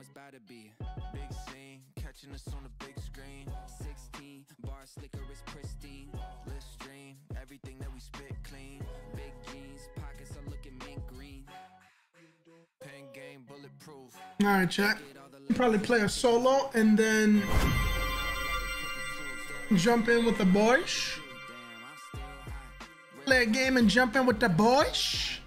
it's about to be. Big scene, catching us on big screen. 16, bar slicker is pristine. Everything that we spit clean. Big jeans, pockets are looking mint green. Game bulletproof. All right, chat. Probably play a solo and then jump in with the boys. Play a game and jump in with the boys.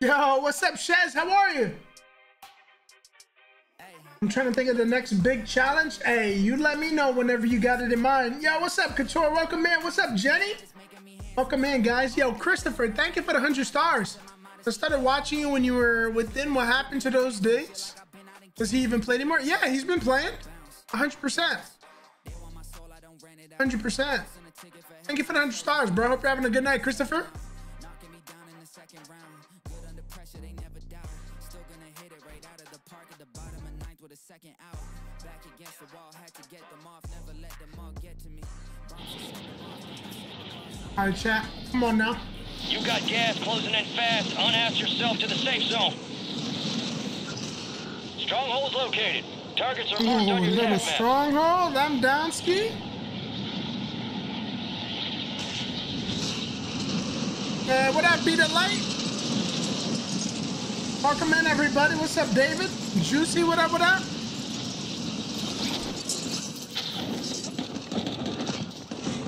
Yo, what's up, Shez? How are you? I'm trying to think of the next big challenge. Hey, you let me know whenever you got it in mind. Yo, what's up, Couture? Welcome in. What's up, Jenny? Welcome in, guys. Yo, Christopher, thank you for the 100 stars. I started watching you when you were within. What happened to those days? Does he even play anymore? Yeah, he's been playing. 100%. 100%. Thank you for the 100 stars, bro. Hope you're having a good night, Christopher. knocking me down in the second round. Good under pressure, they never doubt. Still gonna hit it right out of the park at the bottom of ninth with a second out. Back against the wall, had to get them off. Never let them all get to me. Bounce to send them off, then I send them off. All right, chat. Come on now. You got gas closing in fast. Unass yourself to the safe zone. Strongholds located. Targets are marked Ooh, on your little stronghold. I'm down ski. Uh, what up, Beat It Light? Welcome in, everybody. What's up, David? Juicy, what up, what up?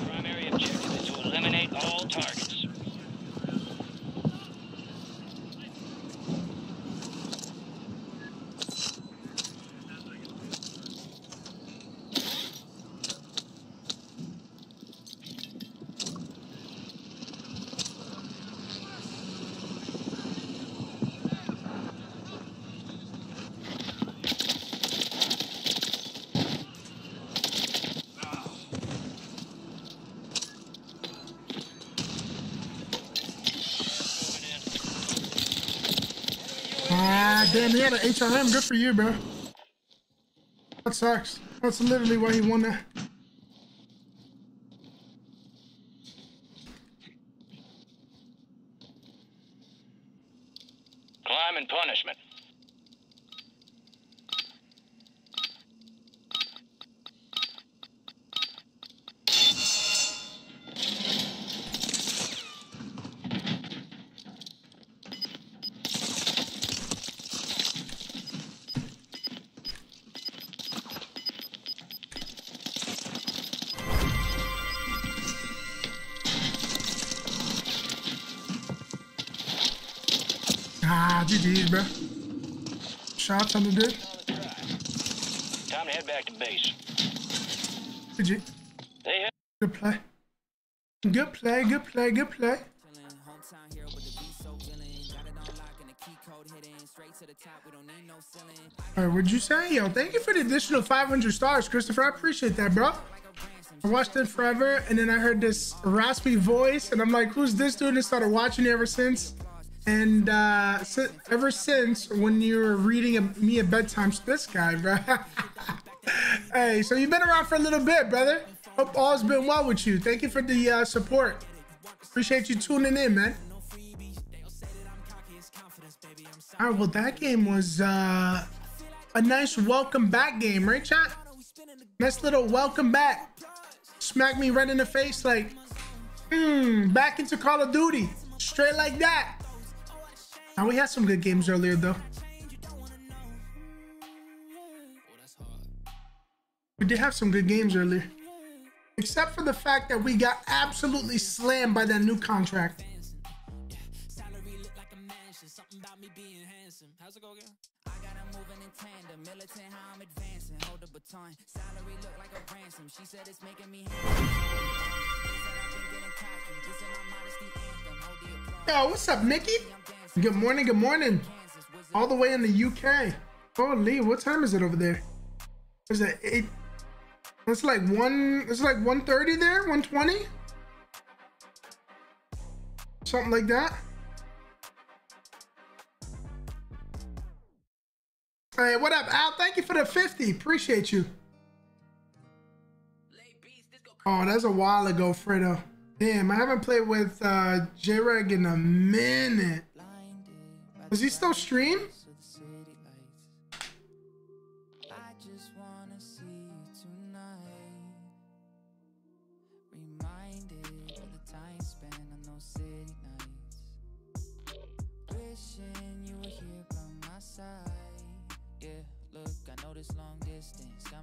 Primary objective is to eliminate all targets. Moving in. He had an HRM. Good for you, bro. That sucks. That's literally why he won that. On the dude. Time to head back to base. GG. Hit. Good play. Good play, good play, good play. Chillin', hometown hero with the beat so villain. Got it on lock and the key code hidden. Straight to the top, we don't need no ceiling. All right, what'd you say? Yo, thank you for the additional 500 stars, Christopher. I appreciate that, bro. I watched it forever, and then I heard this raspy voice, and I'm like, who's this dude? And started watching it ever since. And uh, si- ever since when you were reading a, me a bedtime, this guy, bro. hey, so you've been around for a little bit, brother. Hope all's been well with you. Thank you for the uh, support. Appreciate you tuning in, man. All right, well, that game was uh, a nice welcome back game, right, chat? Nice little welcome back. Smack me right in the face, like, hmm, back into Call of Duty. Straight like that. Now, we had some good games earlier, though. We did have some good games earlier. Except for the fact that we got absolutely slammed by that new contract. Yo, what's up, Nikki? Good morning, good morning. All the way in the UK. Holy, what time is it over there? is it eight? It's like one. It's like 130 there, 120, something like that. Hey, what up, Al? Thank you for the 50. Appreciate you. Oh, that's a while ago, Fredo. Damn, I haven't played with uh, J-Reg in a minute. Does he still stream?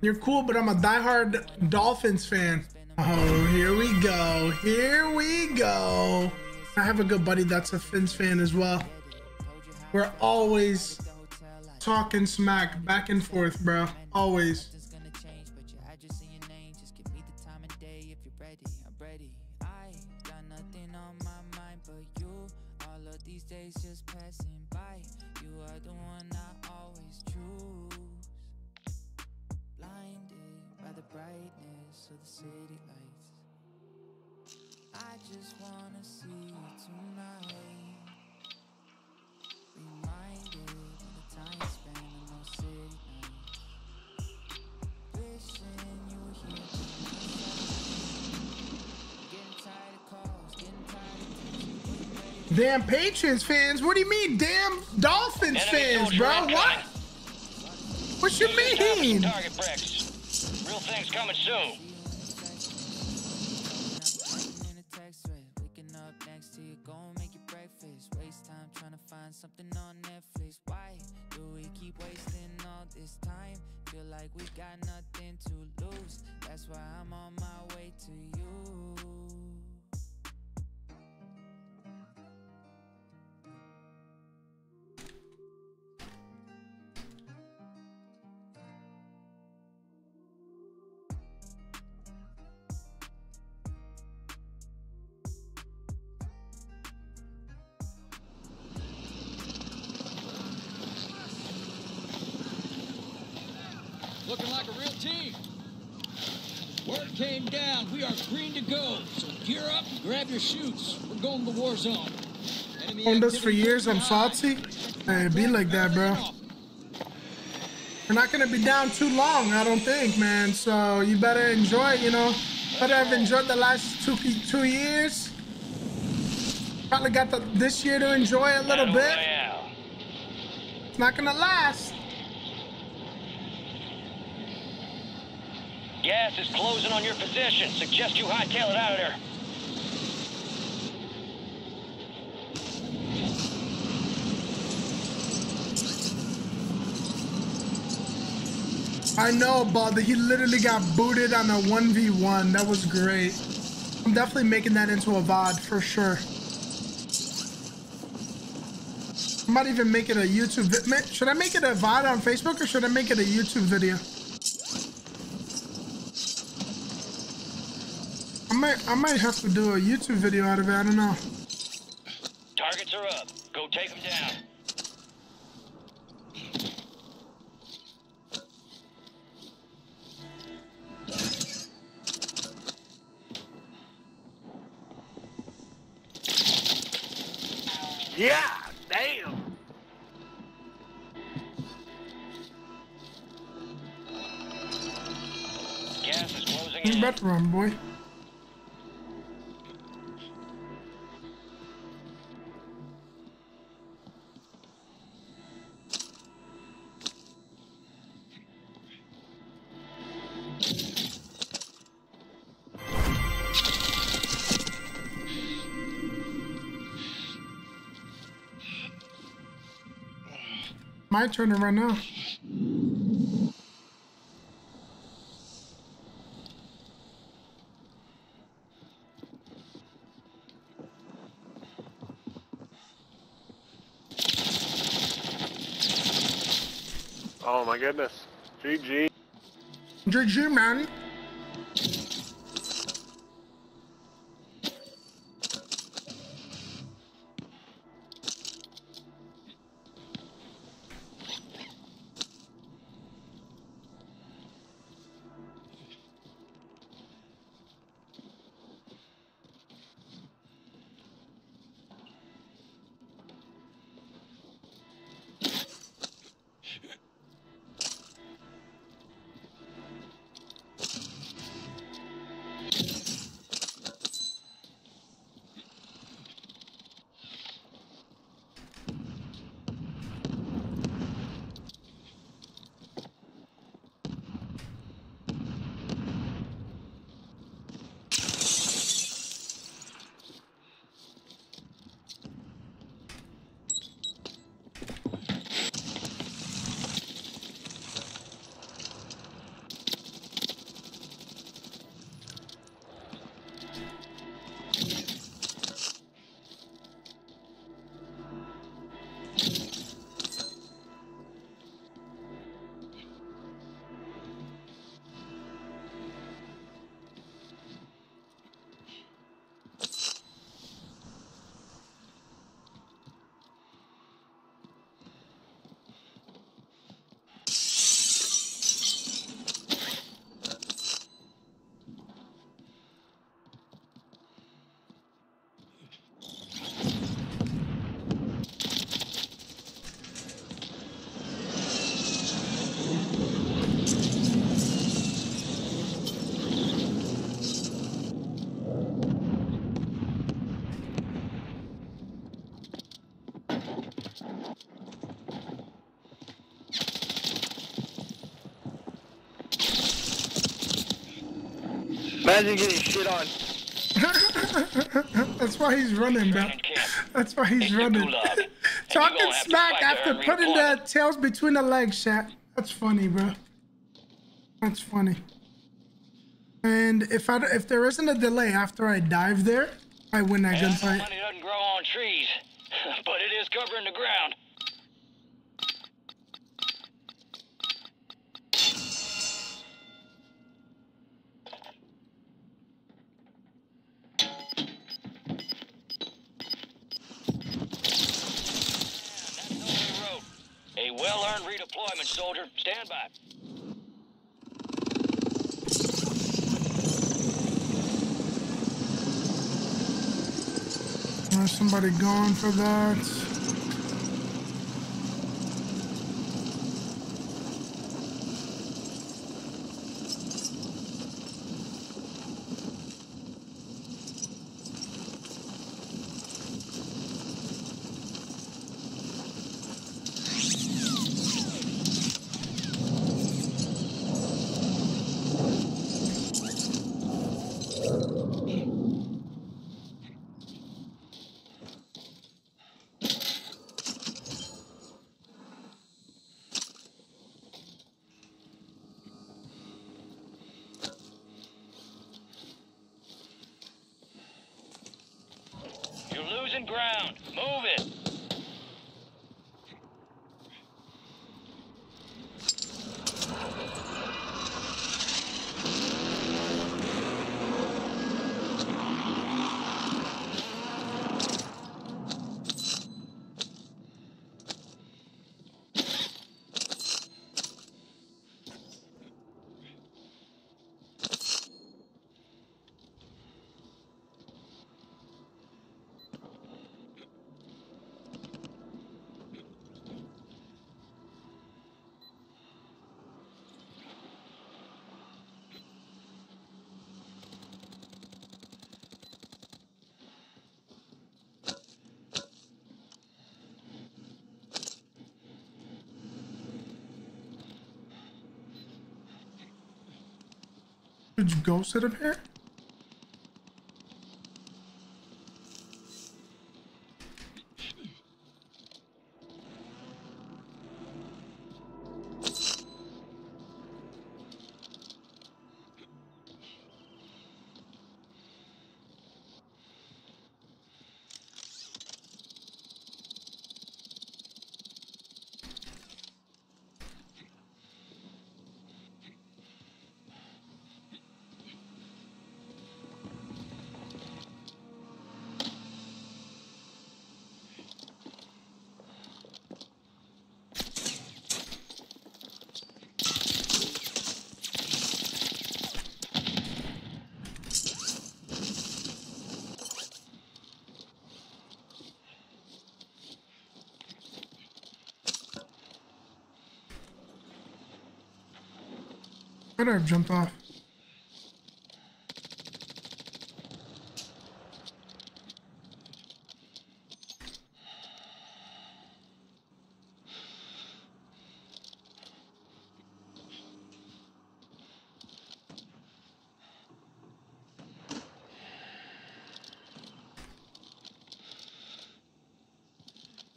You're cool, but I'm a diehard Dolphins fan. Oh, here we go. Here we go. I have a good buddy that's a Fins fan as well. We're always talking smack back and forth, bro. Always. Damn Patriots fans. What do you mean, damn Dolphins Enemy fans, bro? incoming. What? What you Time mean? Target bricks. Real things coming soon. Waking in a text thread, waking up next to you, go and make your breakfast. Waste time trying to find something on Netflix. Why do we keep wasting all this time? Feel like we got nothing to lose. That's why I'm on my way to you. Down. We are green to go. So gear up and grab your chutes. We're going to the war zone. Enemy Owned us for years. I'm looking high. salty. Hey, be like that, bro. We're not gonna be down too long, I don't think, man. So you better enjoy, you know. Better have enjoyed the last two two years. Probably got the this year to enjoy a little bit. It's not gonna last. Gas is closing on your position. Suggest you hightail it out of there. I know, but he literally got booted on a 1v1. That was great. I'm definitely making that into a VOD for sure. I might even make it a YouTube. Should I make it a VOD on Facebook or should I make it a YouTube video? Might, I might have to do a YouTube video out of it. I don't know. Targets are up. Go take them down. Yeah, damn. Gas is closing You in. better run, boy. My turn to run now. Oh my goodness. GG. GG, man. Imagine getting shit on. That's why he's running, bro. That's why he's running. gulag. And you Talking gonna have to smack after putting the tails between the legs, Shaq. That's funny, bro. That's funny. And if I if there isn't a delay after I dive there, I win that gunfight. There's somebody going for that. You're losing ground. Move it. Did you go sit up here? Better have jumped off.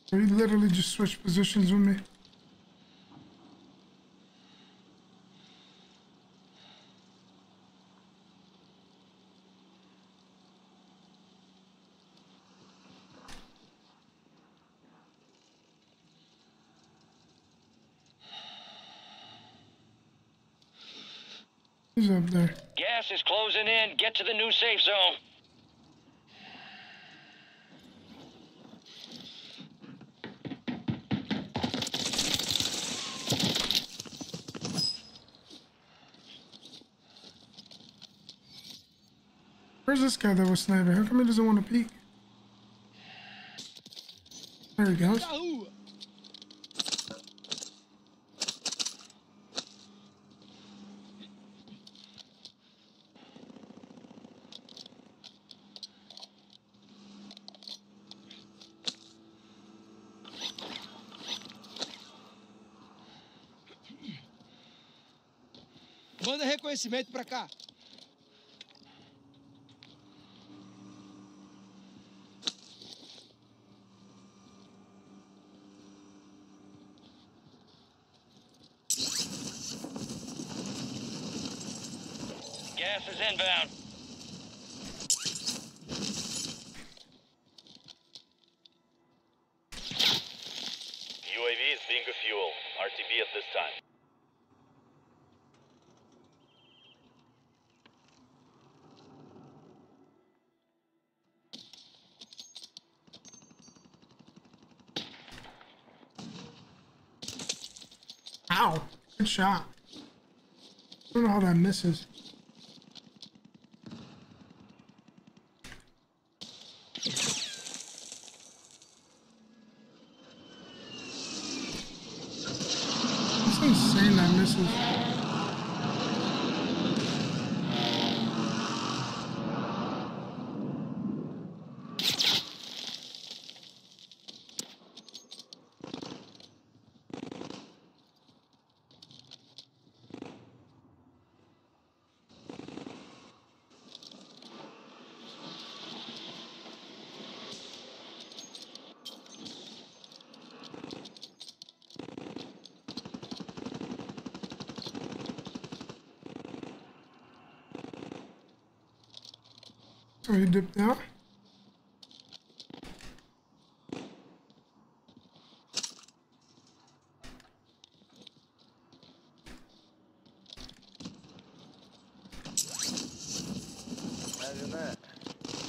He literally just switched positions with me. He's up there. Gas is closing in. Get to the new safe zone. Where's this guy that was sniping? How come he doesn't want to peek? There he goes. crescimento para cá. Gas is inbound. Shot. I don't know how that misses. It's insane that misses. So he dipped out.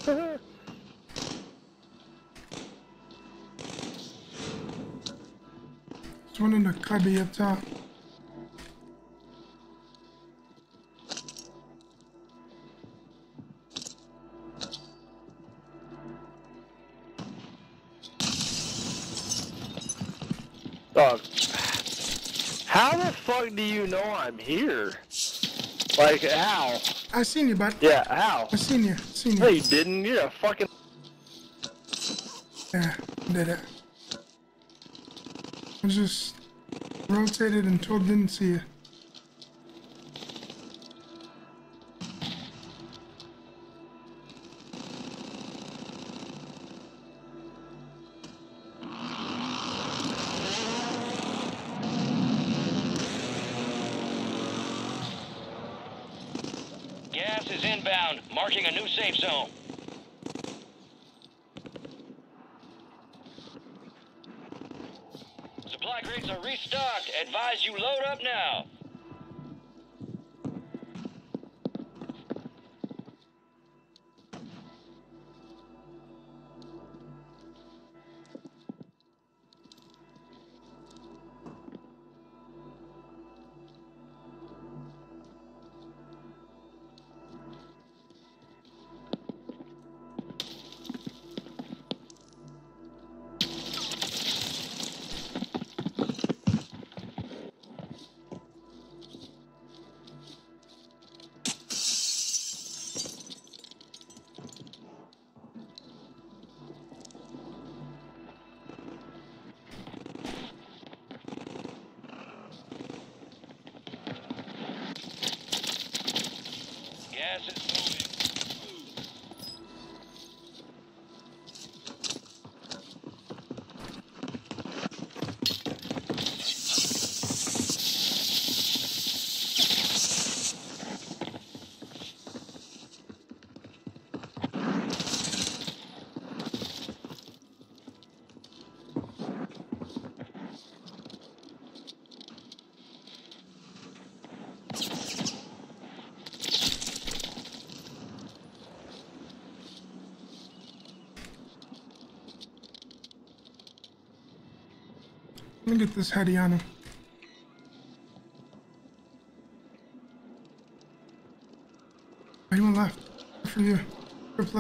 There's one in the cubby up top. Fuck do you know I'm here? Like, how? I seen you, bud. Yeah, how? I seen you. Seen No, you. you didn't. You're a fucking. Yeah, did it. I just rotated and told didn't see you. Get this heady on he went left. For you. Good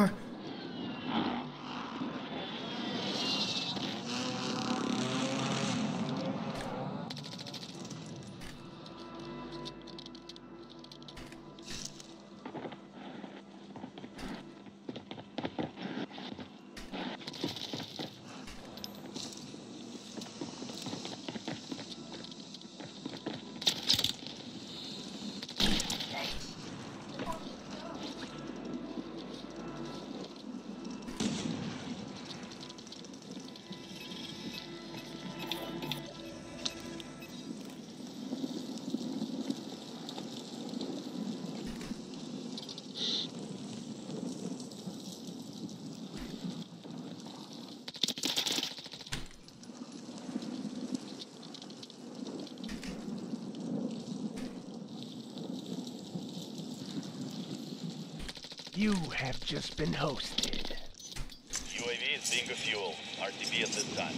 You have just been hosted. UAV is being a fuel. RTB at this time.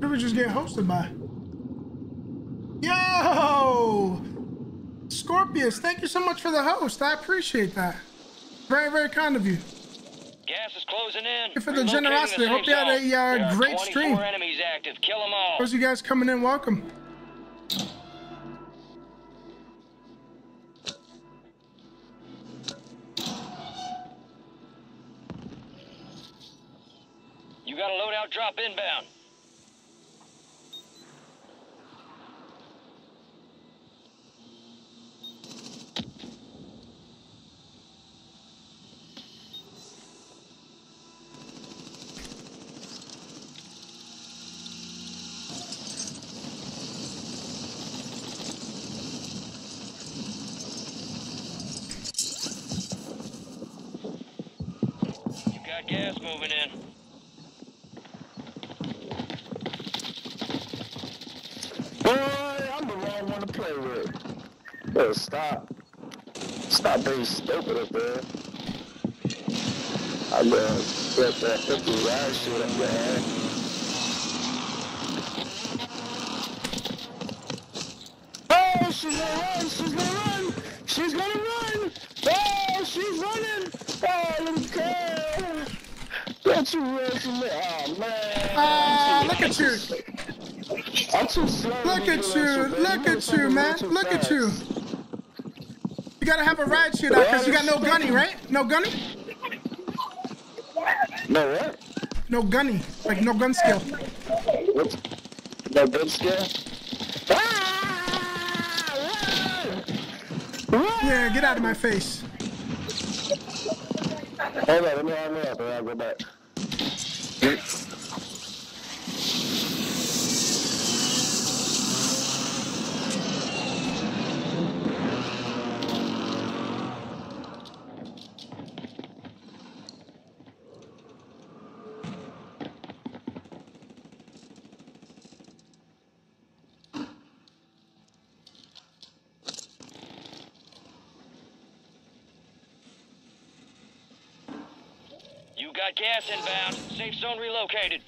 Who we just get hosted by? Yo! Scorpius, thank you so much for the host. I appreciate that. Very, very kind of you. Closing you for the generosity. Hope you had a, uh, great stream. enemies active. Kill them all. Those of you guys coming in, welcome. You got a loadout drop inbound. You got gas moving in. Boy, I'm the wrong one to play with. Yo, stop. Stop being stupid up there. I'm gonna get that 50 ride shit up there. Oh, she's gonna run! She's gonna run! She's gonna run! Oh, she's running! Oh, let me go! Don't you run from me! Oh, man! Ah, look at you. I'm too slow. Look at you. Look at you, man. Look at you. You gotta have a ride shit out because you got no gunny, right? No gunny? No what? No gunny. Like no gun skill. No good skill? Ah! Yeah, get out of my face. Hold on, let me arm me up and I'll go back. Gas inbound. Safe zone relocated.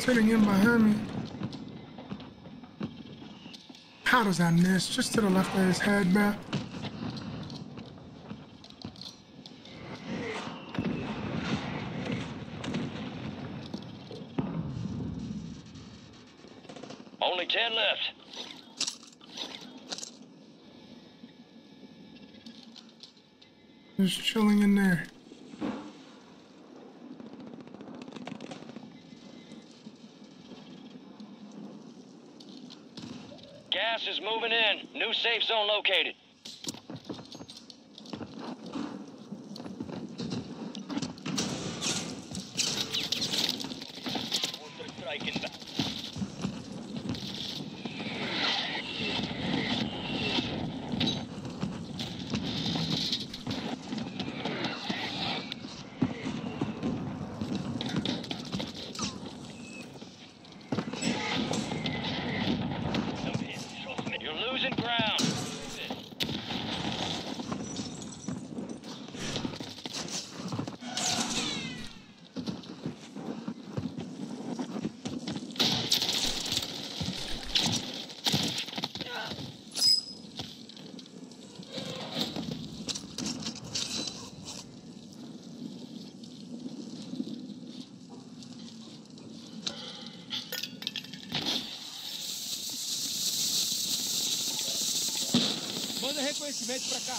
Rotating in behind me. How does I miss? Just to the left of his head, bro. Only 10 left. Just chilling in there. Gas is moving in. New safe zone located. Mortar strike inbound. You're losing ground. Conhecimento pra cá.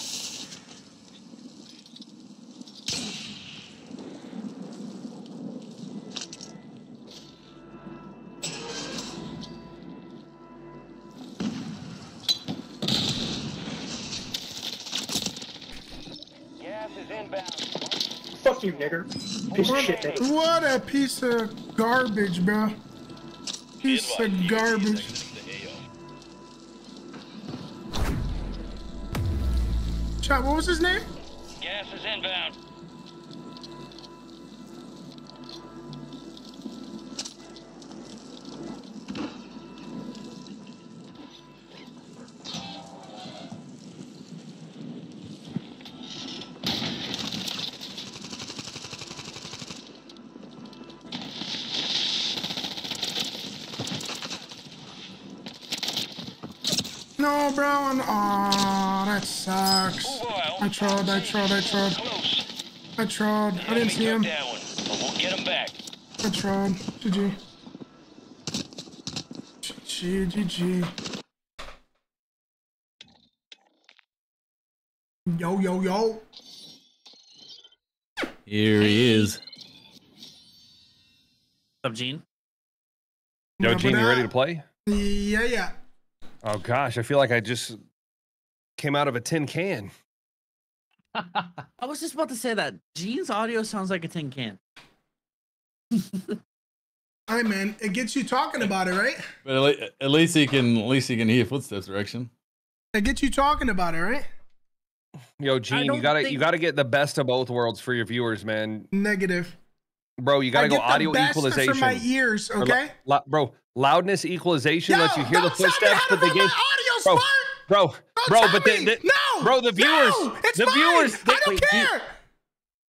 Gas. Fuck you, nigger. Piece of shit, nigger. What a piece of garbage, bro. Piece of garbage. What was his name? Gas is inbound. On. I trolled, I trolled, I trolled. Close. I trolled. I didn't see him. that but we'll get him back. I trolled. GG. GG, GG. Yo, yo, yo. Here he is. What's up, Gene? Yo, Gene, you ready to play? Yeah, yeah. Oh gosh, I feel like I just came out of a tin can. I was just about to say that Gene's audio sounds like a tin can. Hey, man, it gets you talking about it, right? But at, le- at least he can at least he can hear footsteps direction. It gets you talking about it, right? Yo, Gene, you gotta you gotta get the best of both worlds for your viewers, man. Negative. Bro, you gotta I go get the audio best equalization. for my ears, Or lo- okay? lo- bro, loudness equalization lets you hear the don't tell footsteps, how to but they put give audio bro, smart. bro, Don't bro, but the, me. the- no, bro, the viewers, no, it's the mine. viewers, I don't wait, do- care.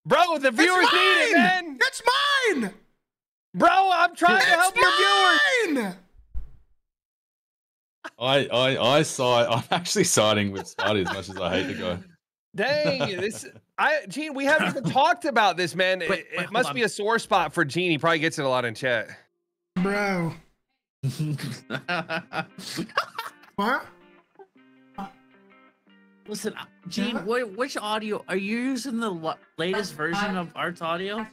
bro, the viewers it's need it, mine. man. It's mine. Bro, I'm trying to It's help your viewers. I I I saw I'm actually siding with Scotty as much as I hate the guy. Dang, this I Gene, we haven't even talked about this, man. Wait, it wait, it hold must on. be a sore spot for Gene. He probably gets it a lot in chat. Bro. What? Listen, Gene, Yeah? wh- which audio are you using? The latest version of Art's audio,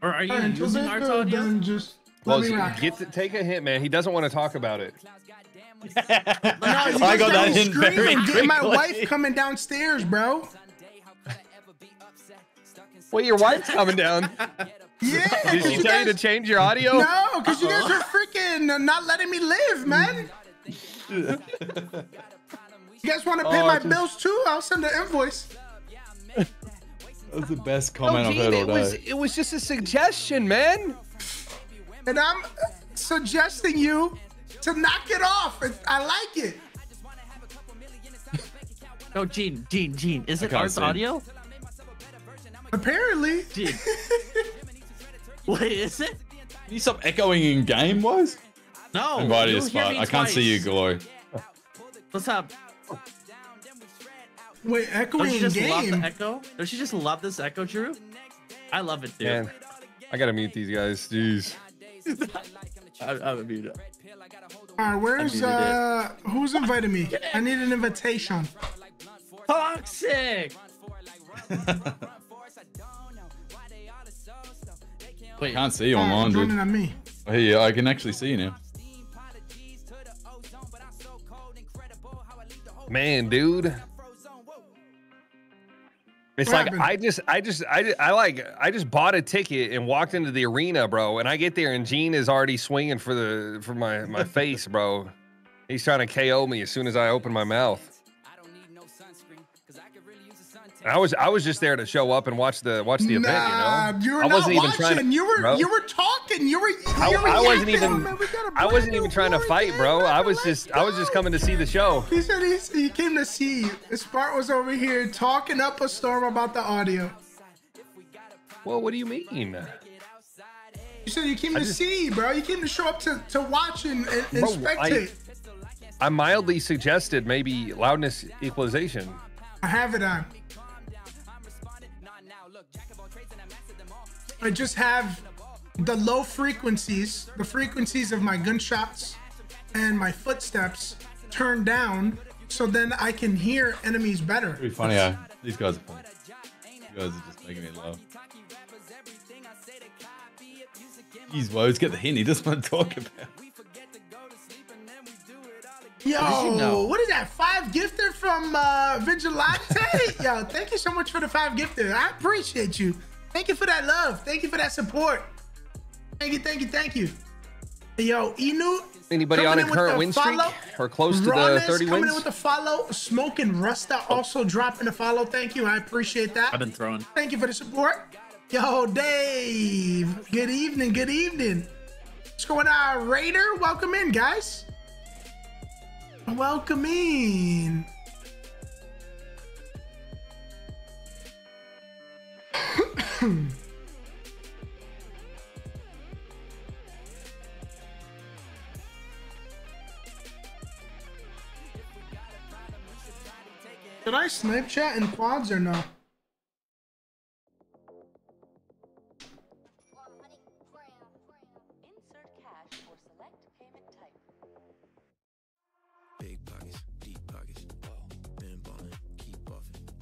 or are you Alright, so using this Art's audio? done Just Well, let me rock. get to, take a hint, man. He doesn't want to talk about it. I got that in very screaming, Get my wife coming downstairs, bro. Wait, your wife's coming down. Yeah. Did 'cause she you tell you to change your audio? No, because you guys uh-huh. are freaking not letting me live, man. You guys want to pay Oh, my just- bills too? I'll send an invoice. That's the best No, comment I've Gene, heard it all was it was just a suggestion, man. And I'm suggesting you to knock it off. It's- I like it. No, Gene, Gene, Gene, is it can't Art's audio? Apparently. Gene. Wait, is it? Can you stop echoing in game wise? No. Invited you spot. I can't see you, twice. Glory. What's up? Wait, Don't echoing you in just love the game. echo? Don't you just love this echo, Drew? I love it too. Man, I gotta mute these guys. Jeez. I, I would mute it. All right, where's muted it. uh who's invited me? I need an invitation. Toxic. Wait, I Can't see you online, dude. on me. Oh, Hey, yeah, I can actually see you now. Man, dude. It's What like happened? I just, I just, I, I like, I just bought a ticket and walked into the arena, bro. And I get there and Gene is already swinging for the for my my face, bro. He's trying to KO me as soon as I open my mouth. I was, I was just there to show up and watch the watch the event. You know, you were I wasn't even watching. trying to. you were bro. you were talking. You were. You I, were I wasn't even. Man, we got a I wasn't even trying to fight, bro. I was just, I was just coming to see the show. He said he's, he came to see you. Spart was over here talking up a storm about the audio. Well, what do you mean? You said you came to just- see, bro. You came to show up to, to watch and, and, and Bro, I- I mildly suggested maybe loudness equalization. I have it on. I just have the low frequencies, the frequencies of my gunshots and my footsteps turned down so then I can hear enemies better. Pretty funny how these guys are funny. You guys are just making me laugh. Jeez, Woes, get the hint. He doesn't want to talk about. Yo, you know? what is that? Five gifted from uh, Vigilante? Yo, thank you so much for the five gifted. I appreciate you. Thank you for that love. Thank you for that support. Thank you, thank you, thank you. Yo, Inu. Anybody on a current the win streak follow. or close to the Rawness 30 coming in with a follow. Smoking Rasta also dropping a follow. Thank you. I appreciate that. I've been throwing. Thank you for the support. Yo, Dave. Good evening. Good evening. What's going on, Raider? Welcome in, guys. Welcome in. Did I snipe chat in quads or no?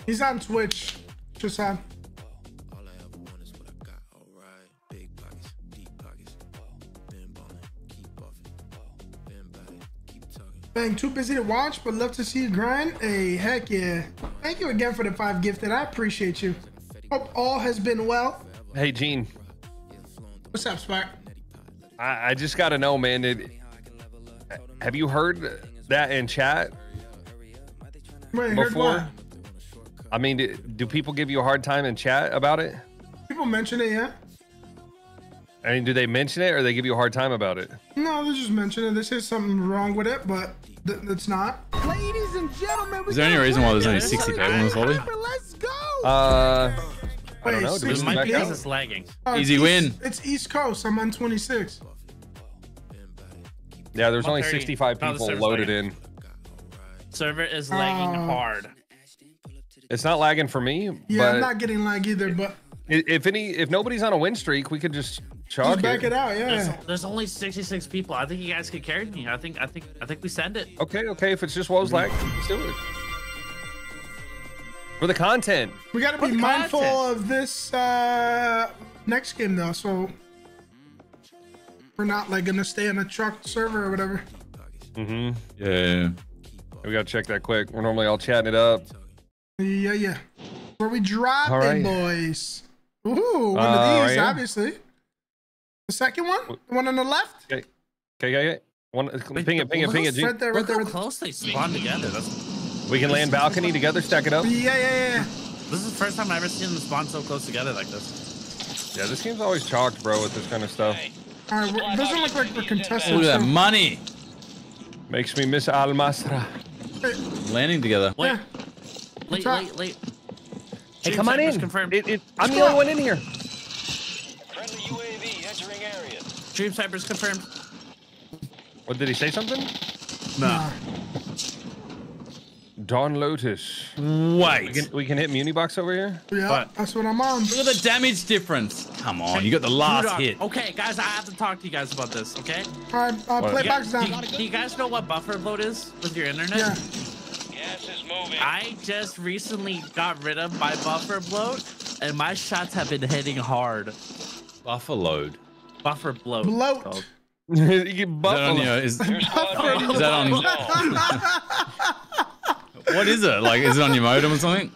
He's on Twitch. Just. Bang, too busy to watch, but love to see you grind. Hey, heck yeah. Thank you again for the five gifted. I appreciate you. Hope all has been well. Hey, Gene. What's up, Spark? I, I just got to know, man. Did, have you heard that in chat Wait, before? I mean, do, do people give you a hard time in chat about it? People mention it, yeah? I mean, do they mention it or they give you a hard time about it? No, they just mention it. They say something wrong with it, but th- it's not. Ladies and gentlemen, Is there any reason why there's only 60 people in this lobby? let's go. Uh, I don't know. Do we This six come might back be out? because it's lagging. It's Easy East- win. It's East Coast. I'm on 26. Yeah, there's only 65 people server's loaded lagging. in. Server is lagging Oh. hard. It's not lagging for me, Yeah, but I'm not getting lag either, but if any, if nobody's on a win streak, we could just chalk just back it out. Yeah. there's only 66 people. I think you guys could carry me. I think I think I think we send it. Okay, okay. If it's just Woes lag, let's do it. For the content. We got to be mindful content. of this uh, next game, though. So we're not like going to stay on a truck server or whatever. Mm-hmm. Yeah. We gotta check that quick. We're normally all chatting it up. Yeah, yeah. Where we dropping, All right. boys. Ooh, one Uh, of right these, here? obviously. The second one? The one on the left? Okay, okay, okay. One, uh, Wait, ping it, ping it, look ping it. G. Right there, right Look there. how close they spawn together. That's, We can land balcony together, stack it up. Yeah, yeah, yeah, yeah. this is the first time I've ever seen them spawn so close together like this. Yeah, this game's always chalked, bro, with this kind of stuff. All right, we're- doesn't look like we're contesting. Look at that money. Makes me miss Al Mazrah. Landing together. Wait, Yeah. late, up? late, late. Hey, Stream come on in. Confirmed. It, it, I'm the only one in here. Friendly UAV entering area. Stream Cypher's confirmed. What did he say something? Nah. Dawn Lotus. We can, we can hit Munibox over here. Yeah, But- that's what I'm on. Look at the damage difference. Come on, you got the last Drew Dog. hit. Okay, guys, I have to talk to you guys about this. Okay. All right, uh, What? play Yeah, box do, down. do you guys know what buffer load is with your internet? Yeah. Gas is moving. I just recently got rid of my buffer bloat, and my shots have been hitting hard. Buffer load. Buffer bloat. Bloat. you get Is that on your, is, Your squad ready to is that on, what is it? Like, is it on your modem or something?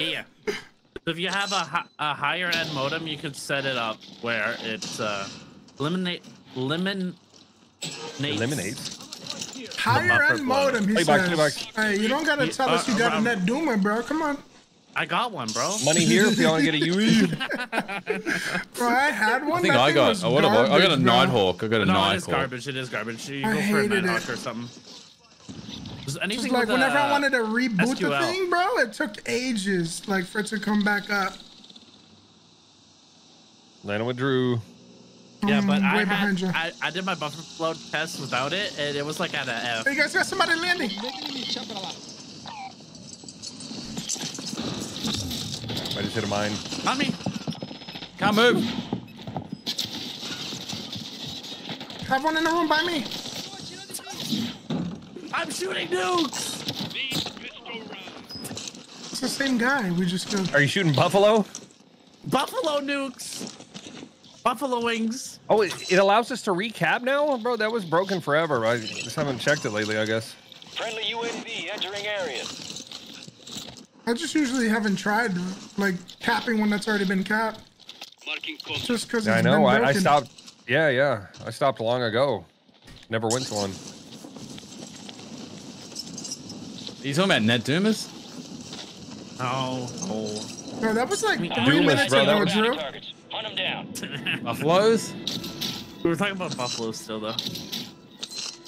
Yeah. So if you have a, a higher end modem, you could set it up where it's uh, eliminate lemon. Eliminates. Higher end bloat. modem, he Play says. box, play box. Hey, you don't gotta Yeah, tell us you uh, got a um, Netduma, bro. Come on. I got one, bro. Money here if you want to get a UE. Bro, I had one. I think that I got. was Oh, what have I, I got a garbage, bro. Nighthawk. I got a No, it is garbage. It is garbage. You I go for a hated Nighthawk or something. Does Just anything like whenever I wanted to reboot the thing, bro, it took ages like for it to come back up. Landing with Drew. Yeah, but Mm, I, way behind you. had, I I did my buffer flow test without it, and it was like at a F. Hey, you guys got somebody landing? I just hit a mine. Not me. Can't move. Have one in the room by me. I'm shooting nukes. It's the same guy. We just go. Are you shooting buffalo? Buffalo nukes. Buffalo wings. Oh, it, it allows us to recap now, bro. That was broken forever. I just haven't checked it lately. I guess. Friendly UAV entering area. I just usually haven't tried like capping one that's already been capped. Just because Yeah, I know. been I, I stopped. Yeah, yeah. I stopped long ago. Never went to one. Are you talking about Netdumas? Oh, oh. Bro, that was like three Doomus, minutes bro, that ago, was- Drew. Hunt them down. Buffaloes? We were talking about buffaloes still though.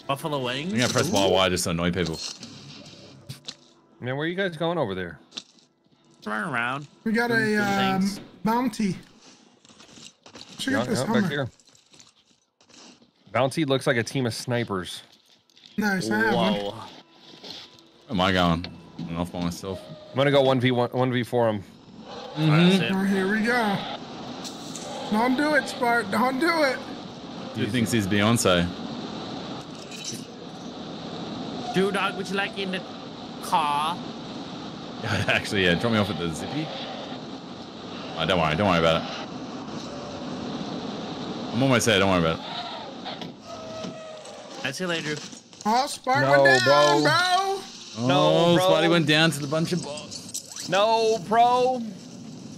Buffalo wings. I'm gonna press Y Y just to annoy people. Man, where are you guys going over there? Run around. We got a um, bounty. Check Yeah, out this yeah, Hummer. back here. Bounty looks like a team of snipers. Nice, I have one. Whoa. Where am I going? I'm off by myself. I'm gonna go one v one, one v four him. That's it. Oh, here we go. Don't do it, Spark. Don't do it. Who thinks he's Beyonce? Dude, dog, would you like in the car? Actually, yeah, drop me off at the zippy. Oh, don't worry, don't worry about it. I'm almost there, don't worry about it. I see you later. Oh, Spark No, went down, bro. bro. No, oh, bro. Spidey went down to the bunch of bots. No, bro.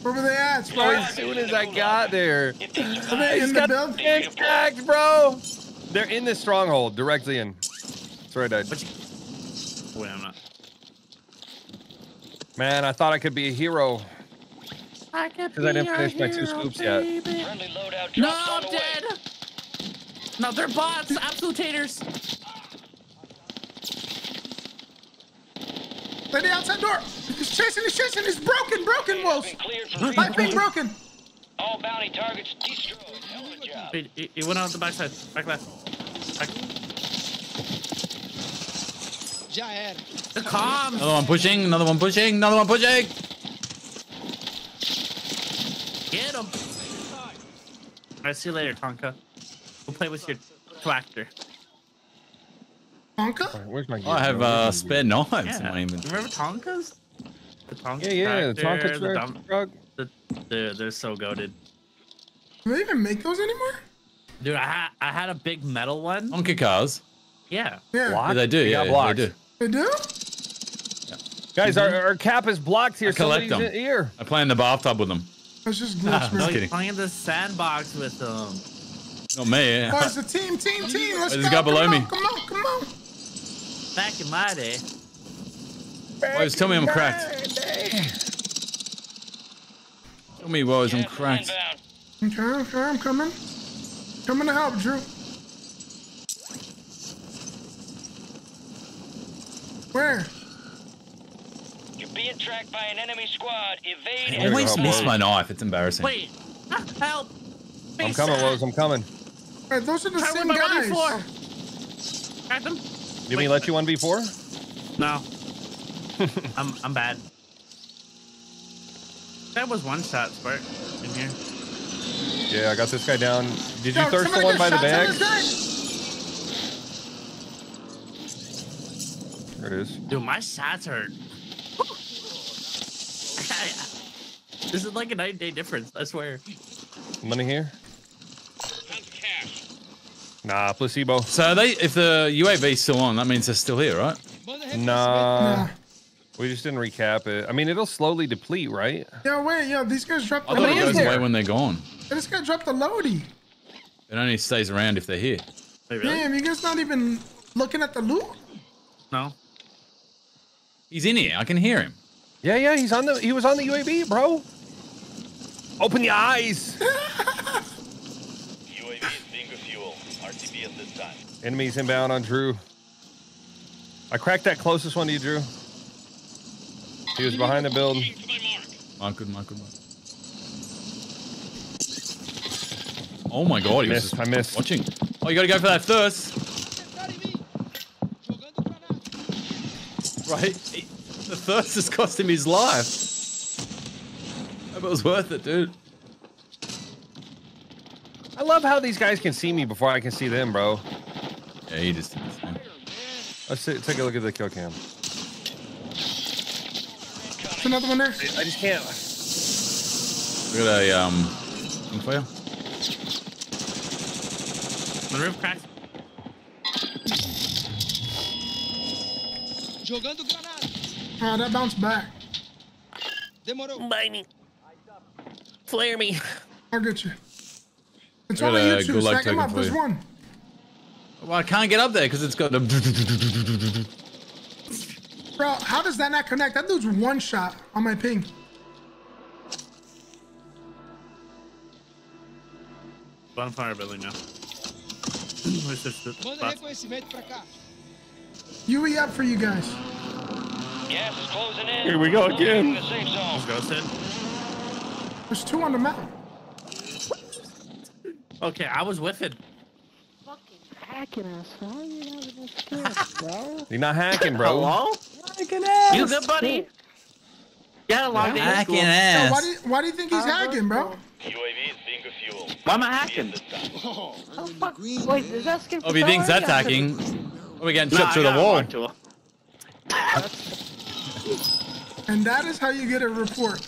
Where were they at, Spark? as soon as I got there, If they Are they in the got building? attacked, bro. They're in this stronghold, directly in. That's where I died. But you... Wait, I'm not. Man, I thought I could be a hero. I could 'Cause I didn't finish my two scoops yet. No, I'm the way. dead. No, they're bots. Absolutators. By the outside door. He's chasing, he's chasing, he's broken, broken, Wolf. Been cleared for Light being broken. All bounty targets destroyed. Hell of a job. Wait, he, he went out the backside. Back left. Back. Já era. The comms. Another one pushing, another one pushing, another one pushing. Get him. I see you later, Tonka. We'll play with your tractor. Tonka? Alright, Where's my? I have uh, spare knives in Yeah. my inventory. Remember Tonkas? The Tonka Yeah, yeah. tractor, Tonka the truck. dump- truck. the- they're, they're so goaded. Do they even make those anymore? Dude, I, ha- I had a big metal one. Tonka cars. Yeah. Yeah. Block? Yeah, they do. They Yeah, they do. They do? Guys, our, our cap is blocked here. I collect Somebody's them. here. I play in the bathtub with them. That's just glitch, just bro. No, you're kidding. playing the sandbox with them. Not me. Oh, it's a team, team, team. Let's There's a go. guy below come me. On, come on, come on. Back in my day. Woes, tell me I'm cracked. Tell me, Woes, I'm cracked. inbound. Okay, okay, I'm coming. Coming to help, Drew. Where? You're being tracked by an enemy squad. Evade I always miss my knife. It's embarrassing. Wait. Ah, help. I'm coming, Rose. I'm coming. Wait, those are the Try same with my guys. 1v4. Them. Did we let you one before? No. I'm I'm bad. That was one shot, Spark, in here. Yeah, I got this guy down. Did you Yo, thirst the one by the shots on bag? this guy. There it is. Dude, my shots hurt. this is like a night and day difference, I swear. Money here? Nah, placebo. So they, if the UAV's still on, that means they're still here, right? Nah. Nah. We just didn't recap it. I mean, it'll slowly deplete, right? Yeah, wait, yo, these guys dropped I the thought it goes there? away when they're gone. This guy dropped the loadie. It only stays around if they're here. Wait, really? Damn, you guys not even looking at the loot? No. He's in here. I can hear him. Yeah, yeah, he's on the he was on the UAV, bro. Open your eyes. UAV is being a fuel. RTB at this time. Enemies inbound on Drew. I cracked that closest one to you, Drew. He was behind the build. Mark good, mark good, mark. Oh my god, he Missed, was I missed. watching. Oh, you gotta go for that thirst. Right? The thirst has cost him his life. Hope it was worth it, dude. I love how these guys can see me before I can see them, bro. Yeah, he just did the same. Let's see, take a look at the kill cam. another one there. I just can't. We got a um thing for you. The roof cracked. Jogando granada. Oh, that bounced back. Demorou. Bite me. Flare me. I'll get you. It's only you two. good Stack him up. There's one. Well, I can't get up there because it's got the. Bro, how does that not connect? That dude's one shot on my ping. Bonfire building now. Where's this- this Manda reconhecimento pra cá. UE E up for you guys. Gas is closing in. Here we go again. The safe zone. Let's go, Sid. There's two on the map. Okay, I was with it. Fucking hacking us, huh? You're not even serious, bro. You're not hacking, bro. Hello? You good, buddy? Yeah, a long day at school. Yo, why do you, why do you think he's hacking, bro? UAV is being refueled. Why am I hacking? Oh, fuck. Wait, is that skin Oh, he thinks that's hacking, we're getting Nah, shot through the wall. And that is how you get a report.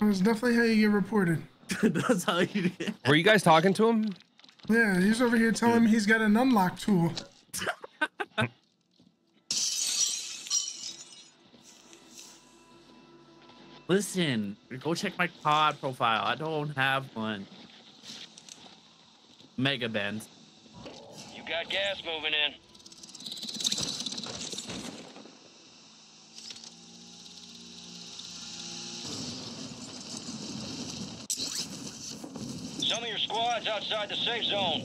That's definitely how you get reported. That's how you get. Were you guys talking to him? Yeah, he's over here telling me he's got an unlock tool. Listen, go check my COD profile. I don't have one. Mega bend. You got gas moving in. Some of your squads outside the safe zone.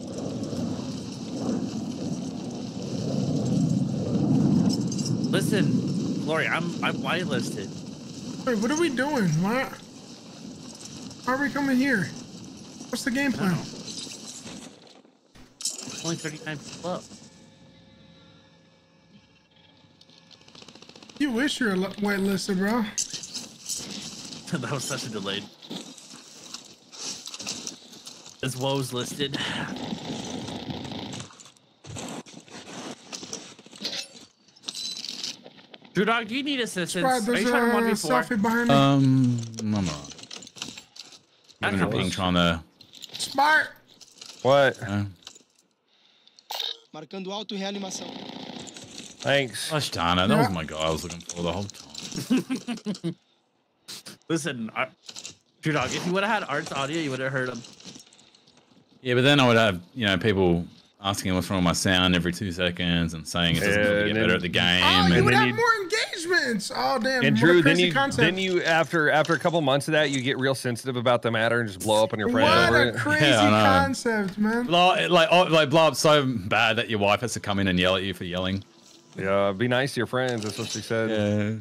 Listen, Lori, I'm I'm whitelisted. Wait, what are we doing? Why, why are we coming here? What's the game plan? Only 39 people up. You wish you were li- whitelisted, bro. that was such a delayed. Is woes listed? Drew Dog, do you need assistance? Right, Are you trying to 1v4? selfie behind me. Um, I'm alright. I I'm know. ping trying to. Smart. What? Uh, Marcando alto e reanimação. Thanks. gosh darn it, that was my guy I was looking for the whole time. Listen, Ar- Drew Dog, if you would have had Art's audio, you would have heard him. Yeah, but then I would have, you know, people asking what's wrong with my sound every two seconds and saying it doesn't Yeah, really get better at the oh, game. Oh, you would then have you- more engagements. Oh, damn. And Drew, then you concept. then you after after a couple months of that, you get real sensitive about the matter and just blow up on your friend What over a it. crazy Yeah, concept, man. Like, like, oh, like blow up so bad that your wife has to come in and yell at you for yelling. Yeah, be nice to your friends. That's what she said.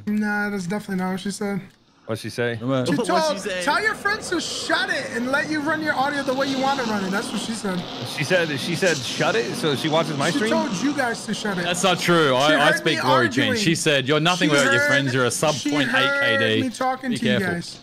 Yeah. Nah, that's definitely not what she said. What'd she say? She What'd she told, say? tell your friends to shut it and let you run your audio the way you want to run it. That's what she said. She said she said shut it. So she watches my she stream. She told you guys to shut it. That's not true. She I, I speak glory, Gene. arguing. She said, You're nothing She without your friends. You're a sub eight KD. me talking Be to you careful. guys.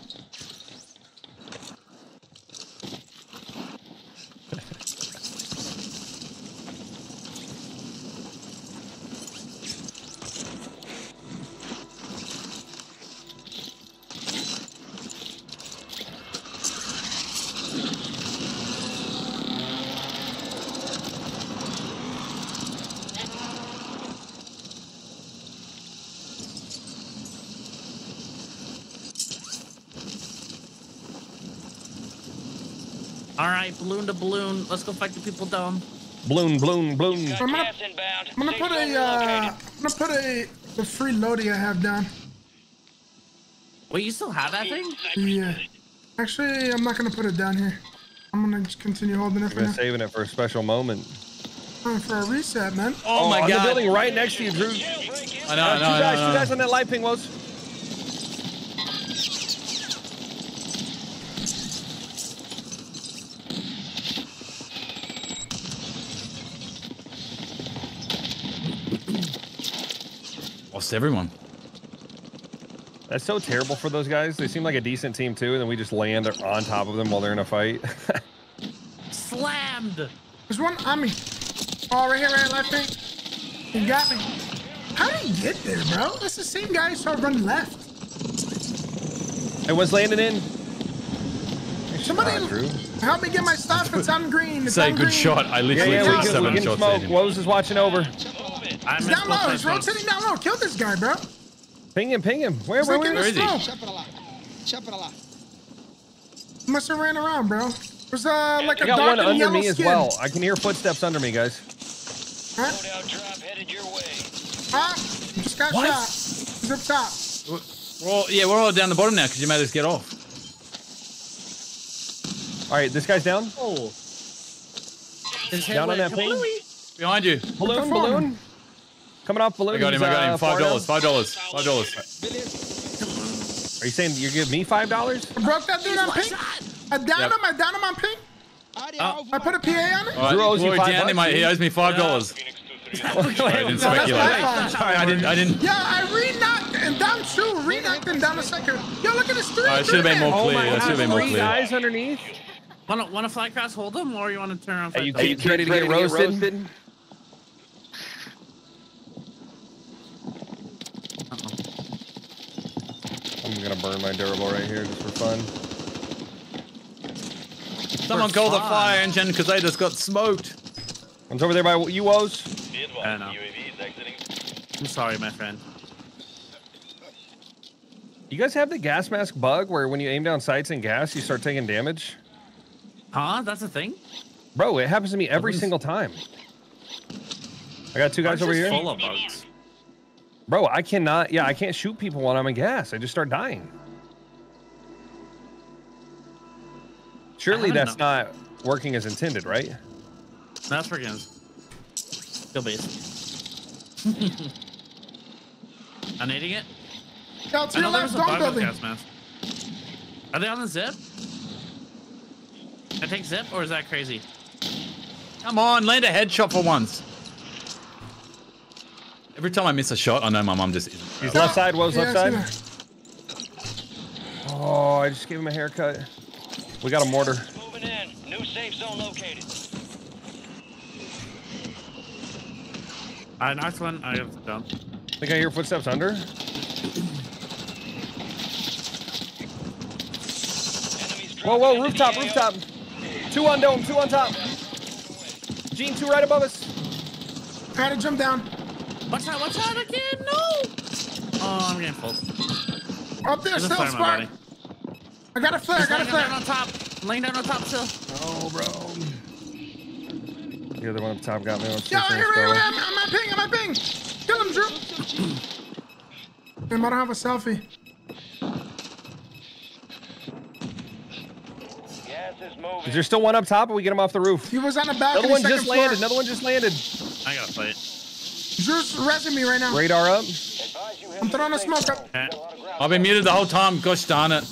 All right, balloon to balloon. Let's go fight the people down. Bloom, bloom, bloom. Got I'm gonna- inbound. I'm gonna put a, uh. I'm gonna put a, the free loadie I have down. Wait, you still have that thing? Yeah. Actually, I'm not gonna put it down here. I'm gonna just continue holding it I've for now. saving it for a special moment. Time for a reset, man. Oh, my on the building right next to you, Drew. I know, I Uh, know, two guys, two guys on that light ping was. Lost everyone. That's so terrible for those guys. They seem like a decent team too, and then we just land on top of them while they're in a fight. Slammed. There's one on me. Oh, right here, right here, left pink. He got me. How did he get there, bro? That's the same guy who started running left. It was landing in. Somebody Ah, Drew. help me get my stuff. It's on green. It's Say on good green. shot. I literally yeah, took we can, we seven can shots smoke. at. Woes is watching over. I He's down low. He's smokes. rotating down low. Kill this guy, bro. Ping him, ping him. Where, He's where, like in where? the Where is he? smoke. He must have ran around, bro. There's uh, like I a got dark one and under yellow me as well. I can hear footsteps under me, guys. Huh? Loadout drop headed your way. Huh? Just got What? shot. He's up top. We're all, yeah, we're all down the bottom now because you made us get off. All right, this guy's down. Oh. His Down on that ping. kablooey. Behind you. Balloon, the phone? balloon. Coming off balloon. I got him. I got uh, him. Five dollars. Five dollars. Five dollars. Are you saying you give me five dollars? I broke that dude on pink. I downed Yep. him. I downed him on pink. Oh, I put a PA on it. All right, Drew owes you Glory five down bucks. He owes me five dollars. I didn't speculate. Sorry, I didn't. I didn't. Yeah, I re-knocked and down two, re-knocked and down a second. Yo, look at this three. Oh, it should have been more clear. my That should god, have been more three guys underneath. Want to want to fly cross hold them, or you want to turn on? Are you flight kids ready to get roasted? Gonna burn my durable right here just for fun. Someone called the fire engine because they just got smoked. One's over there by you, Woes. Be advised, I know. UAV is exiting. I'm sorry, my friend. You guys have the gas mask bug where when you aim down sights and gas, you start taking damage? Huh? That's a thing. Bro, it happens to me every single time. I got two guys Ours over is here. Full of bugs. Bro, I cannot. Yeah, I can't shoot people when I'm in gas. I just start dying. Surely that's know. not working as intended, right? That's for games. Kill base. I'm nading it. Yo, to I your know there left, was a dome building. gas mask. Are they on the zip? Can I take zip, or is that crazy? Come on, land a headshot for once. Every time I miss a shot, I know my mum just isn't. He's left side, Woes Yeah, left side. Oh, I just gave him a haircut. We got a mortar. Moving in. New safe zone located. Uh, I knocked one. I have done. think I hear footsteps under. Whoa, whoa, rooftop, rooftop. Two on dome, two on top. Gene, two right above us. that. I had to jump down. Watch out! Watch out again! No! Oh, I'm getting full. Up there, There's a still flare spark. I got a flare. I got a laying down flare. on top. Laying down on top still. Oh, bro. The other one up top got me on Yo, six here, inch, here, here. I'm, I'm on ping. I'm on ping. Kill him, Drew. Damn, I don't have a selfie. Is. Is there still one up top or we get him off the roof? He was on the back Another one just floor. landed. Another one just landed. I gotta fight. Drew's resing me right now. Radar up. Advise you head I'm throwing a smoke up. Eh. Got a lot of ground I've been muted the whole time. Gosh darn it.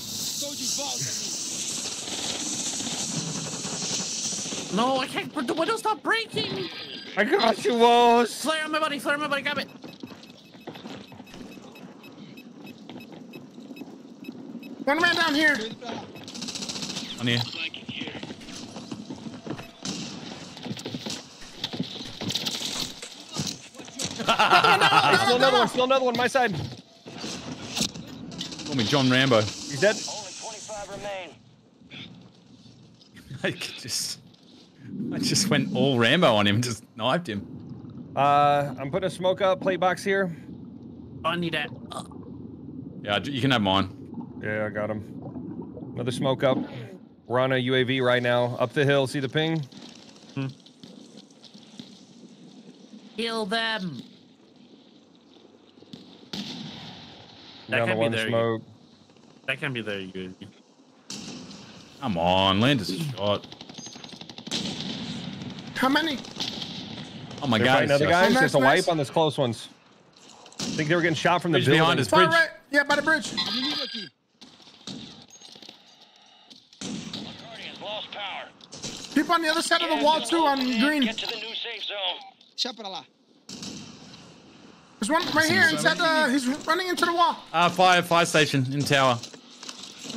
No, I can't. The window stop breaking. I got you, Woes. Flare on my buddy. Flare on my buddy. Got it. One man down here. On here. Still another one. Still another one. My side. Call me John Rambo. He's dead. Only 25 remain. I just, I just went all Rambo on him, just knifed him. Uh, I'm putting a smoke up. Plate box here. I need that. Uh, Yeah, you can have mine. Yeah, I got him. Another smoke up. We're on a UAV right now. Up the hill. See the ping? Kill them. That Down the can't be one there. smoke. That can be there. You. Come on, land is shot. How many? Oh my They're god. Another guy. it's guys. Nice, There's a wipe on this close ones. I think they were getting shot from the Bridge building. behind us. Far Bridge. right. Yeah, by the bridge. Guardians lost power. People on the other side of the wall too, on green. Get to the new safe zone. There's one right here inside the. He's running into the wall. Uh, fire, fire station in tower.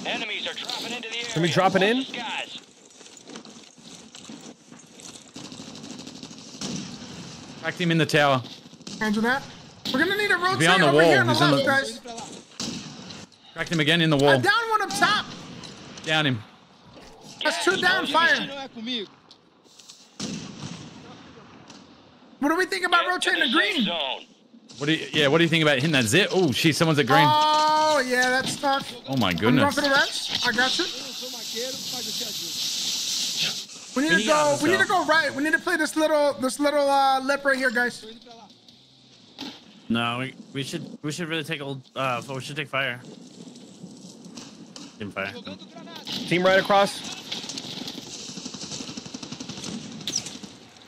Enemies are dropping into the area. Can we drop it in? the skies. Cracked him in the tower. Roger that. We're gonna need a rotate Behind the over wall. here on the He's on left, the- guys. Cracked him again in the wall. down one up top. Down him. That's two down. Fire. What do we think about rotating the green? What do you, yeah, what do you think about hitting that zip? Oh, shit, someone's at green. Oh yeah, that's tough. Oh my I'm going goodness. for the reds. I got you. We need to go. We need to go right. We need to play this little, this little uh, lip right here, guys. No, we, we should we should really take old uh we should take fire. Team fire. Team right across.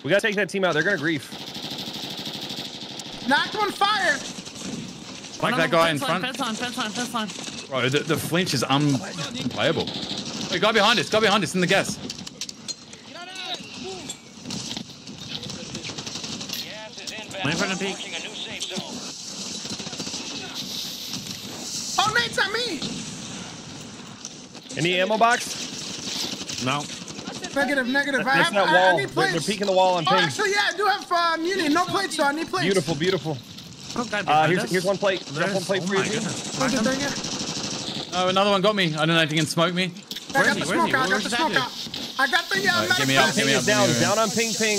We gotta take that team out. They're gonna grief. Knocked one fire. Like that guy in fence front. Fence line, fence line, fence line. Bro, the, the flinch is unplayable. Wait, guy behind us, guy behind us in the gas. Wait for the peak. Oh, Nate's on me. Any ammo box? No. Negative, negative. I have. that I, I wall. need They're, plates. they're peeking the wall on Oh, actually, yeah, I do have uh, muni. No plates, so I need plates. Beautiful, beautiful. Oh, God, Uh, here's, here's one plate. Got There's- one plate oh for you. goodness. Hold it, dang it. Oh, another one got me. I don't know if you can smoke me. I Where's got he? the smoke out. I got the smoke out. I got the yeah. Alright, medic me up, vest. get Ping me up, down. me Down on ping ping.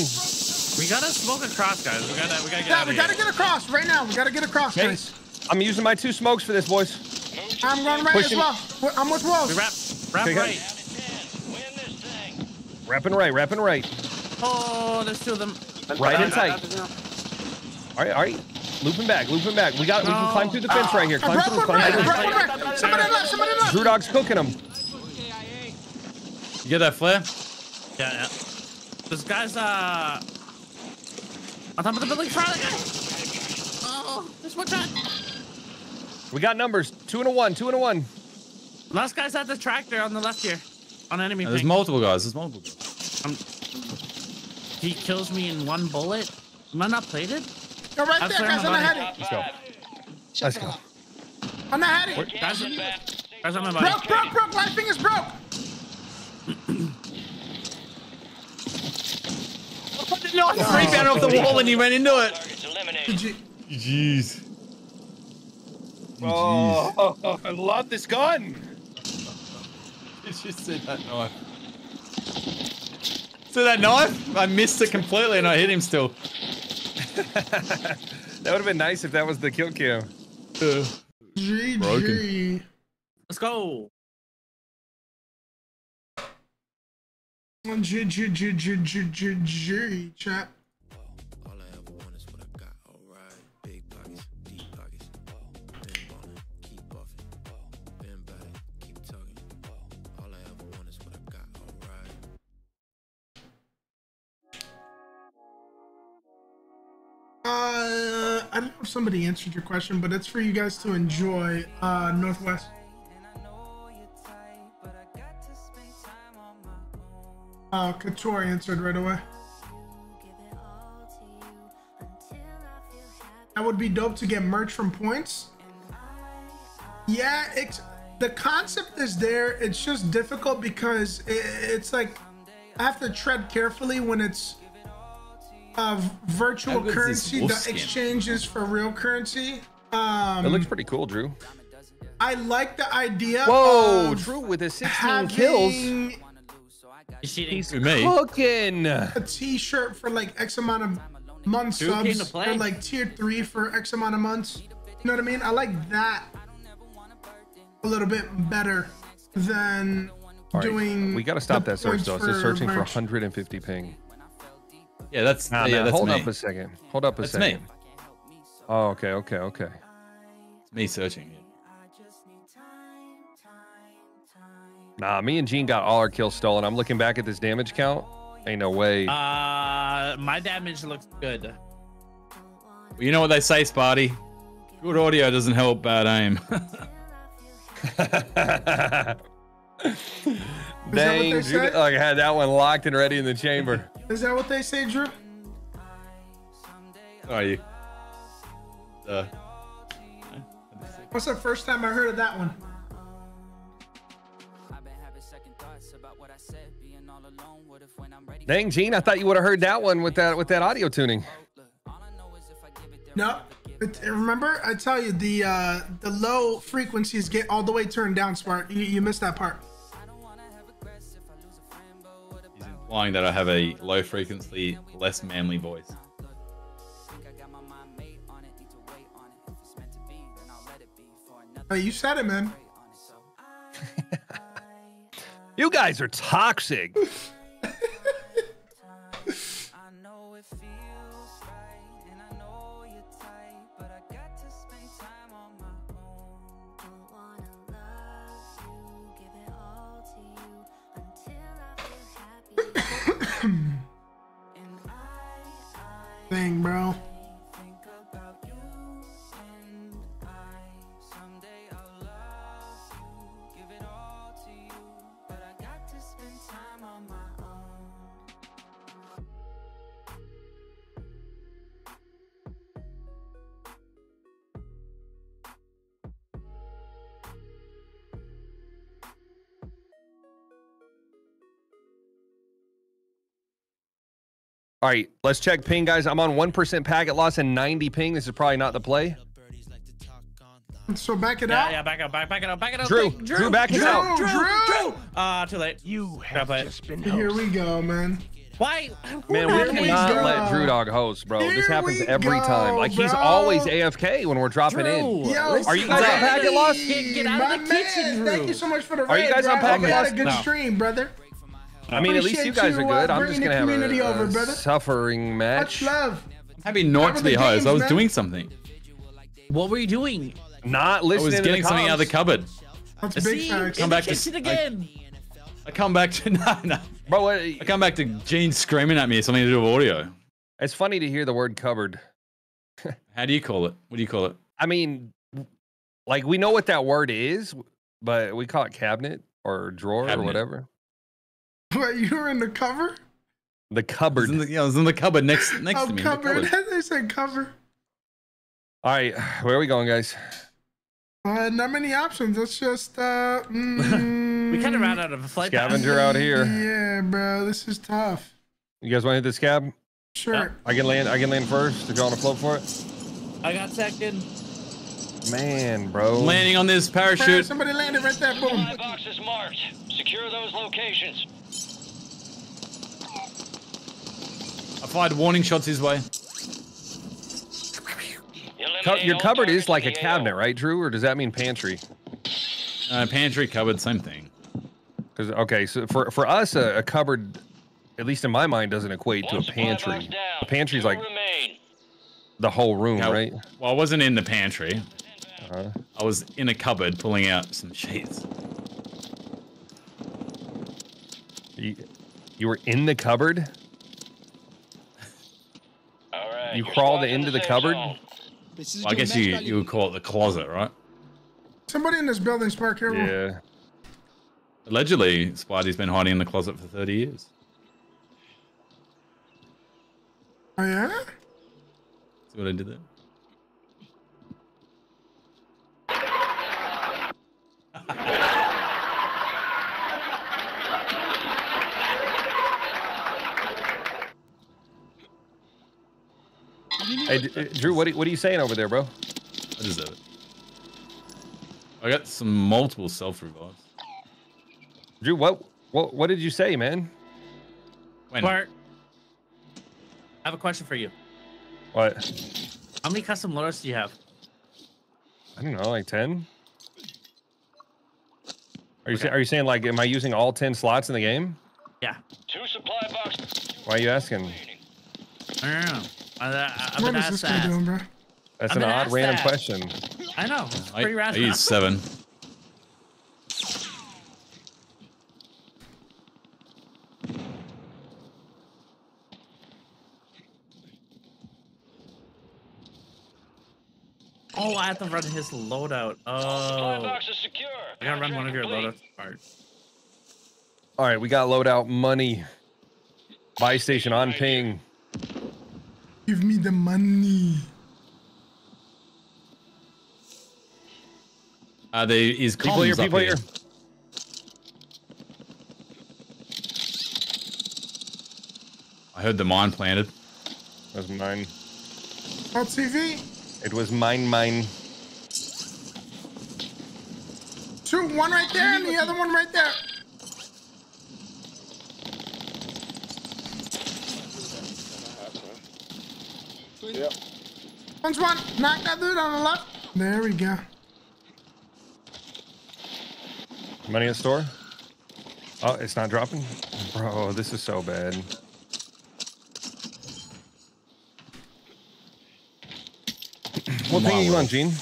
We gotta smoke across, guys. We gotta we gotta get Yeah, out we gotta here. get across right now. We gotta get across, Okay. guys. I'm using my two smokes for this, boys. I'm going right Pushing- as well. I'm with Wolves. We wrap wrap Okay, right. Wrapping right, wrapping right. Oh, there's two of them. Right in tight. All right, all right. Looping back, looping back. We got. We can climb through the fence right here. I Climb broke through. Climb right. through. I broke right. Somebody left. Somebody left. Drew Dog's cooking them. You get that flare? Yeah, yeah. This guy's uh on top of the building front of the guy. Oh, there's one shot. We got numbers. Two and a one. Two and a one. Last guy's at the tractor on the left here. On enemy No, there's ping. multiple guys. There's multiple guys. Um, he kills me in one bullet. Am I not plated? Go right I'm there, guys. On the my body. Let's go. Let's go. On the heady. Guys, guys on my body. Broke, broke, broke. Light fingers broke. No, I rebounded off the wall and he ran into it. GG. Jeez. Oh, I love this gun. Did you see that knife? See that knife? I missed it completely and I hit him still. that would have been nice if that was the kill cam. GG. Broken. Let's go. G G G G G G G chat. Uh, I don't know if somebody answered your question, but it's for you guys to enjoy. Uh, Northwest. Uh, Couture answered right away. That would be dope to get merch from points. Yeah, it's the concept is there. It's just difficult because i it's like I have to tread carefully when it's uh, virtual How good is this currency. The skin? exchanges for real currency. Um, It looks pretty cool, Drew. I like the idea. Whoa, of Drew with his 16 having kills. He's cheating. He's Who, cooking. a t-shirt for like X amount of months Who subs play? or like tier three for X amount of months. You know what I mean? I like that a little bit better than All right, doing. we got to stop that search though. It's just searching for 150 ping. Yeah, that's Nah, yeah, nah, that's hold me. up a second. Hold up a That's me. second. Oh, okay, okay, okay. It's me searching. Nah, me and Gene got all our kills stolen. I'm looking back at this damage count. Ain't no way. Uh, my damage looks good. Well, you know what they say, Sparty? Good audio doesn't help bad aim. Dang, say? like I had that one locked and ready in the chamber. Is that what they say, Drew? How are you? Uh, What's the first time I heard of that one? Dang, Gene, I thought you would have heard that one with that with that audio tuning. No, it, remember I tell you the uh, the low frequencies get all the way turned down. Smart, you, you missed that part. He's implying that I have a low frequency, less manly voice. Hey, you said it, man. You guys are toxic. Thing, bro. All right, let's check ping, guys. I'm on 1% packet loss and 90 ping. This is probably not the play. So back it Yeah, out. yeah, back up, back, back it up, back it up. Drew, Drew, Drew, back it Drew, out. Drew, Drew. Drew. Uh, too late. You Gotta have just been Here hosted. we go, man. Why? Man, we we cannot go. let Drew Dog host, bro. this happens we every time. go, Like he's always AFK when we're dropping in. Yo, Are you guys on packet loss? Get- get out my of the kitchen, man, Drew. Thank you so much for the Are you raid, guys on bro. packet We had loss? a good No. stream, brother. I mean, at least you Appreciate guys are good. uh, I'm just gonna have a, community over, a brother. suffering Much match. love. Happy not How to be the host. games, I was man? doing something. What were you doing? Not I listening. was to getting the something out of the cupboard. That's big See, facts. Come back to- kitchen I- again. I come back to no, no. Bro, what, I come back to Gene screaming at me something to do with audio. it's funny to hear the word cupboard. How do you call it? What do you call it? I mean, like we know what that word is, but we call it cabinet or drawer Cabinet. or whatever. What, you were in the cover? The It cupboard. was in the, yeah, it was in the cupboard next next oh, to me. in the cupboard. they said cover. All right, where are we going, guys? Uh, not many options. Let's just uh. Mm, We kind of ran out of a flight path. Scavenger out here. Yeah, bro. This is tough. You guys want to hit this cab? Sure. I can land. I can land first. If you want to float for it, I got second. Man, bro. Landing on this Man, parachute. somebody landed right there. Boom. Supply boxes marked. Secure those locations. I fired warning shots his way. Cu- Eliminate your cupboard is like a cabinet, right, Drew? Or does that mean pantry? Uh, pantry, cupboard, same thing. Because okay, so for for us, a, a cupboard, at least in my mind, doesn't equate to a One supply box pantry. down. A pantry's Two like remain. the whole room, Yeah, right? Well, I wasn't in the pantry. Uh-huh. I was in a cupboard pulling out some sheets. You, you were in the cupboard. All right. You crawled into the safe cupboard? Well, I guess you, you would call it the closet, right? Somebody in this building, Spark. Careful. Yeah. Allegedly, Spidey's been hiding in the closet for 30 years. Oh yeah. See what I did there? Hey, uh, Drew, what are, what are you saying over there, bro? I deserve it. I got some multiple self revives. Drew, what what what did you say, man? When? Bart, I have a question for you. What? How many custom loaders do you have? I don't know, like ten. Are you say, are you saying like, am I using all ten slots in the game? Yeah. Two supply boxes. Why are you asking? I don't know. I, I, I've What been this asked guy that. doing, bro? That's I've an been odd, random that. question. I know. It's pretty I rational. used seven. Oh, I have to run his loadout. Supply Oh. box is secure. I gotta run one of your Contract loadouts. Bart. All right, we got loadout money. Buy station on ping. Give me the money. Uh, there is People here, people here. I heard the mine planted. That's mine. LTV. It was mine, mine. Two, one right there and the other one right there. Yep. One's one. Knock that dude on the left. There we go. Money at store? Oh, it's not dropping? Bro, this is so bad. What thing are you on, Gene?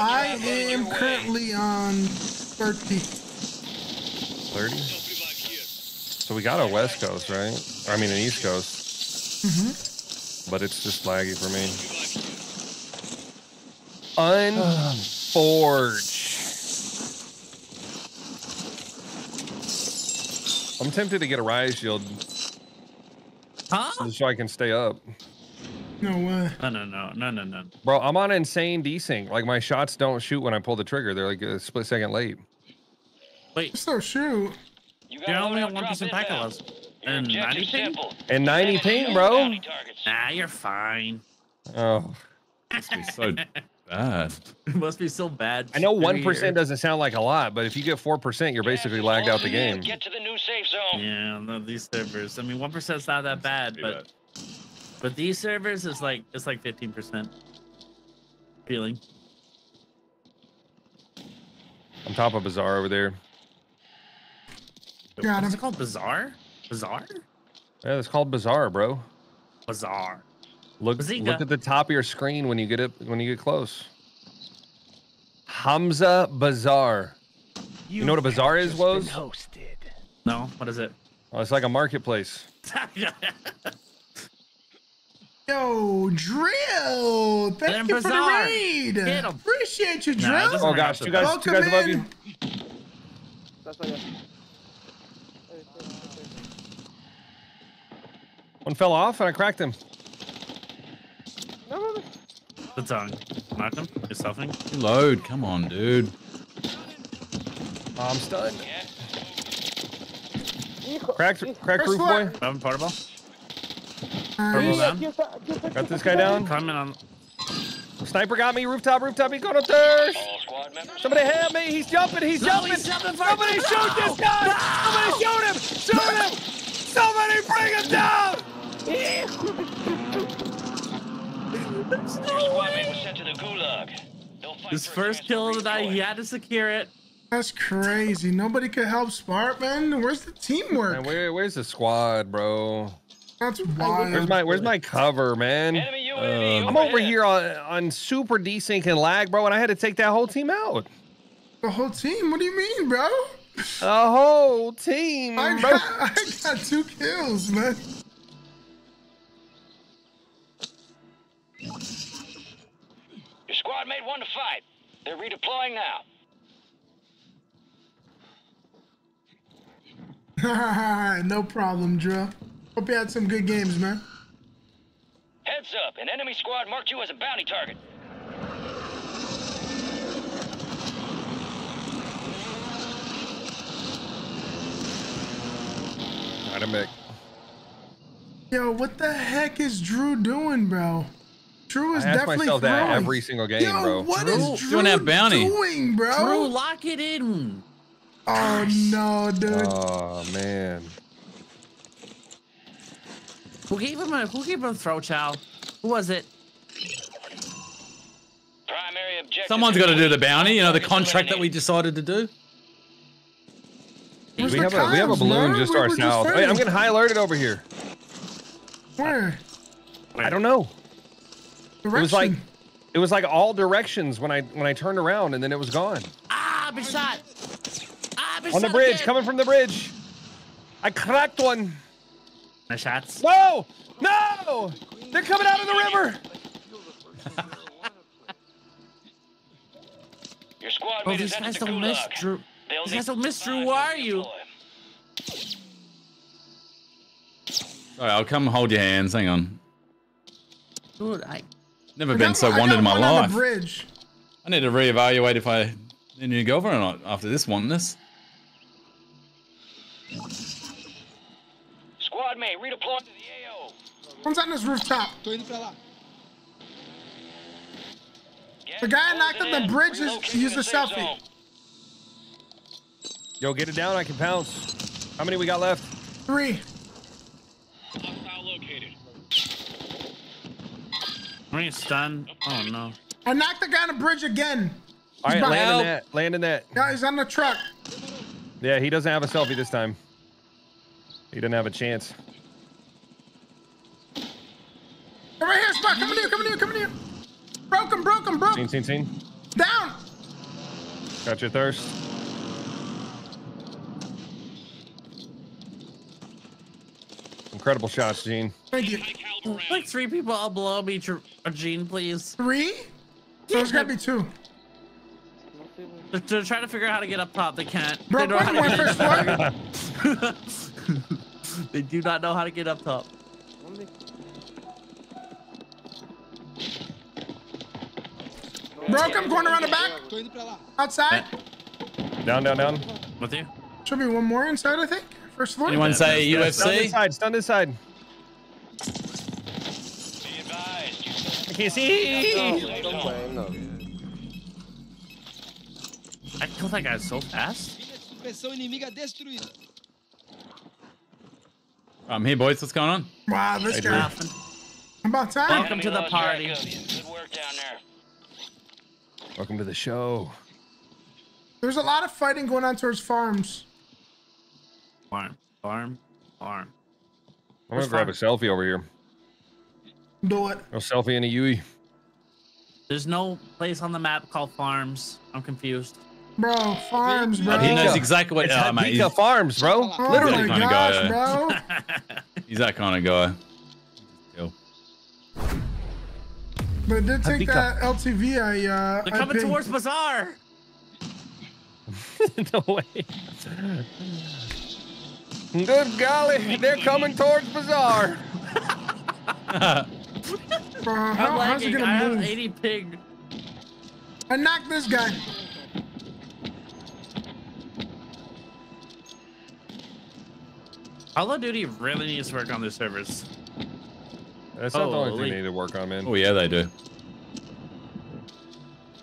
I am currently on 30. 30? So we got a West Coast, right? Or, I mean, an East Coast. Mm-hmm. But it's just laggy for me. Unforge. I'm tempted to get a rise shield. Huh? So I can stay up. No way. No, no, no, no, no, no. Bro, I'm on insane desync. Like my shots don't shoot when I pull the trigger. They're like a split second late. Wait, So shoot. you're only on one percent packet loss. And ninety ping? And 90 ping, bro. Nah, you're fine. Oh. Must be so bad. It must be so bad. I know one hear. doesn't sound like a lot, but if you get four percent, you're basically lagged out the game. Get to the new safe zone. Yeah, no, these servers. I mean, one percent's not that bad, but but these servers is like it's like fifteen percent. Feeling. On top of Bazaar over there. Got What's him. it called? Bizarre? Bizarre? Yeah, it's called Bazaar, bro. Bizarre. Look, Bazinga. look at the top of your screen when you get it when you get close. Hamza Bazaar. You know what a bazaar is, Woes? No, what is it? Oh, it's like a marketplace. Yo, Drill. Thank Them you for the Bazaar. raid. Get 'em. Appreciate you, Drill. it doesn't Oh gosh, two guys, two guys Welcome above in. you. One fell off and I cracked him. the tongue. Knocked him. You're stuffing. Load. Come on, dude. Oh, I'm stunned. Cracked, cracked First roof one. boy. Robin portable. Nice. down. Got this guy down. Coming on. Sniper got me. Rooftop, rooftop. He's going up thirst. All. Somebody help me. He's jumping. He's No, jumping. jumping. Somebody No! shoot this guy. Somebody shoot him. Shoot him. Somebody bring him down. Your squad mate was sent to the gulag. They'll His first kill of the night. He had to secure it. That's crazy. Nobody could help Spark, man. Where's the teamwork? Man, where, where's the squad, bro? That's wild. Where's my Where's my cover, man? Enemy UAV uh, I'm over here on on super desync and lag, bro, and I had to take that whole team out. the whole team? What do you mean, bro? A whole team, I bro. got, I got two kills, man. Your squad made one to fight. They're redeploying now. no problem, Drew. Hope you had some good games, man. Heads up, an enemy squad marked you as a bounty target. Alright, I'm back. Yo, what the heck is Drew doing, bro? Drew is I ask definitely myself that throwing. every single game, Yo, bro. what is Drew Drew doing that bounty. doing, bro? Drew, lock it in. oh no, dude. Oh man. Who gave him a Who gave him a throw chow? Who was it? Primary objective. Someone's got to do the bounty. You know, the contract that we decided to do. Where's We the have a we have a balloon man? just We to our were south. Wait, I'm getting high alerted over here. Where? I don't know. Direction. It was like it was like all directions when I when I turned around and then it was gone. Ah, been shot. Ah, been On the bridge, again. coming from the bridge. I cracked one. Nice shots. Whoa! No! They're coming out of the river. Your squad Bro, mate these is guys entered the don't miss. Drew. These guys don't miss time Drew. to Where are you? redeploy. All right, I'll come hold your hands. Hang on. Dude, I. Never I been got so I wanted in my one on life. bridge. I need to reevaluate if I need a new girlfriend or not after this wanting this. Squad mate, redeploy to the AO. One's on this rooftop. The guy knocked on the bridge is Relocating used the selfie. Yo, get it down. I can pounce. How many we got left? Three. Are you stunned? Oh no. I knocked the guy on the bridge again. All right, behind- land in that. Land in that. Yeah, he's on the truck. Yeah, he doesn't have a selfie this time. He doesn't have a chance. Come right here, Spot. Coming to you, coming to you, coming to you. Broke him, broke him, broke. Seen, seen, seen. Down. Got your thirst. Incredible shots, Gene. Thank you. Like three people up below me, Tr- uh, Gene, please. Three? So there's gotta be two. They're, they're trying to figure out how to get up top. They can't. Bro, they, know how one to more first floor. they do not know how to get up top. Broke him, going around the back. Outside. Down, down, down. With you? Should be one more inside, I think. First floor. Anyone say Yeah, Stun this UFC? side. Stun this side. Be advised, you I can't see. safe zone. I killed that guy so fast. Supressão inimiga destruída. I'm um, here, boys. What's going on? Wow, this Hey, guy. Nothing. About time. Welcome to the party. track of you. Good work down there. Welcome to the show. There's a lot of fighting going on towards farms. Farm, farm, farm. I'm Where's gonna grab a selfie over here. Do it. No selfie in a Yui. There's no place on the map called farms. I'm confused. Bro, farms, bro. He knows exactly what. It's mate, Hadiqa he's, Farms, bro. Oh Literally. my Kinda guy, bro. he's that kind of guy. Kill. But it did take Hadiqa. that LTV I uh They're I coming pinged. towards Bazaar. no way. Good golly, they're coming towards Bazaar. Bro, I'm how, how's he lagging. I gonna have move? 80 ping. I knocked this guy. Call of Duty really needs to work on their servers. That's not the only thing Holy. they need to work on, man. Oh yeah, they do.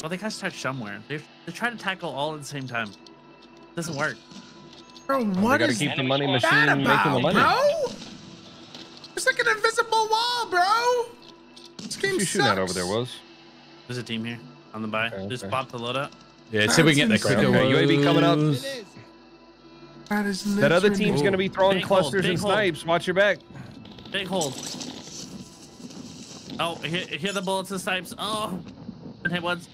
Well, they gotta start somewhere. They're, they're trying to tackle all at the same time. doesn't work. Bro, They what gotta is keep the money machine that making the about, money. bro? It's like an invisible wall, bro. This game What you shooting sucks. at over there, was? There's a team here on the buy. Okay, Just okay. bought the load up. Yeah, see if we can get there Okay, quicker. UAV coming up. That is That other team's gonna be throwing Big clusters big and hold. snipes. Watch your back. Big hold. Oh, hear, hear the bullets and snipes. Oh, been hit once.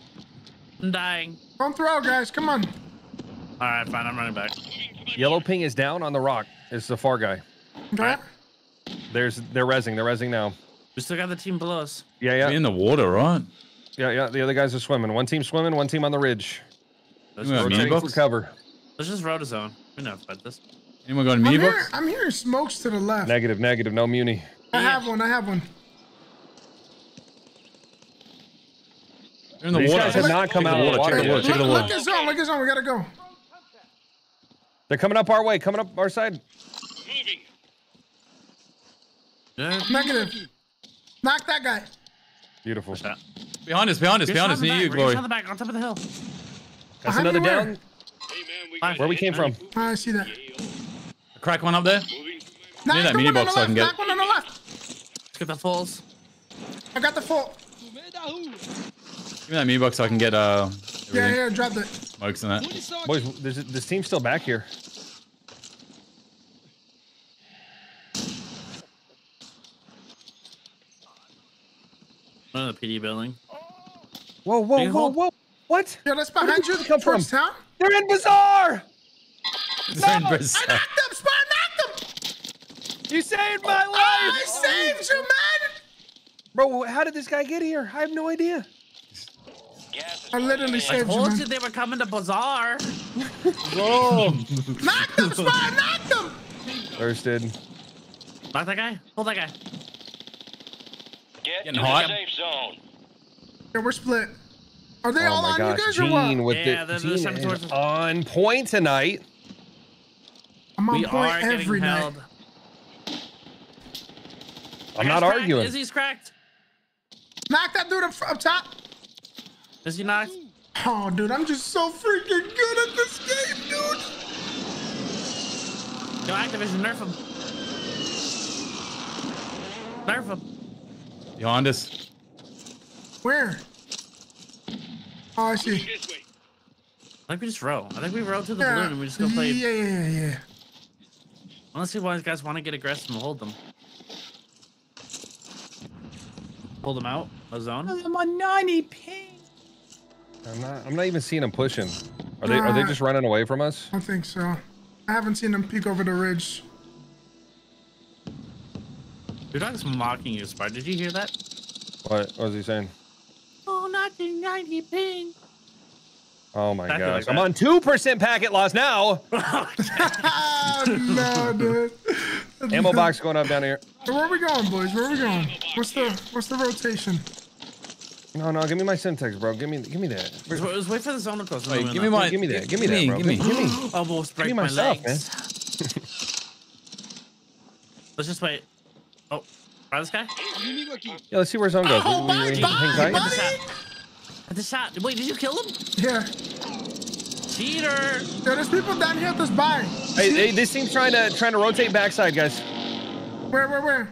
I'm dying. Don't throw, guys. Come on. All right, fine. I'm running back. Yellow ping is down on the rock. It's the far guy. Okay. There's they're resing. They're resing now. We still got the team below us. Yeah, Be yeah, in the water, right? yeah, yeah. The other guys are swimming. One team swimming. One team on the ridge. Let's Yeah, just, mini Rotating for cover. let's just road a zone. We know about this. Anyone got a I'm, mini hear, box? I'm hearing smokes to the left. Negative, negative. No muni. I have one. I have one. They're in the These water. guys have not come Check out the of the water. Check the water water. Check Look, the look water. at zone. Look at zone. We gotta go. They're coming up our way. Coming up our side. Yeah. Negative. Knock that guy. Beautiful. Shot. Behind us, behind us, Here's behind on us, the near back, you, Glory. on the back, on top of the hill. That's Behind another me where? down. Fine. Where we came from. Ah, I see that. Crack one up there. Knock that the mini box so I can get Knock one on the left. Let's get the fulls. I got the full. No meio da rua. Give me that mini box so I can get uh Yeah, everything. yeah, dropped it. smokes in that. Boys, there's, this team's still back here. One of the PD building. Whoa, whoa, Big whoa, hole. whoa. What? Yeah, that's behind you. this come from? Towards town. They're in Bazaar! They're in Brazil. I knocked them. Spot knocked him. You saved my life. I life! saved you, man. Bro, how did this guy get here? I have no idea. Gas is I literally closing in. saved you, Told man. you they were coming to Bazaar. Knocked him. Spot knocked him. Thirsted. Knock that guy. Hold that guy. Get Getting to hot. the safe zone. Yeah, we're split. Are they Oh all on gosh, you guys or Gene what? with Yeah, the they're- they're Gene coming is on point tonight. I'm on we point are every getting night. held. I'm not arguing. arguing. Izzy's cracked. Knock that dude up, up top. Is he not? Oh, dude, I'm just so freaking good at this game, dude. Yo, Activision, nerf him. Nerf him. Behind us. Where? Oh, I see. I think we just row. I think we row to the Yeah. balloon and we just go play. Yeah, yeah, yeah, yeah. why these guys want to get aggressive and hold them. Pull them out. A zone. I'm on 90 ping. I'm not. I'm not even seeing them pushing. Are they? Are they Uh, just running away from us? I think so. I haven't seen them peek over the ridge. Your dog's mocking you, Spar. Did you hear that? What? What was he saying? Oh, not the 90 ping. Oh my Exactly gosh! like I'm on two percent packet loss now. Ah, no, dude. Ammo box going up down here. Where are we going, boys? Where are we going? What's the what's the rotation? No, no, give me my syntax, bro. Give me, give me that. Let's, let's wait for the zone to close. Wait, give me know. my. Give me that. Give me that, bro. Give me. Give me. Almost break me my my stuff, legs. Let's just wait. Oh, try this guy. Yeah, let's see where zone goes. Oh, We- we- my we hang God, buddy. At the shot. Wait, did you kill him? Yeah. Cheater. Yo, there's people down here at this buy. Hey, hey, this team's trying to trying to rotate backside, guys. Where, where, where?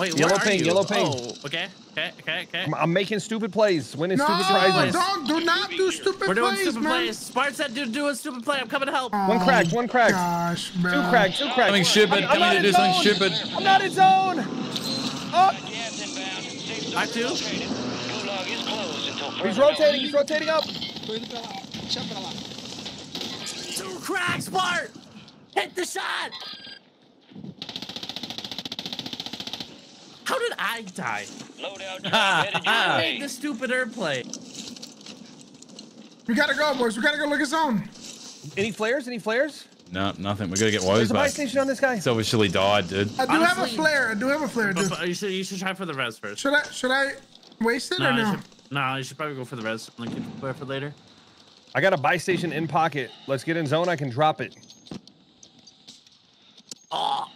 Wait, Yellow where are ping, you? yellow ping. Oh, okay, okay, okay, okay. I'm, I'm making stupid plays, winning No, stupid prizes. don't do not do stupid We're doing stupid man. plays. Spart said, "Dude, do a stupid play. I'm coming to help." One cracked, one cracked. Oh, gosh, bro. Two cracked, two cracked. Something stupid. I'm, I'm Tell not to in do something zone. stupid. I'm not in zone. Up. Gas inbound. Safe zone Back two. located. Gulag is closed until further He's rotating. He's rotating up. Tô indo pra lá. Deixa pra lá. Two cracks, Spart. Hit the shot. How did I die? Loadout drop I made the stupid airplane. We gotta go, boys. We gotta go look at zone. Any flares? Any flares? No, nothing. We gotta get There's woes a buy station on this guy. He's obviously died, dude. I do have a flare. I do have a flare, dude. But, but you should you should try for the res first. Should I should I waste it No, or no? should, no, you should probably go for the res. Like keep it for later. I got a buy station in pocket. Let's get in zone. I can drop it. Oh.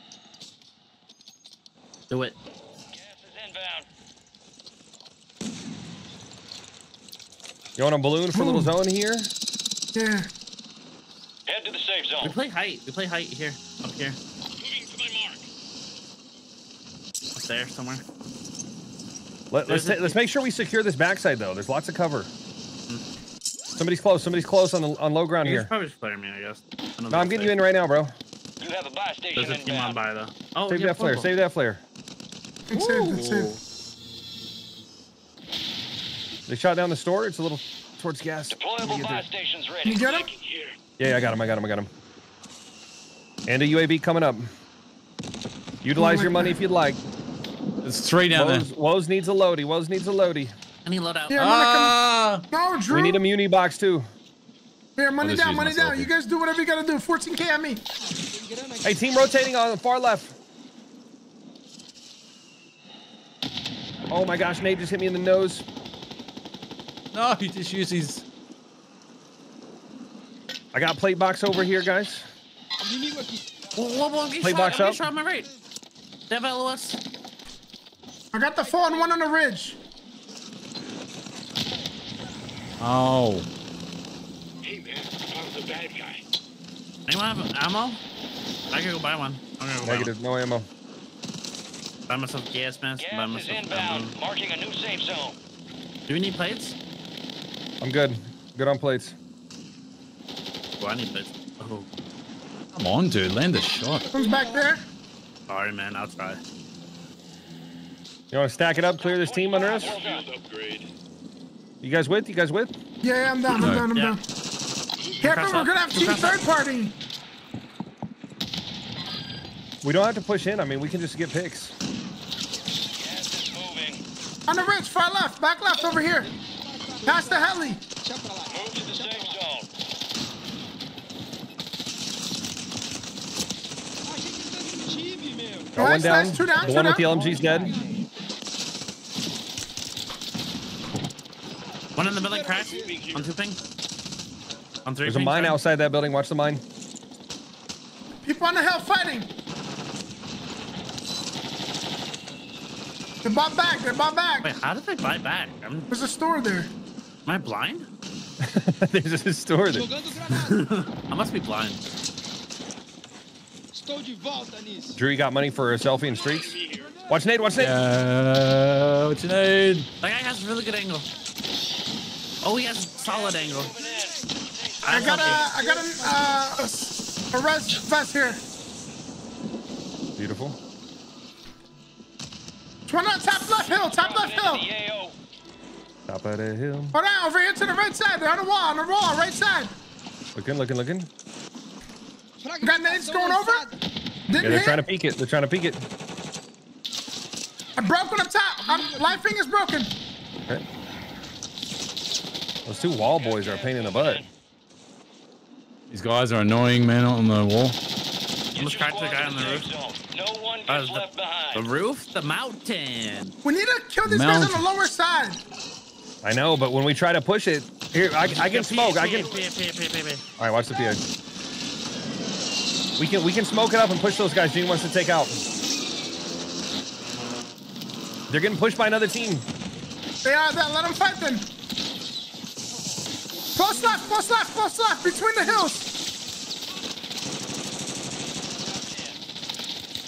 Do it. Gas is inbound. You want a balloon for a little zone here? Yeah. Head to the safe zone. We play height. We play height here. Up here. Moving to my mark. Up there somewhere. Let, let's a- let's make sure we secure this backside though. There's lots of cover. Somebody's close. Somebody's close on the on low ground You here. probably just flare me, I guess. I no, I'm that's getting you in right now, bro. You have a buy station There's a team on inbound. by though. Oh, Save yeah, that flare. Save that flare. It's saved. It's Ooh. Saved. They shot down the store. It's a little towards gas. Deployable get buy there. stations ready. You get him? Yeah, yeah, I got him. I got him. I got him. And a UAV coming up. Utilize your money if you'd like. There's three down Woes, there. Woes needs a loady. Woes needs a loady. Any loadout. Yeah, I'm gonna Ah! come. No, Drew. We need a muni box too. Here, money down, money myself down. You guys do whatever you gotta do. 14k on me. Hey, team rotating on the far left. Oh my gosh, Nate just hit me in the nose. No, he just used his. I got a plate box over here, guys. Inimigo aqui. Whoa, whoa, whoa, get Play shot. box I'm up. getting shot on my right. They have LOS. I got the phone one on the ridge. Oh. Hey man, found the bad guy. Anyone have ammo? I can go buy one. I'm gonna go buy Negative, no ammo. Buy myself gas mask. Buy Gas is myself inbound. ammo. Marking a new safe zone. Do we need plates? I'm good. Good on plates. Oh, I need plates. Oh, Come on, dude. Land a shot. Who's back there? sorry, man. I'll try. You want to stack it up, clear this team under us? You guys with? You guys with? Yeah, yeah, I'm down. I'm down. I'm Yeah. down. Careful, we're gonna have Two team third party. We don't have to push in. I mean, we can just get picks. Gas is moving. On the ridge, far left, back left over here. Past the heli. Deixa pra lá. Move to the safe zone. Que que tá dando time, meu? Got one down. nice, two down, the two one with the. LMG's dead. One in the building cracked. On two ping. On three There's a mine cracked. outside that building. Watch the mine. People on the hill fighting. They bought back. They bought back. Wait, how did they buy back? I'm, There's a store there. Am I blind? There's a store there. I must be blind. Estou de volta nisso. Drew, you got money for a selfie in streaks? Watch Nate, watch Nate. Uh, what you need? That guy has a really good angle. Oh, he has a solid angle. I I'm got a, helping. I got a, uh, a s- a res vest here. Beautiful. It's one on top left hill, top left hill. Yayo. Top of the hill. Hold on, over here to the right side. They're on the wall, on the wall, right side. Looking, looking, looking. Fraga Got nades going over? Yeah, Didn't they're hit. trying to peek it. They're trying to peek it. I broke one up top. I'm, light finger's broken. Okay. Those two wall boys are a pain in the butt. These guys are annoying, man, on the wall. I'm Almost cracked the guy on the roof. No one Uh, gets the, left behind. the roof, the mountain. We need to kill these guys on the lower side. I know, but when we try to push it, here I, I can smoke. I can. All right, watch the PA. We can we can smoke it up and push those guys. Gene wants to take out. They're getting pushed by another team. They are there. Let them fight then. Close left, close left, close left, between the hills.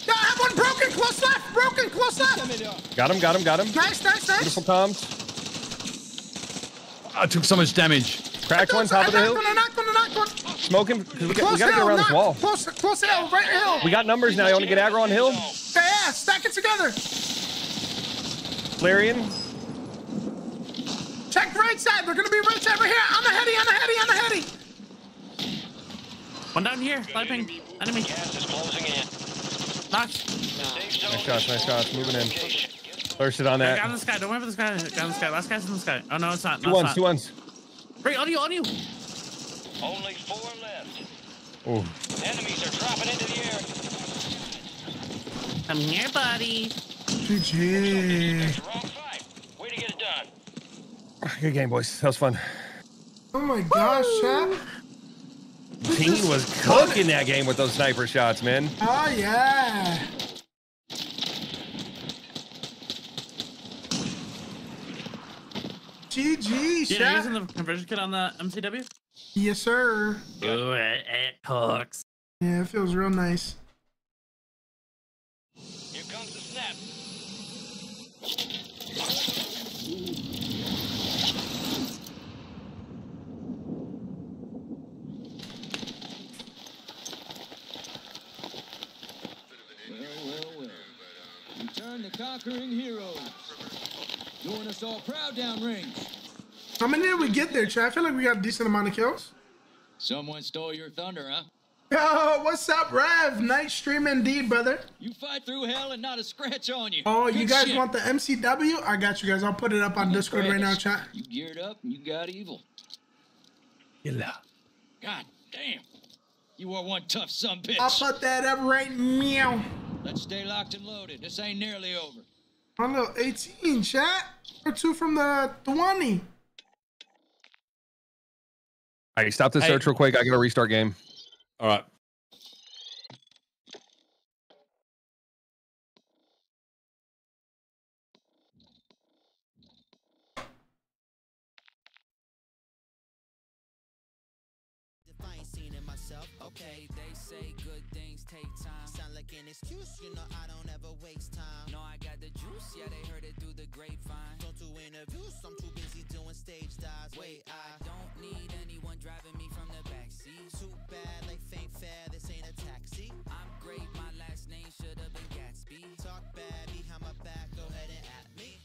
Yeah, I have one broken, close left, broken, close left. Got him, got him, got him. Nice, nice, nice. Beautiful comms. I took so much damage. Cracked one, top of the hill. one, I knocked one, I knocked one. Smoke him. 'cause We, got, we Close gotta get hill, around this wall. Close, close hill, right hill. We got numbers now. You want to get aggro on hill? Yeah, yeah, stack it together. Larian. Check right side. They're gonna be right side right here. On the heady, on the heady, on the heady. One down here. Sniping. Enemy. Gas is closing in. Knocked. Nice shots, nice shots. Moving in. Location. Thirsted on Guy on that. the sky. Don't worry about this guy. Guy on the sky. Last guy's in the sky. Oh no, it's not. Two No, ones, it's two not. ones. Right on you, on you. Only four left. Oh, Enemies are dropping into the air. Come here, buddy. GG. Way to get it done. good game, boys. That was fun. Oh my gosh, chat. Gene was cooking that game with those sniper shots, man. Oh yeah. GG, You know, chat. using the conversion kit on the MCW? Yes, sir. Do it. It cooks. Yeah, it feels real nice. Here comes the snap. Well, well, well. Return the conquering heroes. Doing us all proud downrange. How many did we get there, chat? I feel like we got a decent amount of kills. Someone stole your thunder, huh? Yo, what's up, Rev? Nice stream indeed, brother. You fight through hell and not a scratch on you. Oh, you guys shit. want the MCW? I got you guys. I'll put it up on Discord right now, chat. You geared up and you got evil. God damn. You are one tough son bitch. I'll put that up right meow. Let's stay locked and loaded. This ain't nearly over. The 18, chat. Or two from the 20. All right, stop the Hey. search real quick. I gotta restart game. All right. If I ain't seen it myself, okay, they say good things take time. Sound like an excuse, you know I don't ever waste time. No, I got the juice, yeah, they heard it through the grapevine. Interviews, I'm too busy doing stage dives. Wait, I don't need anyone driving me from the backseat. Too bad, like faint fair, this ain't a taxi. I'm great, my last name should have been Gatsby. Talk bad behind my back, go ahead and at me.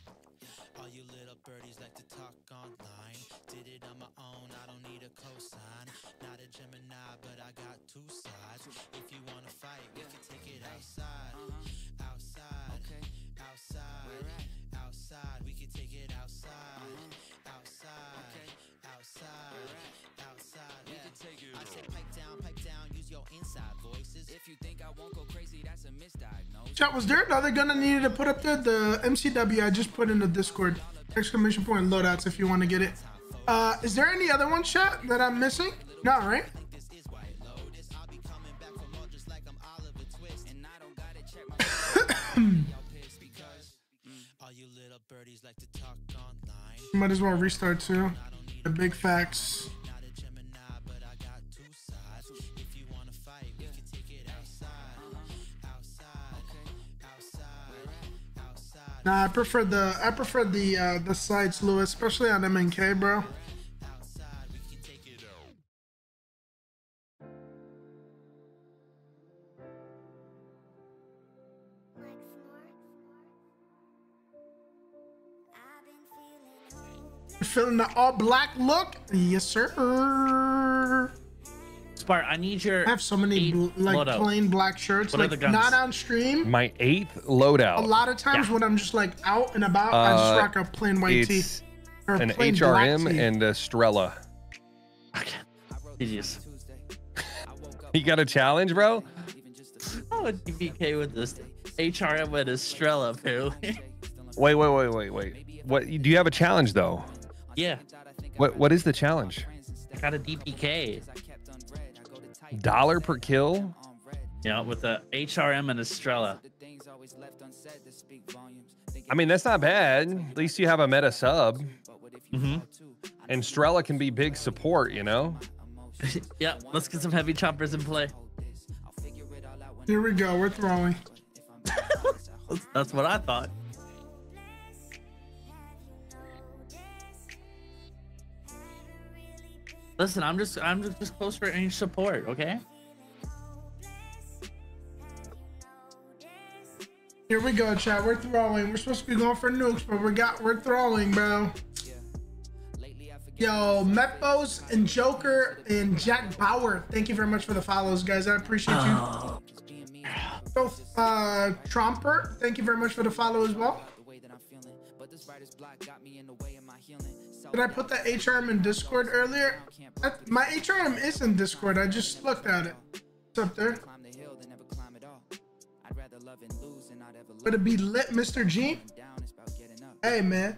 All you little birdies like to talk online. Did it on my own, I don't need a cosign. Not a Gemini, but I got two sides. If you wanna fight, we can take it outside. Uh-huh. Outside. Outside. Outside. Outside. Outside. We can take it. I said pipe down, pipe down, use your inside voices. If you think I won't go crazy, that's a misdiagnosis. Chat, was there another gun I needed to put up there? The MCW I just put in the Discord. Exclamation point loadouts if you want to get it. Uh, is there any other one, chat, that I'm missing? No, right? This is White Lotus. I'll be coming back for more just like I'm Oliver Twist. And I don't gotta check my y'all pissed because all you little birdies like to talk online. Might as well restart too. The big facts. Nah, I prefer the I prefer the uh, the sites, Lewis, especially on MNK, bro. Feeling the all black look? Yes, sir. Spart, I need your. I have so many bl- like loadout. plain black shirts, What are like the guns? not on stream. My eighth loadout. A lot of times when I'm just like out and about, I just Uh, rock a plain white tee. it's Or an plain black HRM tee. and a Strela. Genius. You got a challenge, bro? Oh, a DPK with this HRM with Strela, apparently. Wait, wait, wait, wait, wait. What? Do you have a challenge though? Yeah, What? What is the challenge? I got a DPK. Dollar per kill? Yeah, with the HRM and Strela. I mean, that's not bad. At least you have a meta sub. Mm-hmm. And Strela can be big support, you know? yeah, let's get some heavy choppers in play. Here we go. We're throwing. That's, that's what I thought. Listen, I'm just I'm just, just close for any support, okay? Here we go, chat. We're throwing. We're supposed to be going for nukes, but we got we're throwing, bro. Yo, Mepos and Joker and Jack Bauer. Thank you very much for the follows, guys. I appreciate you. Both uh Tromper, thank you very much for the follow as well. Did I put that HRM in Discord earlier? That- my HRM is in Discord. I just looked at it. It's up there. Would it be lit, Mr. G? Hey, man.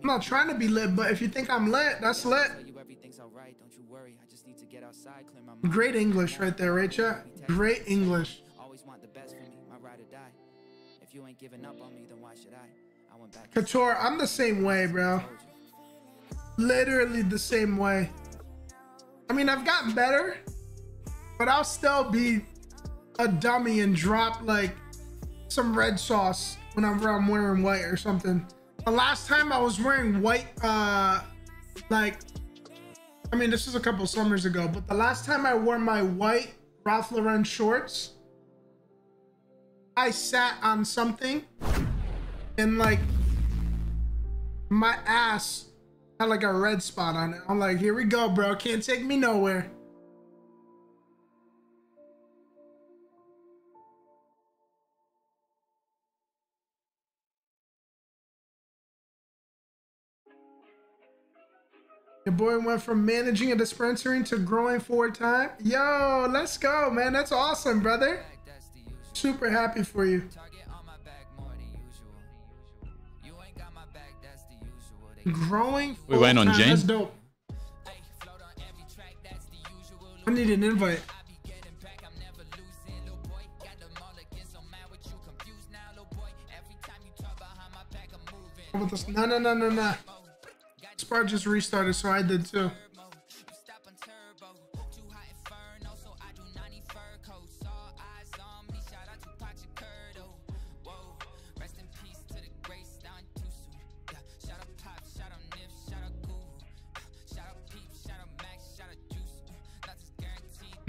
I'm not trying to be lit, but if you think I'm lit, that's lit. Great English right there, right, chat? Great English. Couture, I'm the same way, bro. Literally the same way. I mean, I've gotten better, but I'll still be a dummy and drop like some red sauce whenever I'm wearing white or something. The last time I was wearing white, uh, like, I mean, this was a couple summers ago, but the last time I wore my white Ralph Lauren shorts, I sat on something and like my ass had like a red spot on it. I'm like, here we go, bro. Can't take me nowhere. Your boy went from managing a dispensary to growing four time. Yo, let's go, man. That's awesome, brother. Super happy for you. Growing. We waiting on full-time. Jane? That's dope. I need an invite. No, no, no, no, no. Spark just restarted, so I did too.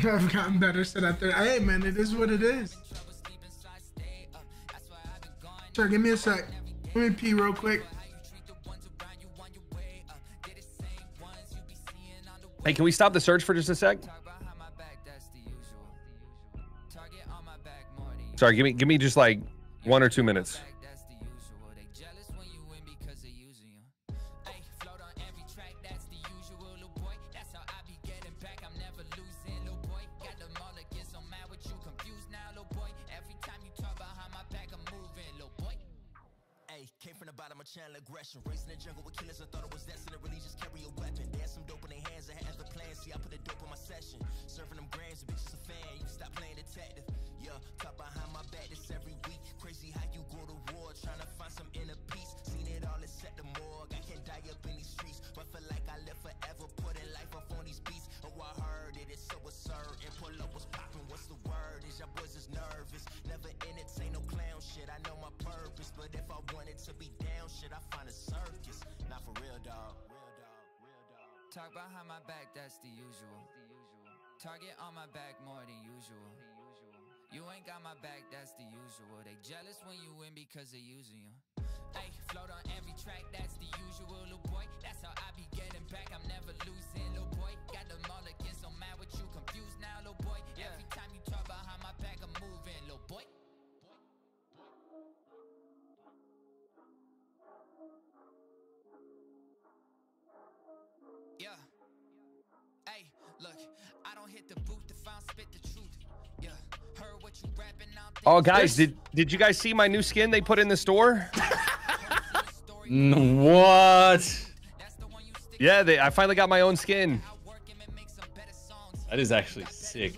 I've gotten better, said after. Hey, man, it is what it is. Sure, give me a sec. Let me pee real quick. Hey, can we stop the search for just a sec? Sorry, give me give me just like one or two minutes. Because they Oh, guys, did did you guys see my new skin they put in the store? What? Yeah, they, I finally got my own skin. That is actually sick.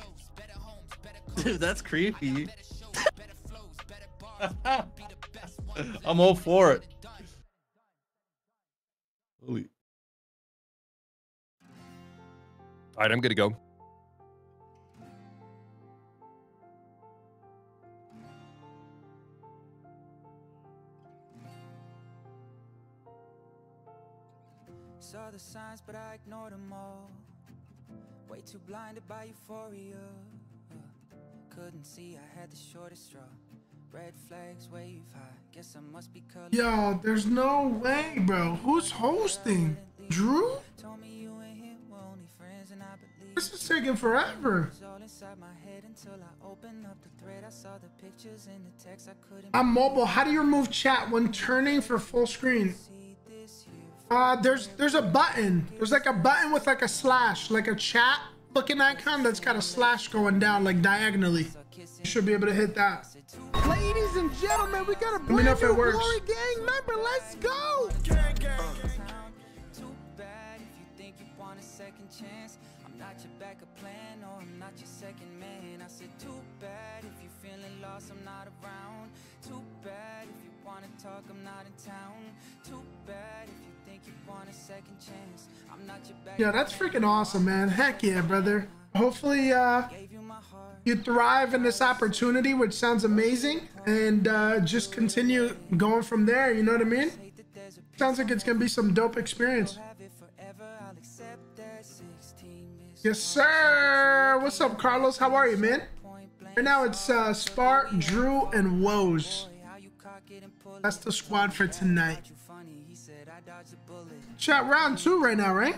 Dude, that's creepy. I'm all for it. Holy. All right, I'm good to go. But I ignored them all. Way too blinded by euphoria. Couldn't see I had the shortest straw. Red flags wave high. Guess I must be color. Yo, there's no way, bro. Who's hosting? Drew? Told me you and him were only friends, and I believe This is taking forever. all inside my head until I opened up the thread. I saw the pictures and the text I couldn't. I'm mobile. How do you remove chat when turning for full screen? Uh, there's there's a button. There's like a button with like a slash, like a chat looking icon that's got a slash going down like diagonally. You should be able to hit that. Ladies and gentlemen, we got a me know brand if it works. Glory Gang member. Let's go. Too bad if you think you want a second chance. I'm not your backup plan, or I'm not your second man. I said, too bad if you're feeling lost, I'm not around. Too bad if you wanna talk, I'm not in town. Too bad if you Yeah, that's freaking awesome, man. Heck yeah, brother. Hopefully, uh, you thrive in this opportunity, which sounds amazing, and uh, just continue going from there. You know what I mean? Sounds like it's gonna be some dope experience. Yes, sir. What's up, Carlos? How are you, man? Right now it's uh, Drew, and Woes. That's the squad for tonight. Chat round two right now, right?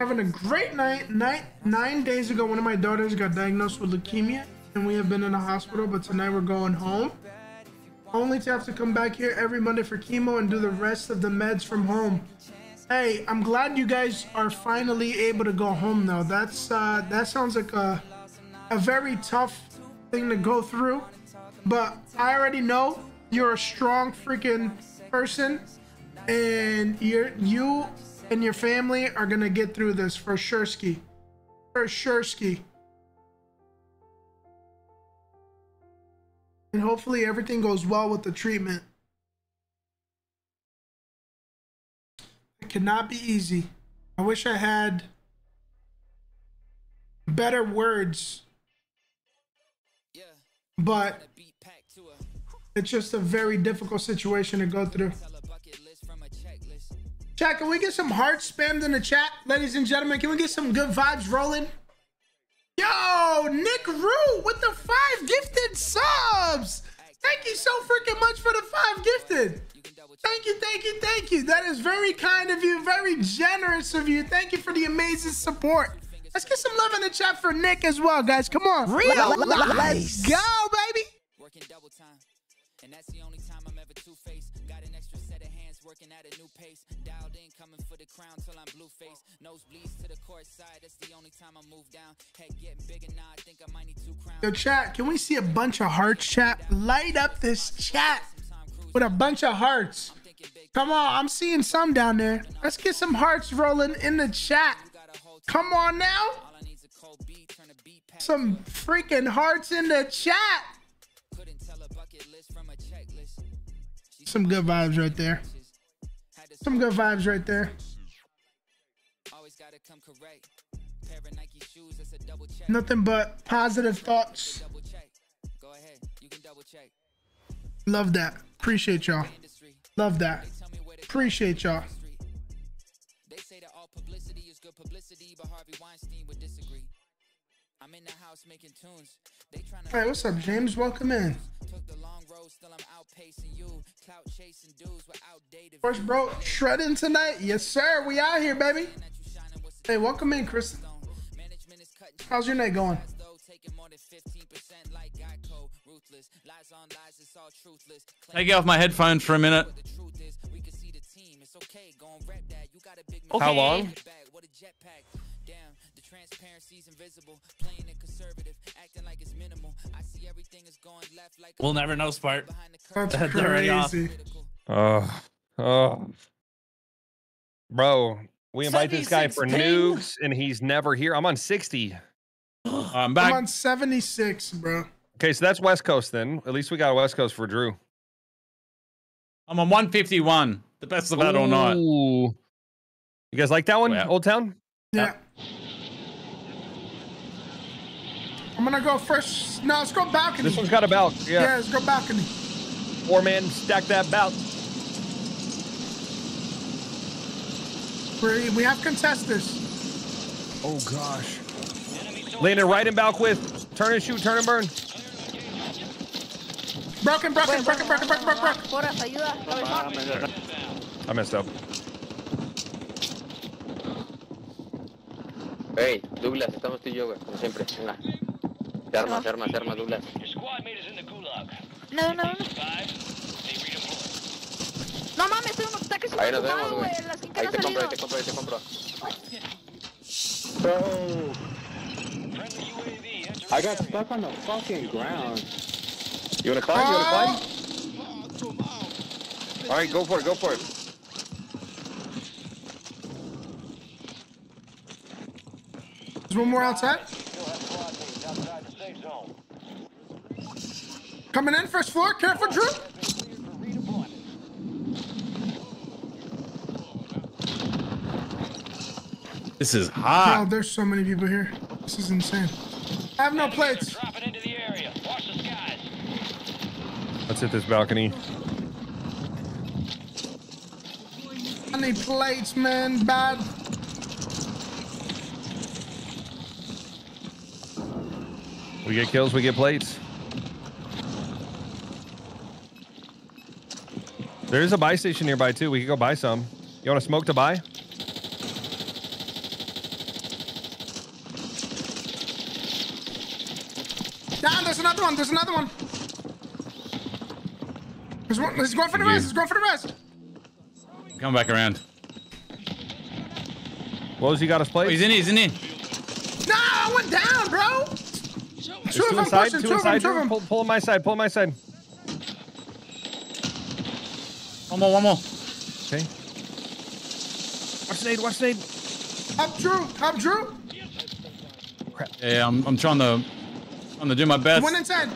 Having a great night. Night nine days ago, one of my daughters got diagnosed with leukemia, and we have been in the hospital. But tonight we're going home, only to have to come back here every Monday for chemo and do the rest of the meds from home. Hey, I'm glad you guys are finally able to go home, though. That's uh, that sounds like a a very tough thing to go through, but I already know you're a strong freaking person, and you're you and your family are gonna get through this for sure, ski. For sure, ski. And hopefully everything goes well with the treatment. It cannot be easy. I wish I had better words. But it's just a very difficult situation to go through. Chat, can we get some hearts spammed in the chat? Ladies and gentlemen, can we get some good vibes rolling? Yo, Nick Rue with the five gifted subs. Thank you so freaking much for the five gifted. Thank you, thank you, thank you. That is very kind of you, very generous of you. Thank you for the amazing support. Let's get some love in the chat for Nick as well, guys. Come on. Real Let's go, baby. Working double time. And that's the only time I'm ever two-faced. Got an extra set of hands working at a new pace. Dialed in, coming for the crown till I'm blue face. Nose bleeds to the court side. That's the only time I move down. Head getting bigger now. I think I might need two crowns. Yo, chat, can we see a bunch of hearts, chat? Light up this chat with a bunch of hearts. Come on, I'm seeing some down there. Let's get some hearts rolling in the chat. Come on now. Some freaking hearts in the chat. Some good vibes right there. Some good vibes right there. Nothing but positive thoughts. Love that. Appreciate y'all. Love that. Appreciate y'all. But Harvey Weinstein would disagree. I'm in the house making tunes. They tryna Hey, what's up, James? Welcome in. took the long road, still I'm outpacing you. Clout chasing dudes with outdated First, bro, shredding tonight. Yes, sir. We out here, baby. Hey, welcome in, Chris. How's your night going? Take off my headphones for a minute. Okay, How long? We'll never know, Spart. That's They're already off. crazy. Oh, oh, bro. We invite this guy for 76 nukes, and he's never here. I'm on 60. I'm back. I'm on 76, bro. Okay, so that's West Coast then. At least we got a West Coast for Drew. I'm on 151. The best of that or not. You guys like that one, Old Town? Yeah. Uh, I'm gonna go first. No, let's go balcony. This one's got a belt. Yeah, Yeah. let's go balcony. Four man stack that belt. We we have contesters. Oh gosh. Landing right in Balk with. Turn and shoot, turn and burn. Broken, broken, broken, broken, broken, broken, broken. Horas, ayuda. lo mejor. I messed up. Hey, Douglas, estamos tú y yo, güey, como siempre. Venga. Douglas. No, no, no. No mames, estoy un ataque Ahí nos super vemos, ocupado, güey. güey. Ahí te han compro, ahí te compro, ahí te compro. I got stuck on the fucking ground. You wanna climb? You wanna climb? All right, go for it, go for it. There's one more outside. Coming in, first floor. Careful, Drew. This is Oh, hot. there's so many people here. This is insane. I have no plates. Let's hit this balcony. I need plates, man. Bad. We get kills, we get plates. There is a buy station nearby too. We could go buy some. You want to smoke to buy? Down, there's another one. There's another one. There's one. He's going for the Thank you. rest. He's going for the rest. Come back around. What he got us plates? Oh, he's in here, he's in here. No, I went down, bro. There's Two of two inside, two Two of them. inside. Two of Drew. them. Pull, pull on my side, pull on my side. One more, one more. Okay. Watch Nade, watch Nade. Up, Drew. Up, Drew. Crap. Yeah, I'm, I'm trying to, trying to do my best. One inside.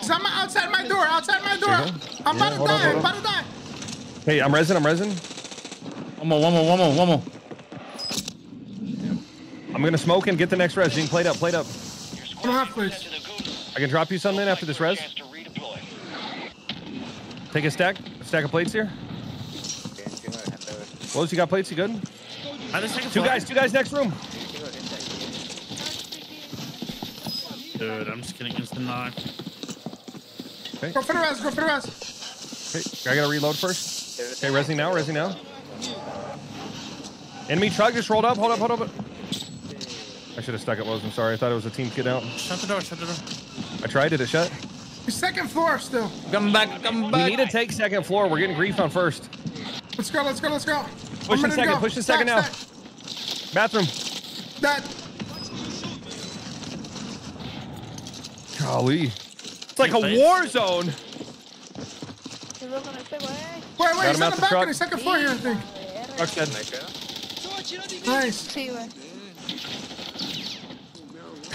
He's on my, outside my door. Outside my door. There you go. I'm Yeah, about to hold on, die. I'm about to die. Hey, I'm resin, I'm resin. One more, one more, one more, one more. I'm gonna smoke and get the next res. Gene, plate up, plate up. I don't have plates. I can drop you something after this res. Take a stack, a stack of plates here. Rose, you got plates? You good? I just take a Two guys, two guys next room. Dude, I'm just getting instant knock. Okay. Go for the rest. Go for the rest. Okay, I gotta reload first. Okay, resing now, resing now. Enemy truck just rolled up. Hold up, hold up. I should have stuck it. Was I'm sorry. I thought it was a team kid out. Shut the door, shut the door. I tried. Did it shut? Second floor still. Come back, come We back. need to take second floor. We're getting griefed on first. Let's go. Let's go. Let's go. Push I'm in ready to second. Push in Stack, second now. stack. Bathroom. That. Golly. It's like a war zone. Cuidado con. Wait, wait. He's on the the balcony. Second floor here, I think. Truck dead. Nice.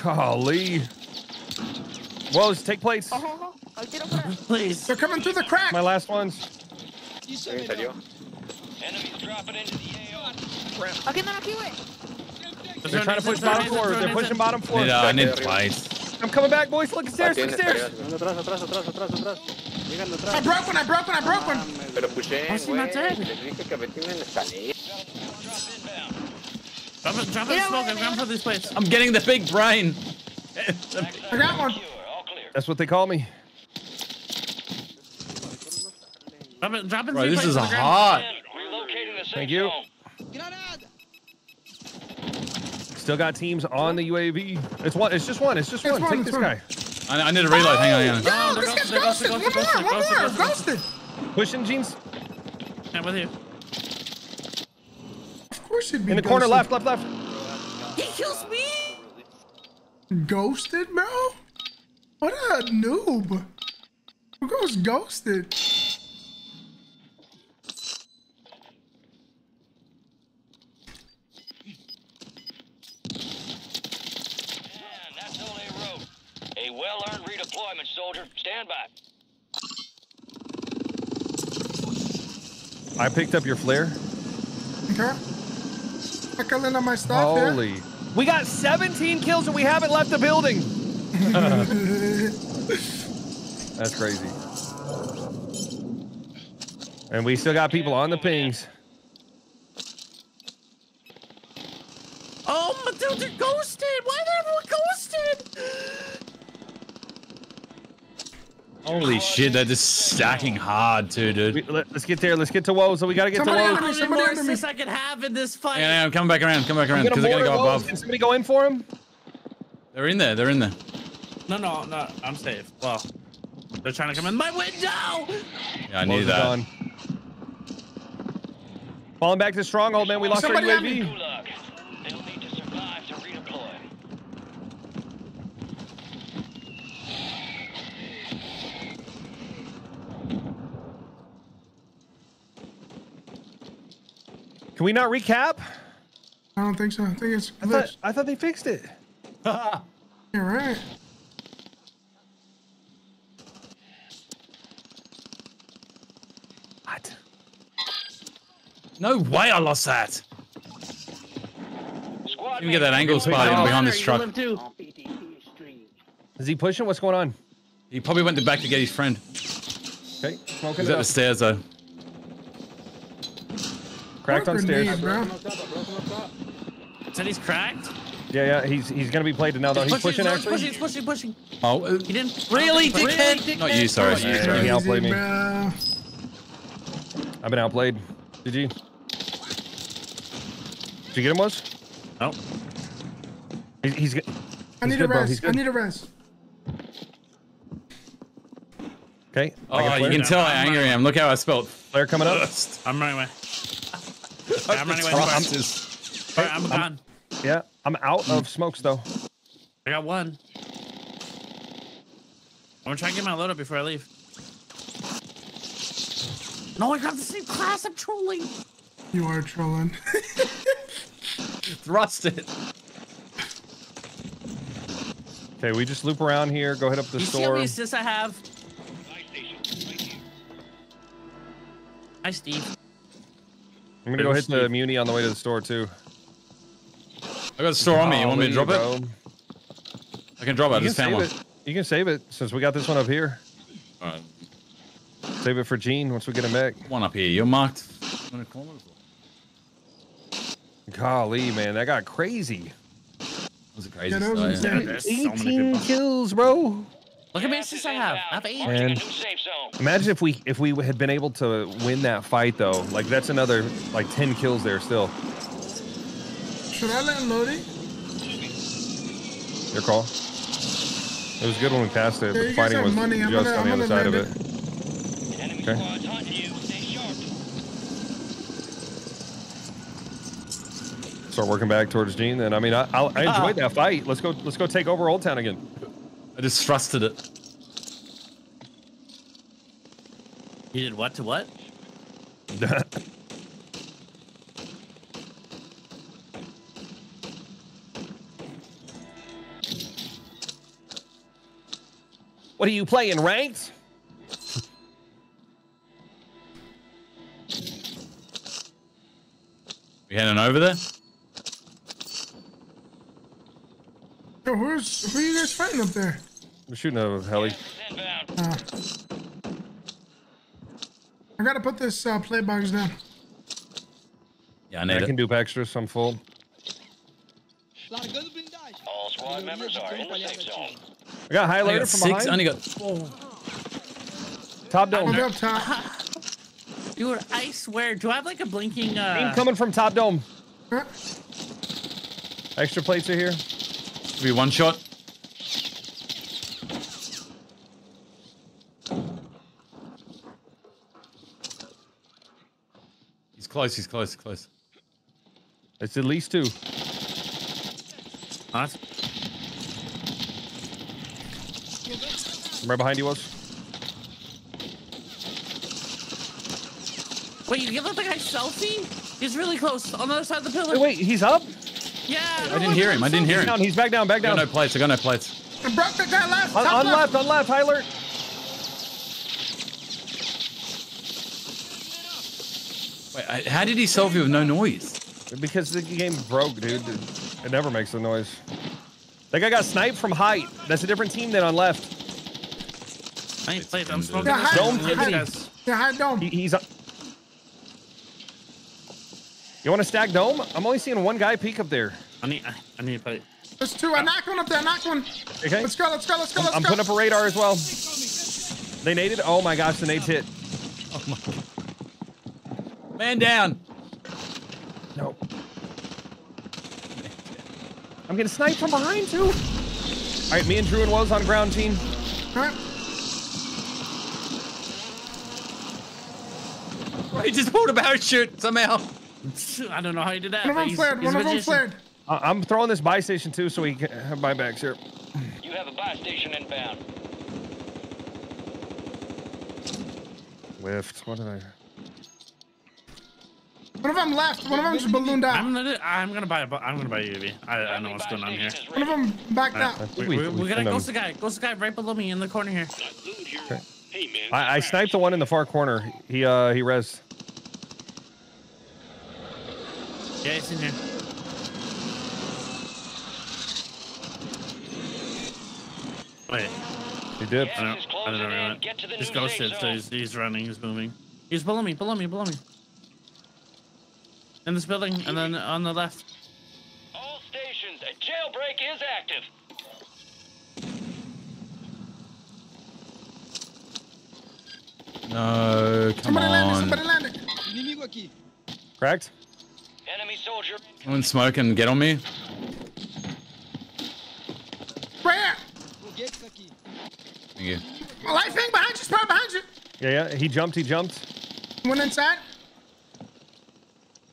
Sí, güey. Golly. Woes, take place. Ojo, ojo. Al tiro. Please. They're coming through the crack. My last ones. ¿En serio? Enemies dropping into the AO. Aquí andan aquí, güey. They're trying to push bottom floor. They're pushing bottom I floor. need, uh, I need plates. I'm coming back, boys. Look at stairs. Look Tienes at stairs. escaleras. Atrás, atrás, atrás, atrás, atrás. Llegando I atrás. broke one, I broke one, I broke one. Pero pushé, Oh, güey. dead. Dije que metí una escalera. Drop it, drop it, Mira, smoke. güey, I'm going for these plates. I'm getting the big brain. I got one. That's what they call me. Drop it, drop it. Bro, this is on ground. hot. Relocating the safe Thank you. Still got teams on the UAV. It's one. It's just one. It's just It's one. one, Take this guy. I, I need to reload. Hang on, hang on. Oh, yo, No, this guy's ghosted, ghosted. One more, one more. ghosted, Ghosted. Pushing jeans I'm with you. Of course you'd be in the corner, left, left, left. He kills me. Ghosted, bro? What a noob. Who goes ghosted? And that's all they wrote. A well-earned redeployment, soldier. Stand by. I picked up your flare. Okay. I can in on my stuff, yeah? Holy. We got 17 kills and we haven't left the building. That's crazy. And we still got people on the pings. Oh, my dude, they're ghosted. Why are everyone ghosted? Holy shit, they're just stacking hard too, dude. We, let, us get there. Let's get to woe. So we got to get Somebody to under woe. me, How many somebody more under me. assists I can have in this fight? Hang on, hang on, I'm coming back around, come back around, because they're gonna go above. Can somebody go in for him? They're in there, they're in there. No, no, no. I'm safe. Well, they're trying to come in my window. Yeah, I knew Woes is that. gone. Falling back to stronghold, man. We lost Somebody our on me. UAV. Gulag. They'll need to survive to redeploy. Can we not recap? I don't think so. I think it's I thought. I thought they fixed it. You're right. What? No way I lost that. Squad Let me get that angle spot in behind this truck. Is he pushing? What's going on? He probably went to back to get his friend. Okay, smoking He's it at the stairs though. Cracked on Grenade, stairs. bro. Said he's cracked. Yeah, yeah. He's he's gonna be played now though. He's pushing he's actually. pushing, he's pushing, pushing. Oh, uh, He didn't. Really, Really, dickhead? Not you, sorry. Not you, sorry. sorry. He outplayed me. bro. I've been outplayed. Did you? Did you get him, was? No. He's, he's good. I need good, a rest. I need a rest. Okay. Oh, you can tell how angry I am. Look how I spelled Flare coming up. I'm running away. Yeah, I'm running away. Trust I'm, is- I'm gone. Yeah, I'm out of smokes though. I got one. I'm gonna try and get my load up before I leave. No, I got the same class. I'm trolling. You are trolling. Thrust it. Okay, we just loop around here. Go head up the You see how store. many assists I have? Hi, Steve. I'm gonna go hit the muni on the way to the store too. I got a store on me. You want me to drop Golly, it? I can drop it. I just can found one. it. You can save it since we got this one up here. Alright, Save it for Gene once we get him back. one up here. You're marked. in the corner. Golly, man, that got crazy. That was a crazy Yeah, that was start, yeah. insane. There's so 18 kills, bro. Look how many assists I have. I have eight. Man. New safe zone. Imagine if we if we had been able to win that fight though. Like that's another like 10 kills there still. Should I let him load it? Your call. It was good when we passed it. Yeah, The you fighting was money. Just gonna- on the I'm other side of land it. Okay. squad's hunting you. Stay sharp. Start working back towards Gene. Then I mean I I'll, I enjoyed uh, that fight. Let's go let's go take over Old Town again. I just thrusted it. You did what to what? what are you playing, ranked? we heading over there? Yo, who's who are you guys fighting up there? We're shooting a heli. Uh, I gotta put this uh, play box down. Yeah, I need I it. can do extras. I'm full. All squad members are in the safe zone. I got I highlighter got from six. behind. I only got four. Top dome. Hold up top. Dude, I swear, do I have like a blinking uh Team coming from top dome. Huh? Extra plates are here. Be one shot. He's close. He's close. He's close. It's at least two. Nice. Right behind you was. Wait, you give up the guy selfie? He's really close on the other side of the pillar. Hey, wait, he's up. Yeah. I didn't hear him. I didn't hear him. down. He's back down. Back I got down. no plates. I got no plates. I broke the guy left. On, on left. On left. High alert. Wait, I, how did he selfie with no noise? Because the game broke, dude. It never makes a noise. That guy got sniped from height. That's a different team than on left. I ain't played. I'm smoking. Yeah, high, Dome high, Tiffany. high dome. He, he's up. You want to stack dome? I'm only seeing one guy peek up there. I need. I, I need to play. There's two. I knocked one up there. I knocked one. Okay. Let's go. Let's go. Let's go. I'm, Let's I'm go. putting up a radar as well. They naded. Oh my gosh, the nades hit. Oh Man down. No. I'm getting sniped from behind too. All right, me and Drew and Woes on ground team. All right. He just pulled a parachute somehow. I don't know how you did that. One of but them he's- flared. One of them flared. I- I'm throwing this buy station too, so we can have buybacks here. You have a buy station inbound. Whiffed. What did I? One of them left. One of them just ballooned out. I'm gonna. I'm gonna buy. A, bu- I'm gonna buy a UAV. I, I know what's going on here. One of them backed Alright, out. we, we- we, we we gotta send ghost the guy. Ghost the guy right below me in the corner here. hey man I, I sniped the one in the far corner. He uh he res. Yeah, he's in here. Wait. He did. I don't, I don't know where he went. Get to the He's new safe ghosted, so he's, he's running, he's moving. He's below me, below me, below me. In this building, and then on the left. All stations, a jailbreak is active. No, come Somebody landed. Somebody landed. Inimigo aqui. Cracked. Enemy soldier. Someone smoke and get on me. Right here. Foguetes aqui. Thank you. Light thing behind you. Spot behind you. Yeah, yeah. He jumped. He jumped. Went inside.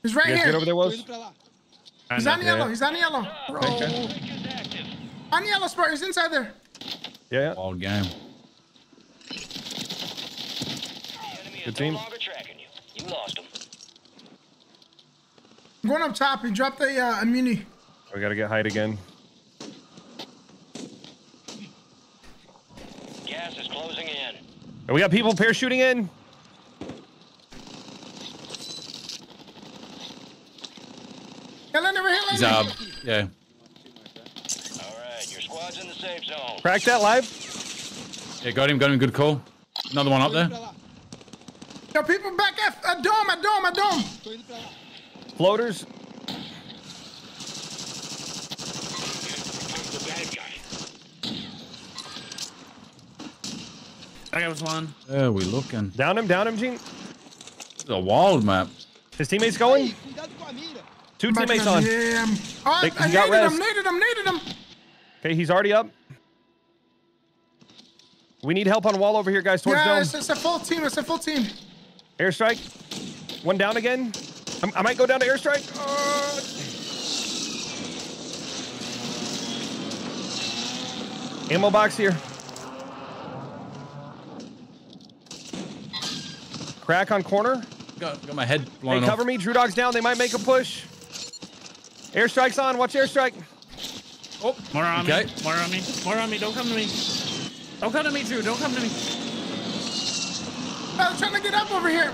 He's right You guys here. get over there, Tô Woes? indo pra lá. He's on the yellow. He's on yellow. Okay. On yellow spot. He's inside there. Yeah, yeah. Wild game. Good team. Longer tracking you. You lost him. I'm going up top. He dropped the uh, immunity. We gotta get height again. Gas is closing in. And we got people parachuting in. Yeah, land over here. He's up. Yeah. All right, your squad's in the safe zone. Crack that live. Yeah, got him. Got him. Good call. Another one up there. Yo, people back at a dome. A dome. A dome. Floaters. That guy was one. There we looking. Down him. Down him, Gene. This is a wild map. His teammates going. Cuidado com a mira. Two teammates up. on. Yeah. Oh, They- I he got needed res. him. Needed him. Needed him. Okay, he's already up. We need help on wall over here, guys. Towards Yeah, dome. it's, it's a full team. It's a full team. Airstrike. One down again. I'm- I might go down to airstrike. Uh, ammo box here. Crack on corner. Got, got my head Hey, cover off. me. Drew Dog's down. They might make a push. Airstrike's on. Watch airstrike. Oh, More on Okay. me. More on me. More on me. Don't come to me. Don't come to me, Drew. Don't come to me. I was trying to get up over here.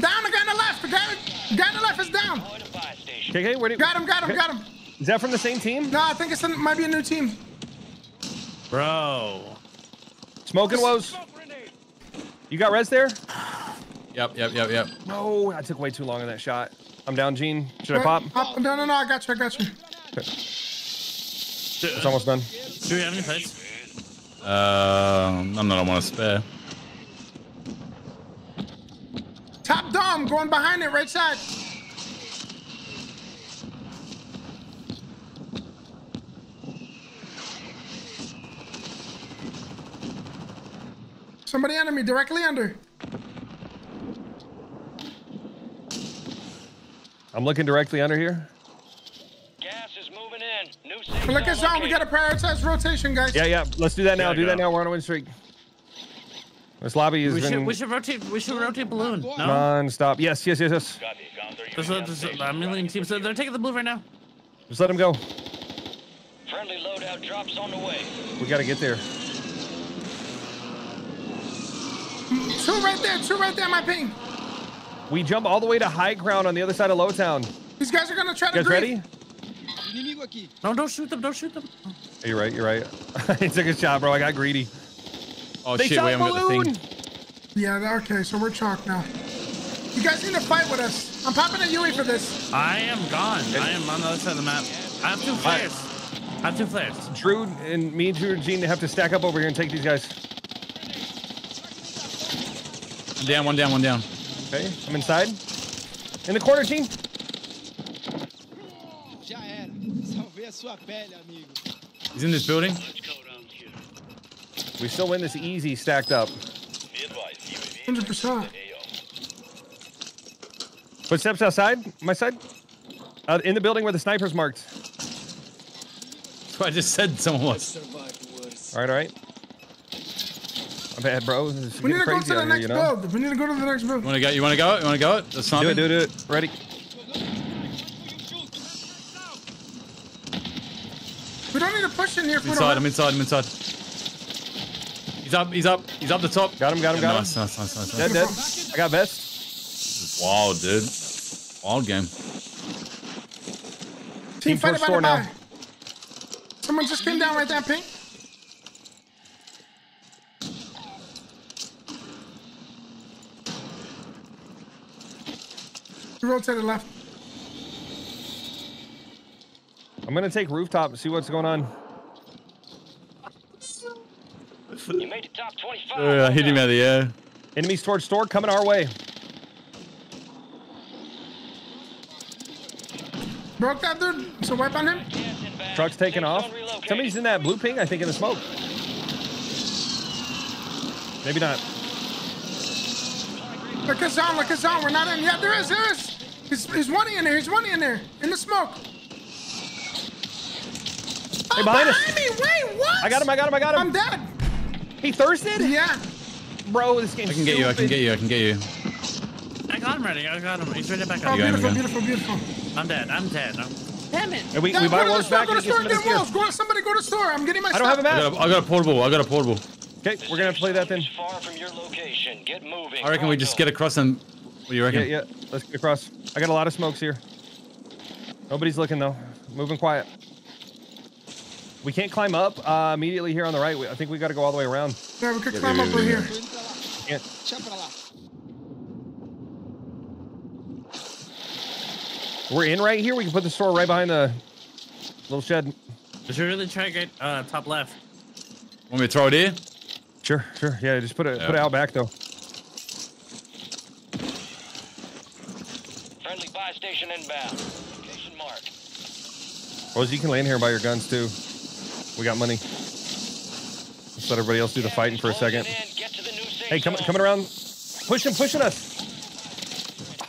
Down the guy on the left. The guy. Guy on the left is down. Okay, where do you... Got him, got him, got him. Is that from the same team? No, I think it's might be a new team. Bro. Smoking woes. You got res there? Yep, yep, yep, yep. No, I took way too long on that shot. I'm down, Gene. Should I pop? Pop. No, no, no. I got you. I got you. Okay. It's almost done. Do we have any plates? Uh, none that I want to spare. Top dome going behind it, right side. Somebody under me, directly under. I'm looking directly under here. Gas is moving in. New safe Look at zone zone. We gotta prioritize rotation, guys. Yeah, yeah. Let's do that now. Gotta Do that now. We're on a win streak. This lobby has We should, we should rotate. We should rotate balloon. No. non-stop. Yes, yes, yes, yes. There's a, there's a, a million teams. They're taking the blue right now. Just let him go. Friendly loadout drops on the way. We got to get there. Two right there. Two right there. My ping. We jump all the way to high ground on the other side of Lowtown. These guys are gonna try You to guys grief. ready? Inimigo aqui. No, don't shoot them. Don't shoot them. You're right. You're right. he took a shot, bro. I got greedy. Oh They shit, shot we haven't got the balloon. thing. Yeah. Okay. So we're chalked now. You guys need to fight with us. I'm popping a Yui for this. I am gone. I am on the other side of the map. I have two flares. I have two flares. Drew and me, Drew and Gene they have to stack up over here and take these guys. One down, one down, one down. Okay, I'm inside. In the corner, Gene. Já era. Salvei a sua pele, amigo. He's in this building. We still win this easy, stacked up. Hundred percent. Footsteps outside, my side. Uh, in the building where the sniper's marked. That's what I just said someone was. All right, all right. My bad, bro. This is We need getting to go to the next here, you know? build. We need to go to the next build. You want to go? You want to go? You want to go? It? Let's Do it, do it, do it. Ready? We don't need to push in here if we Inside. don't. I'm inside. I'm inside. He's up. He's up. He's up the top. Got him, got him, got him. nice, Nice, nice, nice, Dead, dead. I got vest. This is wild, dude. Wild game. Team Team fighting towards by the now. buy. Someone just came down right there, pink. He rotated left. I'm gonna take rooftop and see what's going on. You made the top 25. Uh, I hit him out of the air. Enemies towards store coming our way. Broke that dude. So wipe on him. Truck's taking off. Somebody's in that blue ping, I think, in the smoke. Maybe not. Look at zone. Look at zone. We're not in. Yeah, there is. There is. He's, he's one in there. He's one in there. In the smoke. Hey, behind us. Behind me. Wait, what? I got him, I got him, I got him. I'm dead. He thirsted? Yeah. Bro, this game's I can get you. I can get you. I can get you. I got him ready. I got him. He's ready to back Oh, up. You got beautiful, you got him. beautiful, beautiful. I'm dead. I'm dead. I'm... Damn it. And we, Yeah, we buy to the wolves store. back Go to and get store. Get this gear. wolves. Go. Somebody go to the store. I'm getting my I don't have a stuff. I got a, I got a portable. I got a portable. Okay, we're gonna play that then. Far from your location. Get moving. I reckon we just get across and. What do you Yeah, reckon? yeah. Let's get across. I got a lot of smokes here. Nobody's looking though. Moving quiet. We can't climb up uh, immediately here on the right. We- I think we got to go all the way around. Yeah, we could Yeah, climb yeah, up yeah, over here. Yeah. Deixa pra lá. We're in right here. We can put the store right behind the little shed. We should really try to get uh, top left. Want me to throw it in? Sure, sure. Yeah, just put it put it out back though. Friendly buy station inbound. Location marked. Rose, you can land here by your guns too. We got money. Let's let everybody else do the fighting for a second. Get to the new safe Hey, coming zone. coming around, pushing pushing us.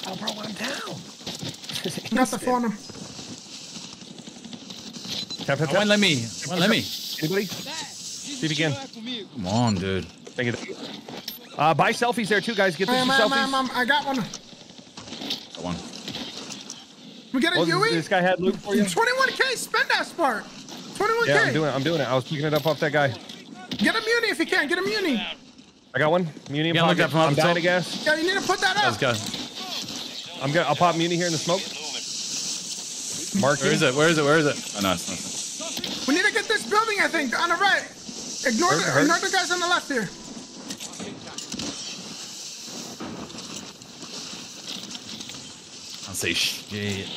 Oh, bro, I'm down. Got the phone him. Tap, tap, Oh, tap. won't let me. Won't let me. Anybody? See if you can. Come on, dude. Thank you. Uh, buy selfies there too, guys. Get I this am, I am, I am, selfies. I am. I got one. That one. We get a Oh, this, Yui. this guy had loot for you. 21k. Spend that spark. 21k. Yeah, I'm doing it. I'm doing it. I was picking it up off that guy. Get a muni if you can. Get a muni. I got one. Muni Yeah, look up from I'm top. dying of gas. Yeah, you need to put that Let's go. I'm gonna. I'll pop Muni here in the smoke. Mark. Where is it? Where is it? Where is it? Oh no, it's not. We need to get this building, I think, on the right. Ignore Hurt, the, hurt. ignore the guys on the left here. I'll say shit.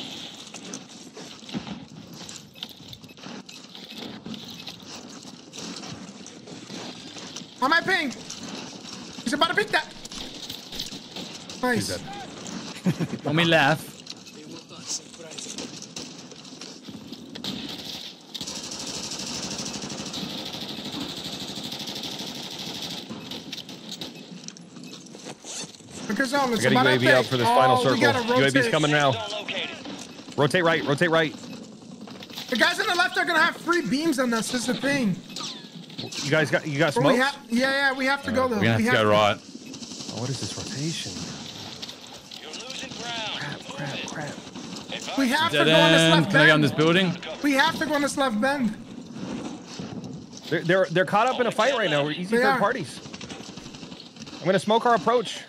On my ping. He's about to pick that. Nice. Let me laugh. Okay, oh, so I let's got a about UAV to up for this final oh, we gotta circle. UAV's rotate. coming now. Rotate right. Rotate right. The guys on the left are gonna have free beams on us. This is the thing. You guys got. You got smoke. have, yeah, yeah, we have to go though. We're gonna have we to go right. Oh, what is this rotation? You're losing ground. Crap, crap. Crap. We have to Dead go on this end. left Can I go in bend. this building? We have to go on this left bend. They're, they're they're caught up in a fight right now. We're easy They third are. parties. I'm gonna smoke our approach.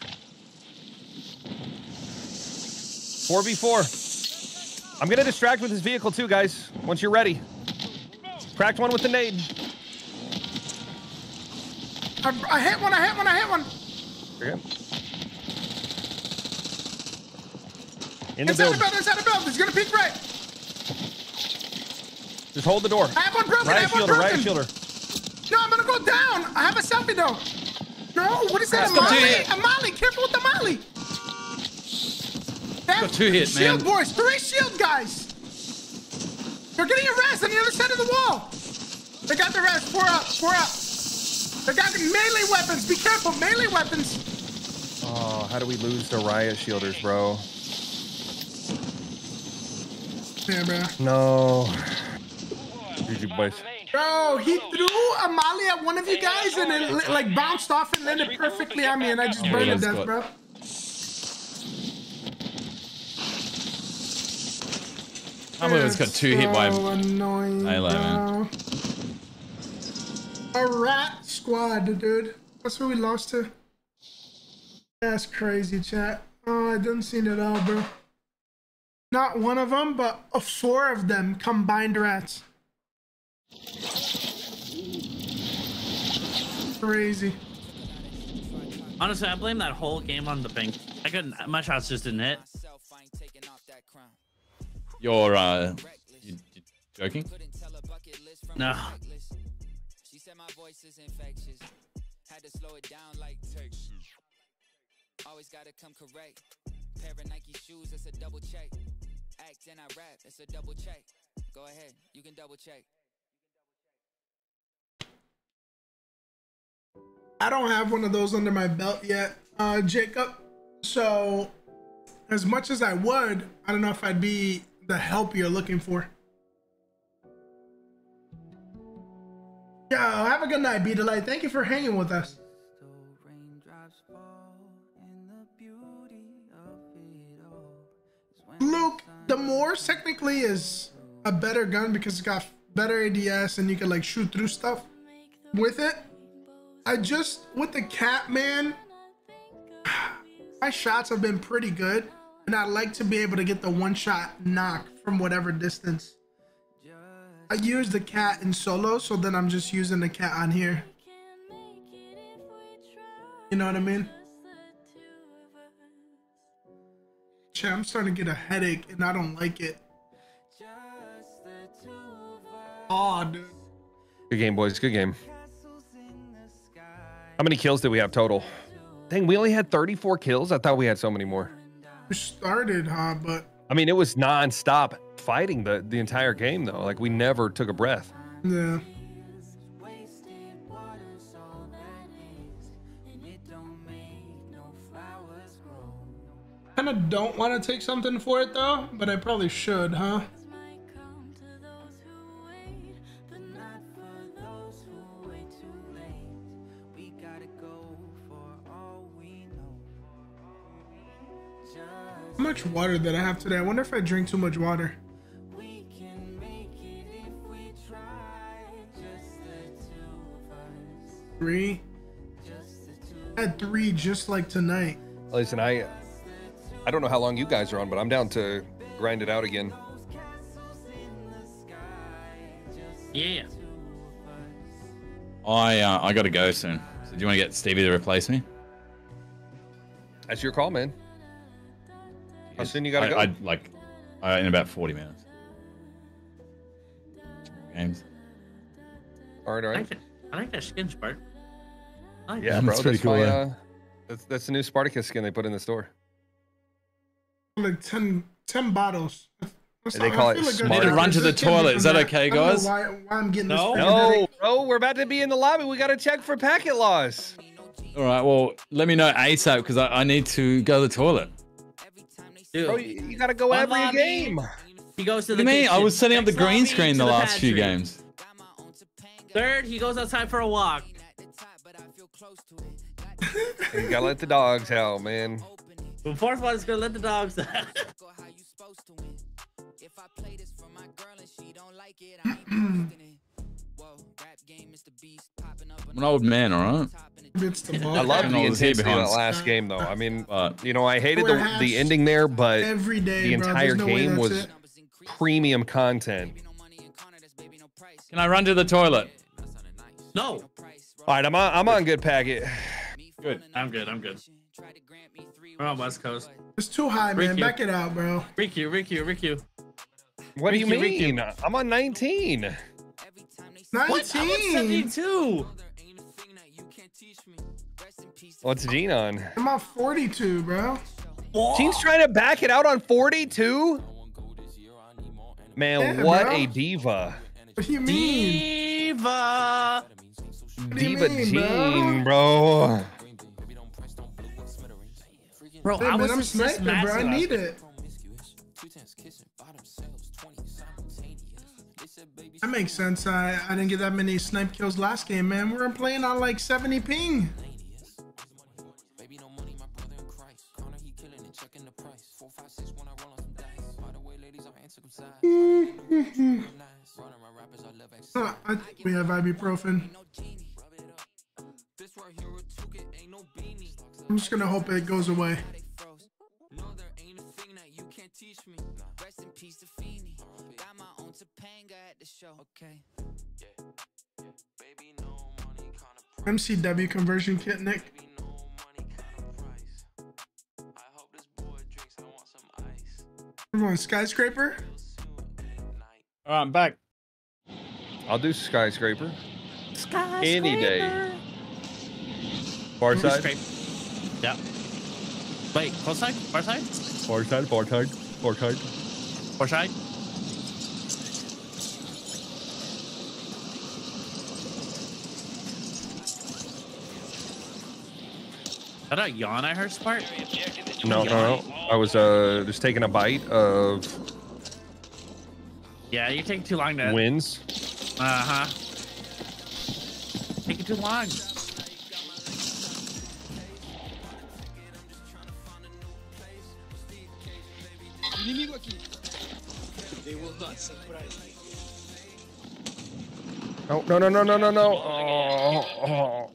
4v4. I'm gonna distract with this vehicle too, guys. Once you're ready. Cracked one with the nade. I, I hit one. I hit one. I hit one. You're good. In the Inside build. the build. Inside the build. He's gonna peek right. Just hold the door. I have one broken. I have shielder, riot broken. shielder. No, I'm gonna go down. I have a selfie though. No, what is that? A molly? A molly. Careful with the molly. Got two hit, shield man. boys. Three shield guys. They're getting arrested on the other side of the wall. They got the rest. Four up. Four up. They got melee weapons. Be careful. Melee weapons. Oh, how do we lose the riot shielders, bro? Yeah, bro. No. GG boys. Bro, he threw a molly at one of you guys and it li- like bounced off and landed perfectly on me and I just burned to death, bro. I believe it's got two hit by annoying, melee, man. bro. A rat squad, dude. That's where we lost to. That's crazy, chat. Oh, I didn't see it at all, bro. Not one of them, but four of them combined rats. Crazy. Honestly, I blame that whole game on the ping. I couldn't. My shots just didn't hit. You're uh, you, you joking? No. My voice is infectious. Had to slow it down like Texas. Always gotta come correct. Pair of Nike shoes, that's a double check. Act and I rap, that's a double check. Go ahead, you can double check. I don't have one of those under my belt yet, uh, Jacob. So, as much as I would, I don't know if I'd be the help you're looking for. Yo, have a good night, Be Delight. Thank you for hanging with us. Luke, the MORS technically is a better gun because it's got better ADS and you can like shoot through stuff with it. I just with the KATT man, my shots have been pretty good, and I like to be able to get the one shot knock from whatever distance. I use the KATT in solo, so then I'm just using the KATT on here. You know what I mean? Chat, I'm starting to get a headache, and I don't like it. Oh, dude. Good game, boys. Good game. How many kills did we have total? Dang, we only had 34 kills. I thought we had so many more. We started, huh? But I mean, it was non-stop fighting the the entire game though. Like we never took a breath. yeah. Kind of don't want to take something for it though, but I probably should, huh? How much water did I have today? I wonder if I drink too much water. Three. I had three just like tonight. Listen, I I don't know how long you guys are on, but I'm down to grind it out again. Yeah. I uh, I gotta go soon. So do you want to get Stevie to replace me? That's your call, man. How soon you gotta I, go? I'd like uh, in about 40 minutes. Games. All right, all I right. like, that, I like that skin part. I like Yeah, bro. That's pretty that's cool, my, yeah. uh, that's that's the new Spartacus skin they put in the store. Like 10, 10 bottles. That's They call I it feel like Need to run to the this can't be toilet. Is that okay, I don't know guys? Why, why I'm getting No, no, bro. We're about to be in the lobby. We gotta check for packet loss. All right. Well, let me know ASAP because I, I need to go to the toilet. Dude, Bro, you, you gotta go One every lobby. game. he goes to the do you? I was setting up the Next green screen to the last few games. Third, he goes outside for a walk. You gotta let the dogs out, man. The fourth one is gonna let the dogs out. I'm an old man, all right. It's the I ball. love Fucking the all the intensity of behind. that last game, though. I mean, But you know, I hated Four the halves the ending there, but every day, the bro. entire There's no way game that's was it. premium content. can I run to the toilet? no, All right, I'm on, I'm on good packet. Good. I'm good. I'm good. We're on West Coast. It's too high, man. Ricky. Back it out, bro. Riku, Riku, Riku. What do you Ricky, Ricky. mean? I'm on 19. What? I'm at 19. 72. What's Gene on? I'm on 42, bro. Gene's trying to back it out on 42. Man, Yeah, what bro. a diva. What do you mean? Diva. Do Diva mean, Gene, bro. Bro, Hey, I man, was I'm just this sniping, bro. I need it. That makes sense. I, I didn't get that many snipe kills last game, man. We were playing on like 70 ping. I think we have ibuprofen. I'm just gonna hope it goes away. MCW conversion kit, Nick. Everyone, skyscraper. All right, I'm back. I'll do skyscraper. Any day. Far side. Yeah. Wait, close side? Far side? Far side. Far side. Far side. Far side? Is that a yawn I heard, Spark? No, no, no. I was uh just taking a bite of Yeah, you're taking too long to. wins. Uh huh. Taking too long. They will not surprise me. Oh no no no no no no. Oh, oh.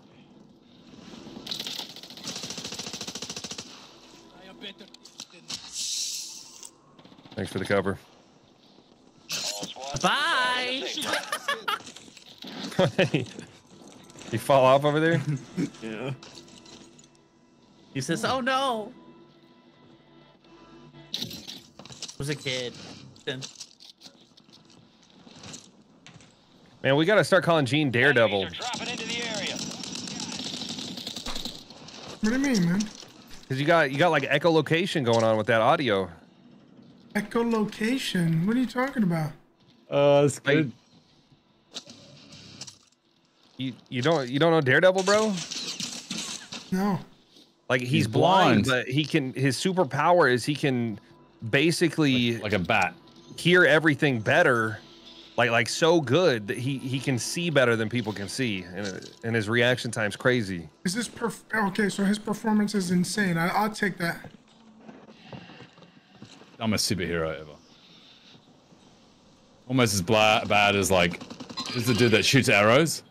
I am better than Thanks for the cover. Bye. you fall off over there? yeah. He says, "Oh no." Was a kid. Man, we gotta start calling Gene Daredevil. What do you mean, man? Cause you got you got like echolocation going on with that audio. Echolocation. What are you talking about? Uh, it's good. You you don't you don't know Daredevil, bro? No. Like he's, He's blind, blind. but he can his superpower is he can basically like, like a bat hear everything better. Like like so good that he he can see better than people can see and and his reaction time's crazy. Is this perf- okay? So his performance is insane. I, I'll take that. I'm a superhero ever. Almost as bla- bad as like, is the dude that shoots arrows?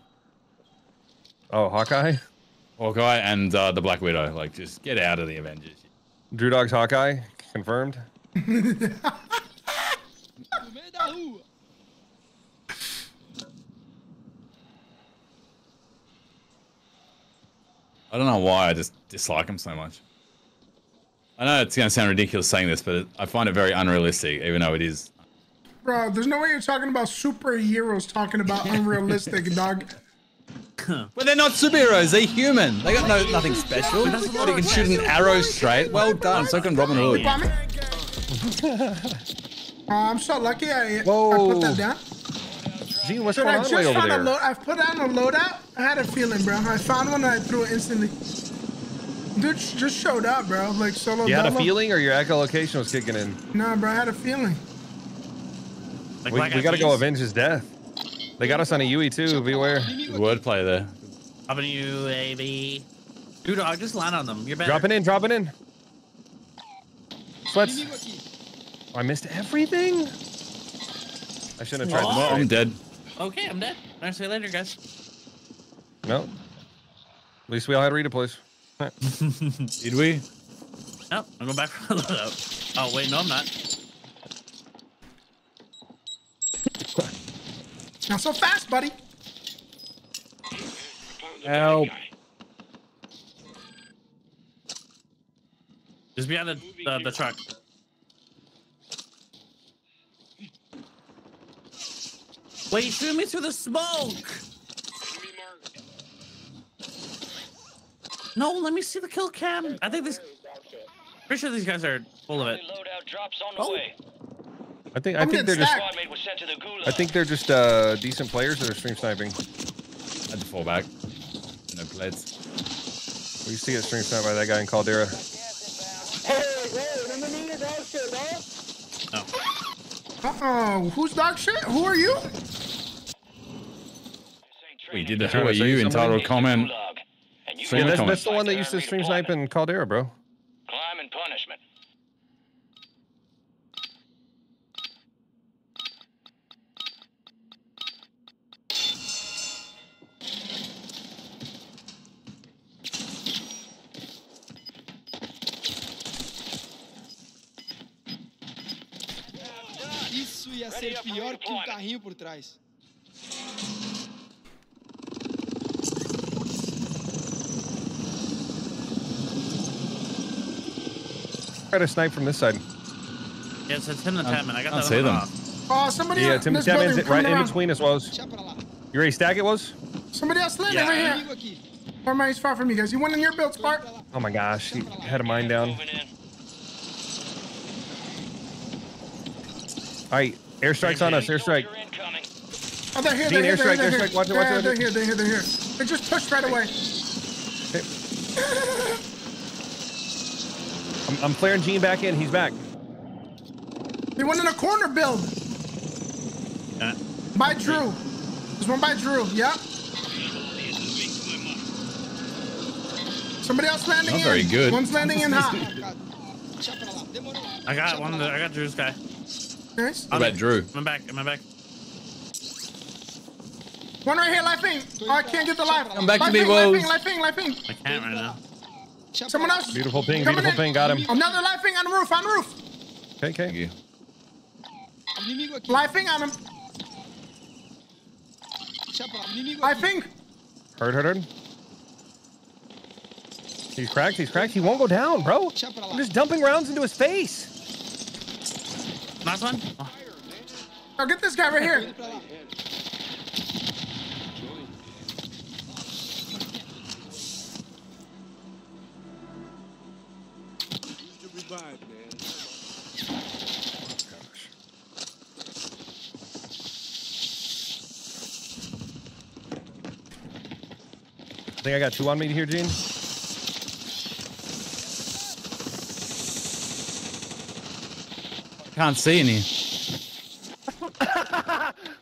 Oh, Hawkeye. Hawkeye and uh, the Black Widow. Like, just get out of the Avengers. Drew Dog's Hawkeye confirmed. I don't know why I just dislike him so much. I know it's going to sound ridiculous saying this, but I find it very unrealistic, even though it is. Bro, there's no way you're talking about superheroes talking about unrealistic, dog. Well, they're not superheroes. They're human. They got no nothing special. They can shoot an arrow straight. Well done. So can Robin Hood. Kwame? Uh, I'm so lucky I, I put that down. Gene, what's Dude, going I on just way over found a there? load. I've put down a loadout. I had a feeling, bro. I found one. I threw it instantly. Dude just showed up, bro. Like solo. You had a feeling, or your echolocation was kicking in? Nah, bro. I had a feeling. Like we we got to go avenge his death. They got us on a UE too. Beware. Good wordplay there. Up in you, baby. Dude, I just land on them. You're better. Dropping in, dropping in. Sweats. Oh, I missed everything. I shouldn't have tried. Well, to I'm dead. Okay, I'm dead. I'll see you later, guys. No. At least we all had redeploys. Did we? No, I'm going back for the loadout. Oh, wait, no, I'm not. Not so fast, buddy. Help. Just behind the, the, the truck. Wait, you threw me through the smoke! No, let me see the kill cam. I think this. Pretty sure these guys are full of it. Loadout drops on the way. I think I I'm think they're getting just stacked. Squad mate was sent to the gulag. I think they're just uh, decent players that are stream sniping. I Had to fall back. No blades. We used to get stream sniped by that guy in Caldera. Hey, hey, remember me? Dog shit, dog. No. Uh oh. Who's dog shit? Who are you? We did the Trying who are you somebody? entitled comment. And Yeah, that's, comment. that's the one that used to stream snipe in Caldera, bro. climb and punishment. Ia ser pior que um carrinho por trás. Try to snipe from this side. Yes, it's Tim the Tatman. I got I'll that see one them. off. Oh, somebody Yeah, else. Tim this Tavin's building, right coming in around. between us was. Deixa pra. You ready to stack it was? Somebody else landing Yeah. right Inimigo here. aqui. Or am I far from you guys? You went in your build spot? Oh my gosh, he had a mine down. Moving. All right, airstrike's on us. Airstrike. Soldier incoming. Oh, they're here. Gene, They're here. They're here. They're here. Watch it, watch it, Yeah, watch they're here. They're here. They're here. They just pushed right away. I'm, I'm flaring Gene back in. He's back. They went in a corner build. Yeah. By Drew. There's one by Drew. Yep. Somebody else landing Not in. very good. One's landing in hot. Deixa pra lá. Demorou. I got one. I got Drew's guy. Nice. What about Drew? I'm back. I'm back. One right here, lifing. Oh, I can't get the life. Come back to life me, ing, Woes. Lifing, lifing, lifing. I can't right now. Someone else. Beautiful ping, Coming beautiful in. ping. Got him. Another lifing on the roof, on the roof. Okay, Thank okay. you. Inimigo aqui. Lifing on him. Deixa pra lá. Inimigo aqui. Heard, heard, heard. He's cracked. He's cracked. He won't go down, bro. Deixa pra lá. I'm just dumping rounds into his face. Last one. Oh, Now get this guy right here. Indo. I think I got two on me here, Gene. Can't see any.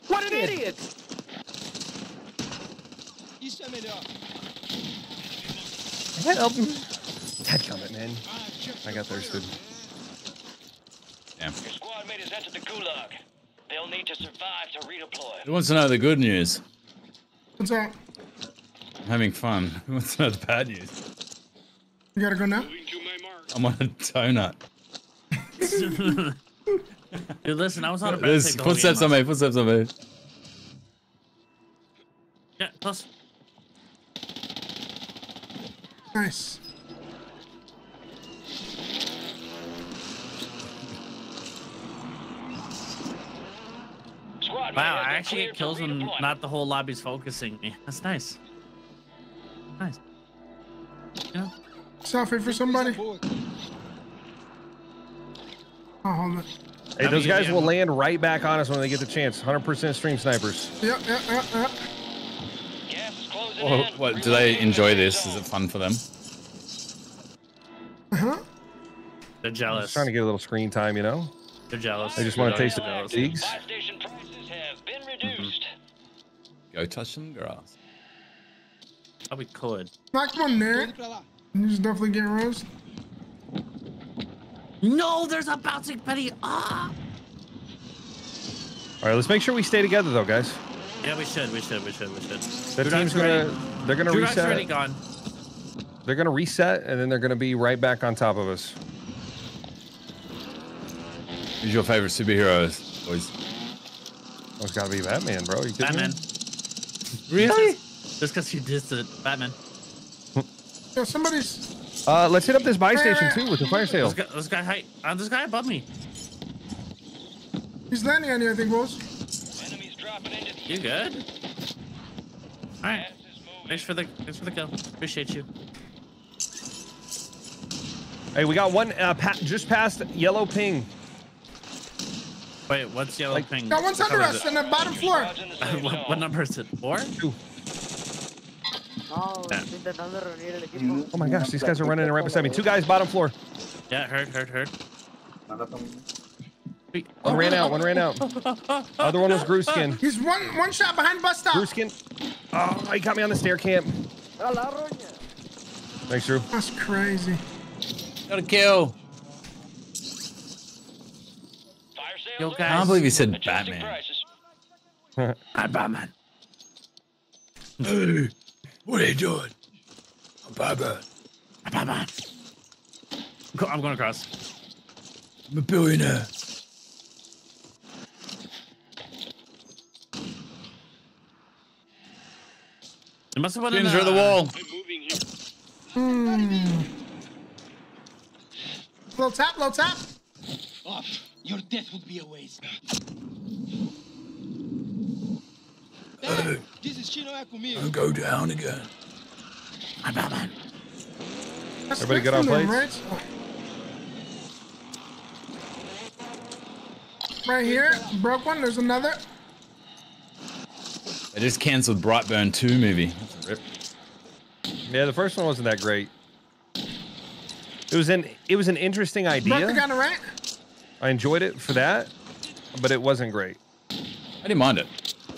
What an idiot! Isso é melhor. Help him. Dadgummit, man. I got thirsted. Damn. Your squad mate has entered the gulag. They'll need to survive to redeploy. Who wants to know the good news? What's that? I'm having fun. Who wants to know the bad news? You gotta go now? I'm on a donut. Dude, listen, I was on a bad There's take footsteps on me. Footsteps on me. Yeah, close. Nice. Wow, I actually get kills when not the whole lobby's focusing me. That's nice. Nice. Yeah. Selfie for somebody. Oh, hold on. Hey, those guys will land right back on us when they get the chance. 100% stream snipers. Yep, yep, yep, yep. Well, what, do they enjoy this? Is it fun for them? Uh-huh. They're Just jealous. trying to get a little screen time, you know? They're jealous. They just want to They're taste the jealous. leagues. Go touch some grass. Oh, we could. Knock one there. He's definitely getting roast. No, there's a bouncing penny. Ah. All right, let's make sure we stay together, though, guys. Yeah, we should. We should. We should. We should. That Two team's gonna, already- they're gonna two dogs reset. already gone. They're gonna reset, and then they're gonna be right back on top of us. Who's your favorite superheroes, boys? Oh, it's gotta be Batman, bro. You kidding Batman. me? Really? Just because you dissed it, Batman. Yo, somebody's. Uh, let's hit up this buy station too with the fire sale. This guy, this guy, height. Uh, this guy above me. He's landing on you, I think, Wolves. You good? All right. Thanks for the thanks for the kill. Appreciate you. Hey, we got one uh, pa- just past yellow ping. Wait, what's yellow ping? Got one's What under us it? on the bottom floor. what, what number is it? Four? Two. No, Yeah. intentando reunir el equipo. Oh my gosh, these guys are running in right beside me. Two guys, bottom floor. Yeah, heard, heard, heard. One ran out. One ran out. Other one was Grueskin. He's one one shot behind bus stop. Grueskin. Oh, he got me on the stair camp. A la roña. Thanks, Drew. That's crazy. Got a kill. Yo, I guys. can't believe he said Batman. I'm Batman. Hey, what are you doing? I'm Batman. I'm Batman. Go- I'm going across. I'm a billionaire. It must have went in Skins are the uh, wall. Hmm. Low tap, low tap. Off. Your death would be a waste. Hey, this is é comigo. go down again. I'm Batman. That's Everybody get on from them, plates? Right? right here, broke one. There's another. They just cancelled Brightburn 2 movie. That's a rip. Yeah, the first one wasn't that great. It was an it was an interesting Broke the guy idea. on the right. I enjoyed it for that, but it wasn't great. I didn't mind it.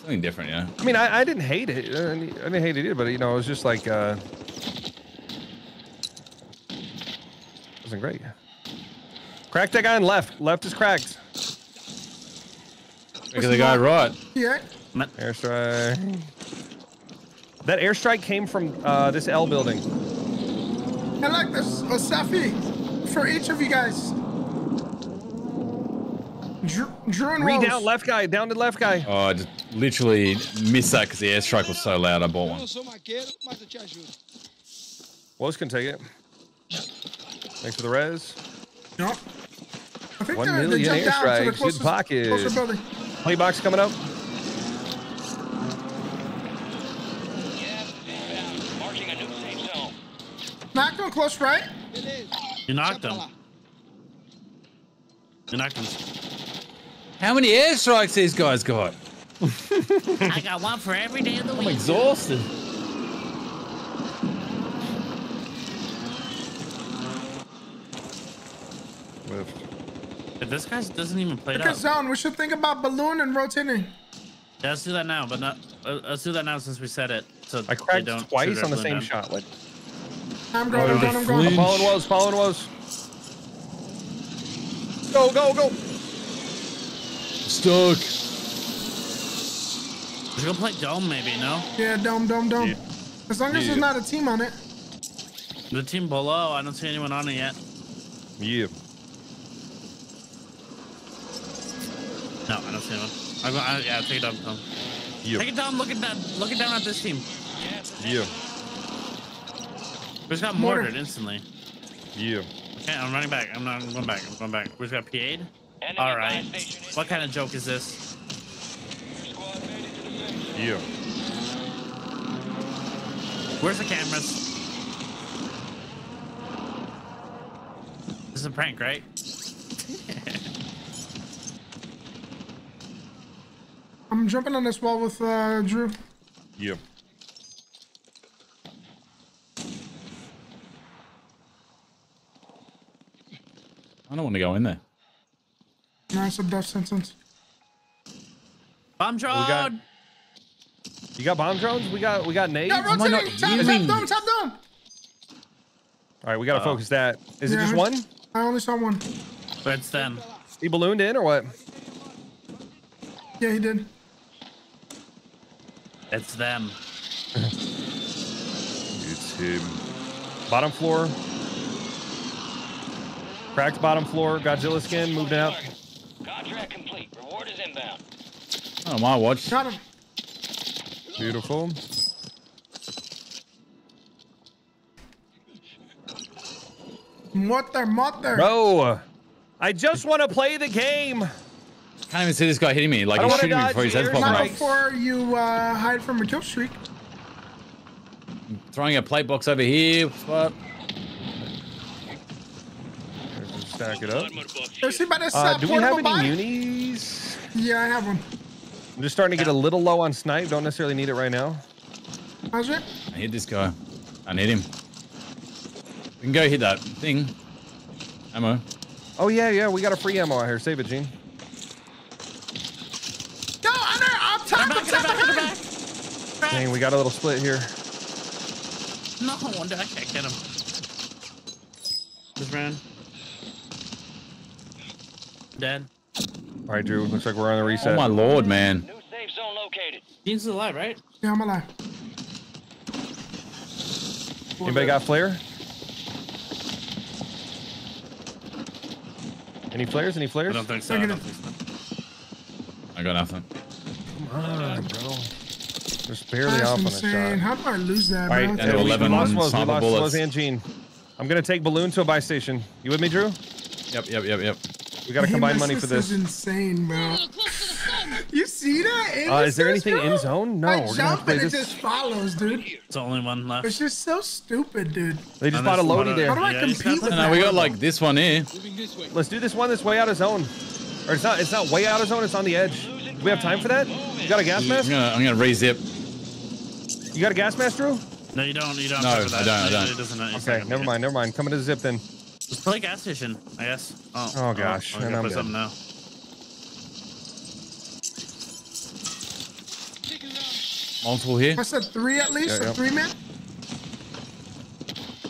Something different, yeah. I mean, I, I didn't hate it. I didn't I didn't hate it either, but you know, it was just like uh, it wasn't great. Crack that guy on left. Left is cracked. Look at the guy right. Yeah. Airstrike. That airstrike came from uh, this L building. I like this. A selfie for each of you guys. Drew, Drew and Read Rose. down left guy. Down to left guy. Oh, I just literally missed that because the airstrike was so loud. I bought one. não sou maqueiro, mas eu te ajudo. Woes can take it. Thanks for the res. Yep. I think One they, they million jumped down to the airstrikes. Good pocket. closer building. Play box coming up. Marking a new. Knocked one close right. You knocked him. You knocked him. How many airstrikes these guys got? I got one for every day of the I'm week. exhausted. If this guy doesn't even play it Pick a up. zone. We should think about balloon and rotating. Yeah, let's do that now, but not. Uh, let's do that now since we said it. So I cracked don't twice on the same balloon shot. Like, I'm going, I'm going, I'm going. I'm following woes. Following woes. Go, go, go. Stuck. Let's go play dome, maybe. No, Yeah, dome, dome, dome. As long as there's not a team on it. the team below. I don't see anyone on it yet. Yeah. No, I don't see one. I go, I, yeah, take it down, Tom. Yeah. Take it down. Look at that. Look it down at this team. Yeah. We just got Mortar. mortared instantly. Yeah. Okay, I'm running back. I'm not I'm going back. I'm going back. We just got PA'd. Enemy All right. buy station is What kind of joke is this? Yeah. Where's the cameras? This is a prank, right? I'm jumping on this wall with uh, Drew. Yeah. I don't want to go in there. Nice, a death sentence. Bomb drone. got- You got bomb drones? We got we got nades. Yeah, Am I not rotate. Top, top using- down, top down. All right, we gotta Uh, focus that. Is it just I- one? I only saw one. But it's them. He ballooned in or what? Yeah, he did. It's them. It's him. Bottom floor. Cracked bottom floor. Godzilla skin. Moved out. Contract complete. Reward is inbound. Oh, my watch. Got him. Beautiful. Mother, mother. Bro, I just want to play the game. Can't even see this guy hitting me. Like he's shooting me before his the head's air popping Not up. strikes. before you uh, hide from a kill streak. Throwing a plate box over here. Spot. Stack it up. Let's about this Uh, do we have any buy? unis? Yeah, I have one. I'm just starting to get a little low on snipe. Don't necessarily need it right now. How's it? I hit this guy. I need him. We can go hit that thing. Ammo. Oh yeah, yeah. We got a free ammo out here. Save it, Gene. Go under, up top, up top, behind. Dang, we got a little split here. No wonder I can't get him. This man. Dead. All right, Drew. Looks like we're on the reset. Oh my lord, man. New safe zone located. Dean's alive, right? Yeah, I'm alive. Anybody got flare? Any flares? Any I flares? don't think so. I don't think so. I got nothing. Come on, bro. Just barely That's off on a shot. How do I lose that, All bro? right, Down uh, we, we 11 lost on Woz, we lost bullets. Woz and Gene. I'm gonna take balloon to a buy station. You with me, Drew? Yep, yep, yep, yep. We gotta Hey, combine my money for this. this. Is insane, bro. You see that? Uh, is there anything bro? in zone? No, I we're gonna have to jump and it this. just follows, dude. It's the only one left. It's just so stupid, dude. They just And bought a there's loadie there. How do I Yeah, compete got with No, that? we got like this one here. Let's do this one that's way out of zone. Or it's not. It's not way out of zone. It's on the edge. Do we have time for that? You got a gas mask? I'm mask? gonna, I'm gonna re-zip. You got a gas mask, Drew? No, you don't. You don't. No, have for I don't, I It- don't. It doesn't, it's not Okay, never mind. Never mind. Coming to the zip then. It. Just play gas station, I guess. Oh, Oh, oh gosh, I'm and gonna I'm something now. Multiple here. I said three at least, Yeah, yeah. three men.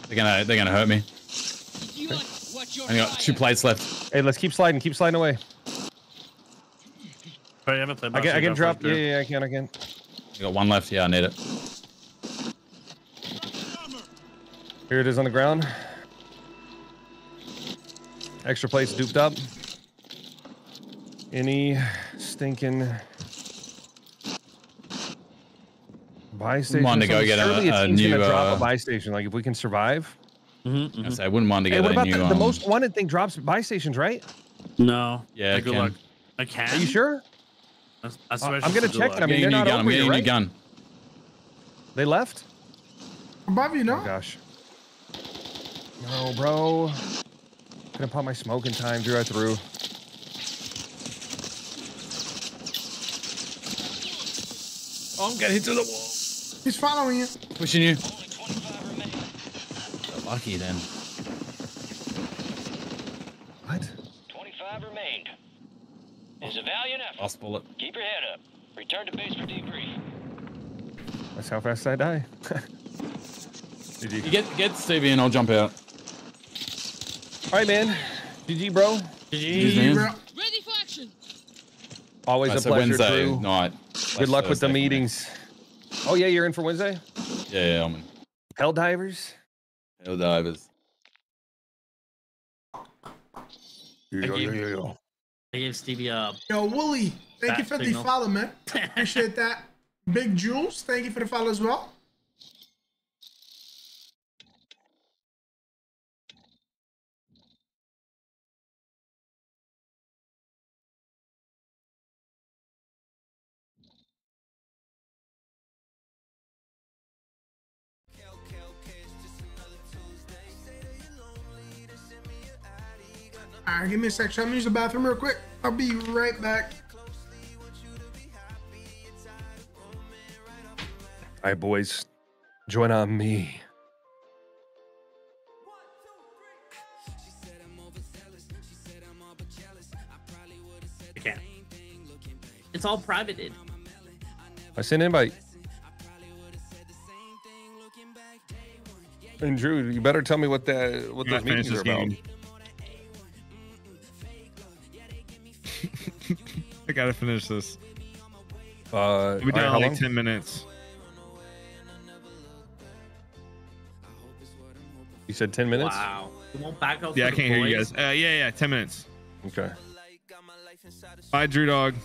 They're gonna, they're gonna hurt me. I got two plates left. Hey, let's keep sliding. Keep sliding away. But you haven't played I can. I can box, drop. you Yeah, drop yeah, yeah, I can. I can. I got one left. Yeah, I need it. Here it is on the ground. Extra plates duped up. Any stinking buy station? Wanted to go get a- surely a team's gonna new, drop uh, a buy station. Like if we can survive. Mm-hmm, I say I wouldn't mind to Hey, get what a about new. the, the um, most wanted thing drops buy stations, right? No. Yeah, Hey, good can. luck. I can. Are you sure? I, I swear I'm gonna check it. I mean, they're not gun. I'm over getting here, a new right? gun. They left. Above you, no? Oh gosh. No, bro. Gonna pop my smoke in time. Drew, I threw. Oh, I'm getting hit to the wall. He's following you. Pushing you. Only 25 remain. Lucky then. What? 25 remained. It's a valiant effort. Last bullet. Keep your head up. Return to base for debrief. That's how fast I die. You get get Stevie and I'll jump out. All right, man. GG, bro. Cheers, GG, bro. Ready for action. Always Right, a so pleasure, Wednesday Drew. night. Good luck with the for me. meetings. Oh yeah, you're in for Wednesday. Yeah, yeah, I'm in. Helldivers. Hell divers. Yeah, I gave, yeah, yeah. I gave Stevie a Yo, Wooly, thank you Bat for the follow, man. Appreciate that. Big Jules, thank you for the follow as well. Right, give me a sec. I'm gonna use the bathroom real quick. I'll be right back. All right, boys, join on me. I can't. It's all privated. I sent an invite. And Drew, you better tell me what that what You those meetings are about. game. I gotta finish this. Uh, We'll be all right, done in like long? 10 minutes. You said ten minutes. Wow. You won't back up. Yeah, I can't hear you guys. Uh, yeah, yeah, 10 minutes. Okay. Bye, Drew Dog.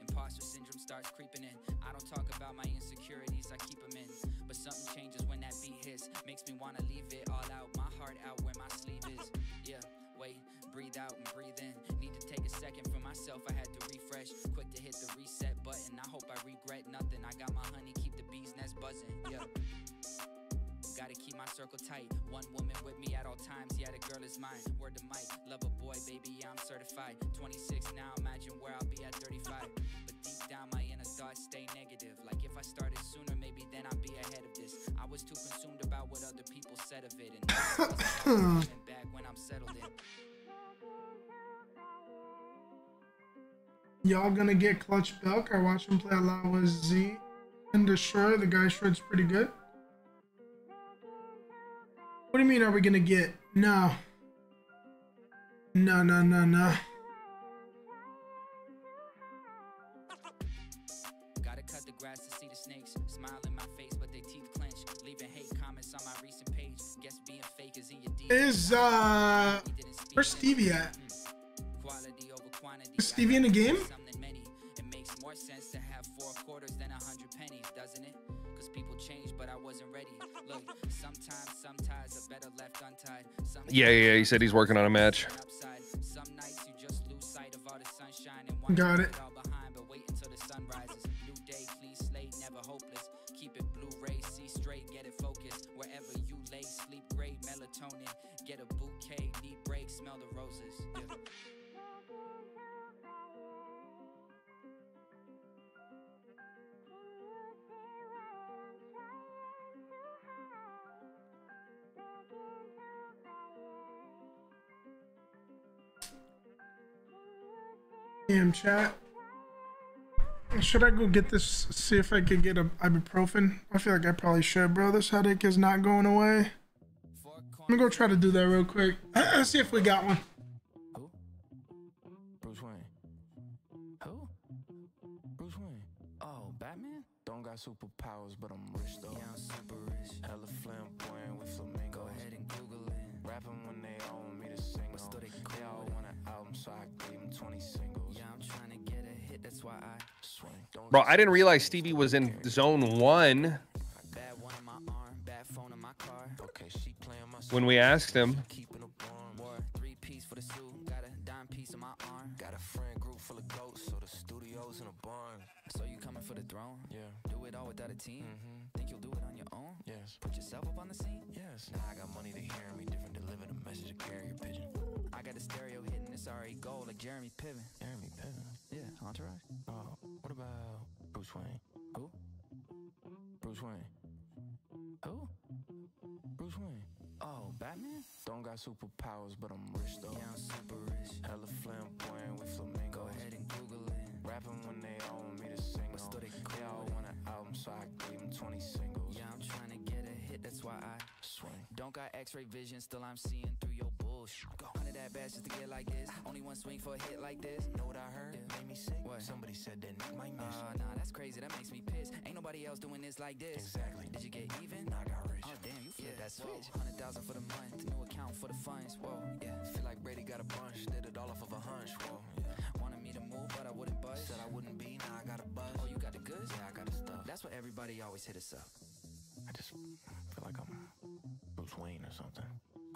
Imposter syndrome starts creeping in. I don't talk about my insecurities, I keep them in. But something changes when that beat hits. Makes me wanna leave it all out, my heart out where my sleeve is. Yeah, wait, breathe out and breathe in. Need to take a second for myself, I had to refresh. Quick to hit the reset button. I hope I regret nothing. I got my honey, keep the bees nest buzzing. Yeah. Gotta keep my circle tight. One woman with me at all times. Yeah, the girl is mine. Word to Mike. Love a boy, baby. I'm certified. 26 now. Imagine where I'll be at 35. But deep down, my inner thoughts stay negative. Like if I started sooner, maybe then I'd be ahead of this. I was too consumed about what other people said of it. And back when I'm settled in. Y'all gonna get Clutch Belk. I watched him play a lot with Z and Destroy. The guy shred's pretty good. What do you mean, are we gonna get? No. No, no, no, no. Gotta cut the grass to see the snakes. Smile in my face, but they teeth clench. Leaving hate comments on my recent page. Guess being fake is in your. Is uh, where's Stevie at? Quality over quantity. Is Stevie in the game? Yeah, yeah, yeah. He said he's working on a match. upside. Some Damn chat. Should I go get this? See if I could get a ibuprofen. I feel like I probably should, bro. This headache is not going away. I'm gonna go try to do that real quick. Let's see if we got one. Who? Bruce Wayne. Who? Bruce Wayne. Oh, Batman? Don't got superpowers, but I'm rich though. Yeah, I'm super rich. Hella flamboyant with flamingos. Go ahead and Google it. Rapping when they own me to sing on. They all want an album, so I gave them 20 singles. Yeah, I'm trying to get a hit, that's why I swing. Don't Bro, I didn't realize Stevie was in zone one Bad one in my arm, bad phone in my car. Okay, she playing my when we asked him. Wore three piece for the suit. Got a dime timepiece on my arm. Got a friend group full of goats, so the studio's in a barn. So you coming for the throne? Yeah. Do it all without a team? Mm-hmm. Think own? Yes. Put yourself up on the scene? Yes. Now I got money to hear me different. Deliver the message to carrier pigeon. I got a stereo hitting this already gold like Jeremy Piven. Jeremy Piven. Yeah, Entourage. Oh, what about Bruce Wayne? Who? Bruce Wayne. Who? Bruce Wayne. Oh, Batman? Don't got superpowers, but I'm rich though. Yeah, I'm super rich. Hella flamboyant with flamingos. Go ahead and Google it. Rapping when they all want me to sing But still they They all cool. Album, so I gave them 20 singles. Yeah, I'm trying to get a hit, that's why I Swing. don't got x-ray vision, still I'm seeing through your bullshit. Hundred that bad just to get like this. Only one swing for a hit like this. Know what I heard? Yeah. Made me sick. What? Somebody said that Nick might miss. Uh, nah, that's crazy, that makes me pissed. Ain't nobody else doing this like this. Exactly. Did you get even? Nah, I got rich. Oh, damn, you flipped Yeah, that switch. Hundred thousand for the month, new account for the funds. Whoa, yeah. Feel like Brady got a bunch, did it all off of a hunch. Whoa, yeah. Wanted me to move, but I wouldn't budge. Said I wouldn't be, now I got a buzz. Oh, you got the goods? Yeah, I got the stuff. That's what everybody always hit us up. I just feel like I'm Bruce Wayne or something.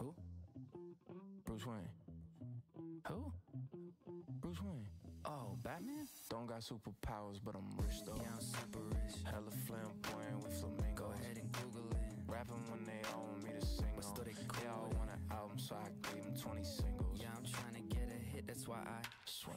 Who? Bruce Wayne. Who? Bruce Wayne. Oh, Batman? Don't got superpowers, but I'm rich though. Yeah, I'm super rich. Hella flamboyant with flamingos. Go ahead and Google it. Rapping when they all want me to sing But still on. they They cool all want an album, so I gave them 20 singles. Yeah, I'm trying to get a hit, that's why I Swing.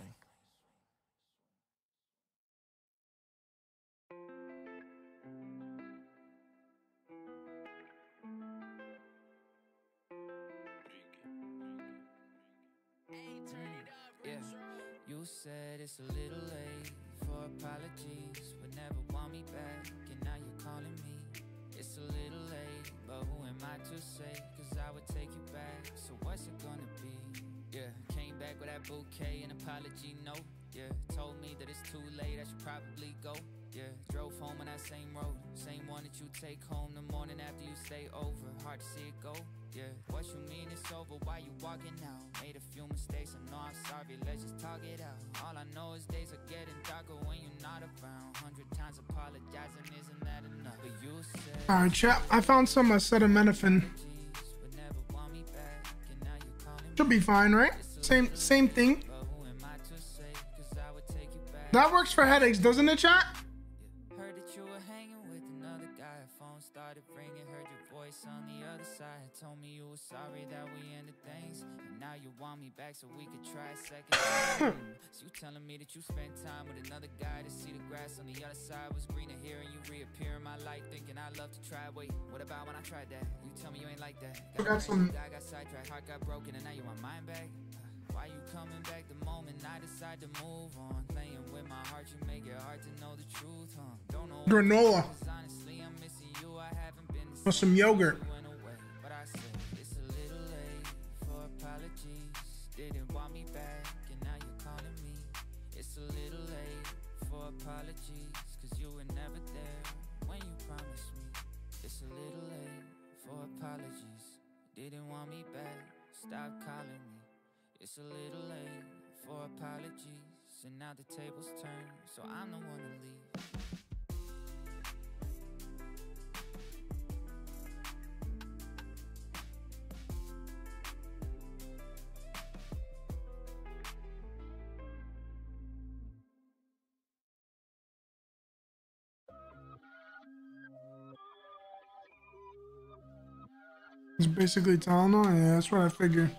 Said it's a little late for apologies, but never want me back, and now you're calling me. It's a little late, but who am I to say? Cause I would take you back, so what's it gonna be? Yeah, came back with that bouquet and apology note. Yeah, told me that it's too late, I should probably go. Yeah, drove home on that same road, same one that you take home the morning after you stay over. Hard to see it go. Yeah, what you mean it's over? Why you walking out? Made a few mistakes, I know I'm sorry. Let's just talk it out. All I know is days are getting darker when you're not around. Hundred times apologizing, isn't that enough? But you said All right, chat. I found some acetaminophen. would never want me back, and now you're calling me. Should be fine, right? Same same thing. That works for headaches, doesn't it, chat? Heard that you were hanging with another guy. Phone started ringing, heard your voice on the other side. Told me you were sorry that we ended things. And now you want me back so we could try a second. so you telling me that you spent time with another guy to see the grass on the other side was greener here and you reappear in my life thinking I love to try. Wait, what about when I tried that? You tell me you ain't like that. I got some- guy got sidetracked, heart got broken, and now you want mine back. Why you coming back the moment I decide to move on? Playing with my heart, you make it hard to know the truth, huh? Don't know. Granola. Honestly, I'm missing you. I haven't been the Or some yogurt. went away, but I said it's a little late for apologies. Didn't want me back, and now you're calling me. It's a little late for apologies, cause you were never there when you promised me. It's a little late for apologies. Didn't want me back, stop calling me. It's a little late for apologies, and now the tables turn, so I'm the one to leave. It's basically Tylenol. Yeah, that's what I figured.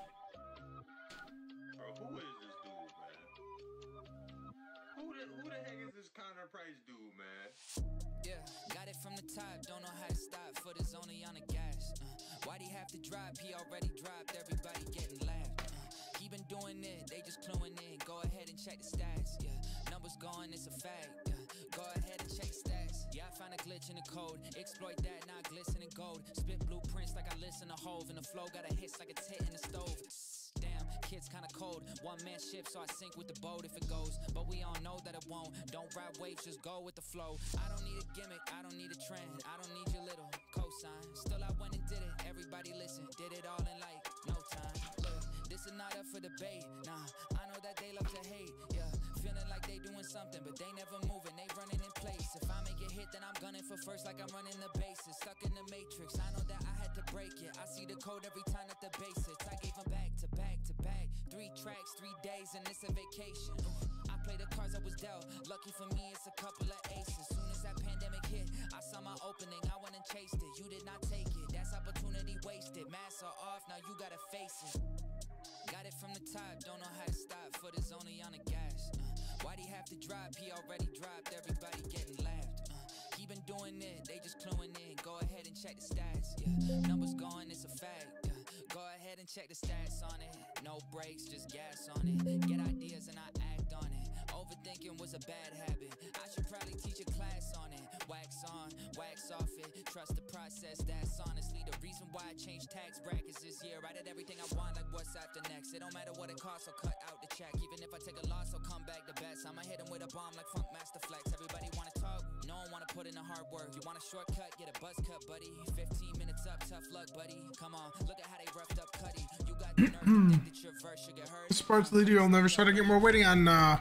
Heard. Sparks leader, you'll never try to get more waiting on uh,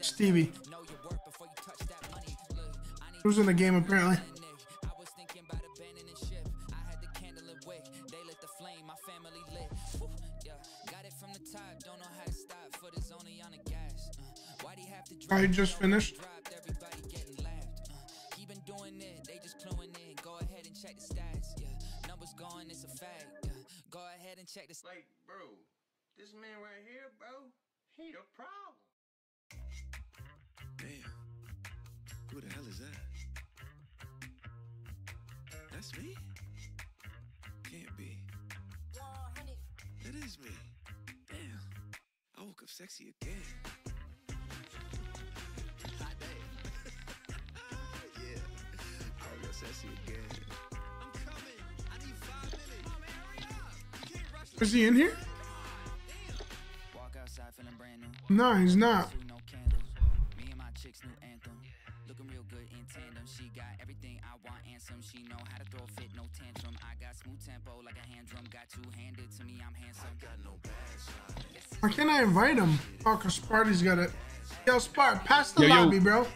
Stevie. Who's in the game apparently? I just finished. Is he in here? Walk outside feeling brand new. No, he's not. No candles. Me and my chick's new anthem. Looking real good in tandem. She got everything I want and some. She know how to throw a fit, no tantrum. I got smooth tempo like a hand drum. Got two handed to me, I'm handsome. got no Why can't I invite him? Oh, cause Sparty's got it. Yo, Spart, pass the Yo, yo. lobby, bro.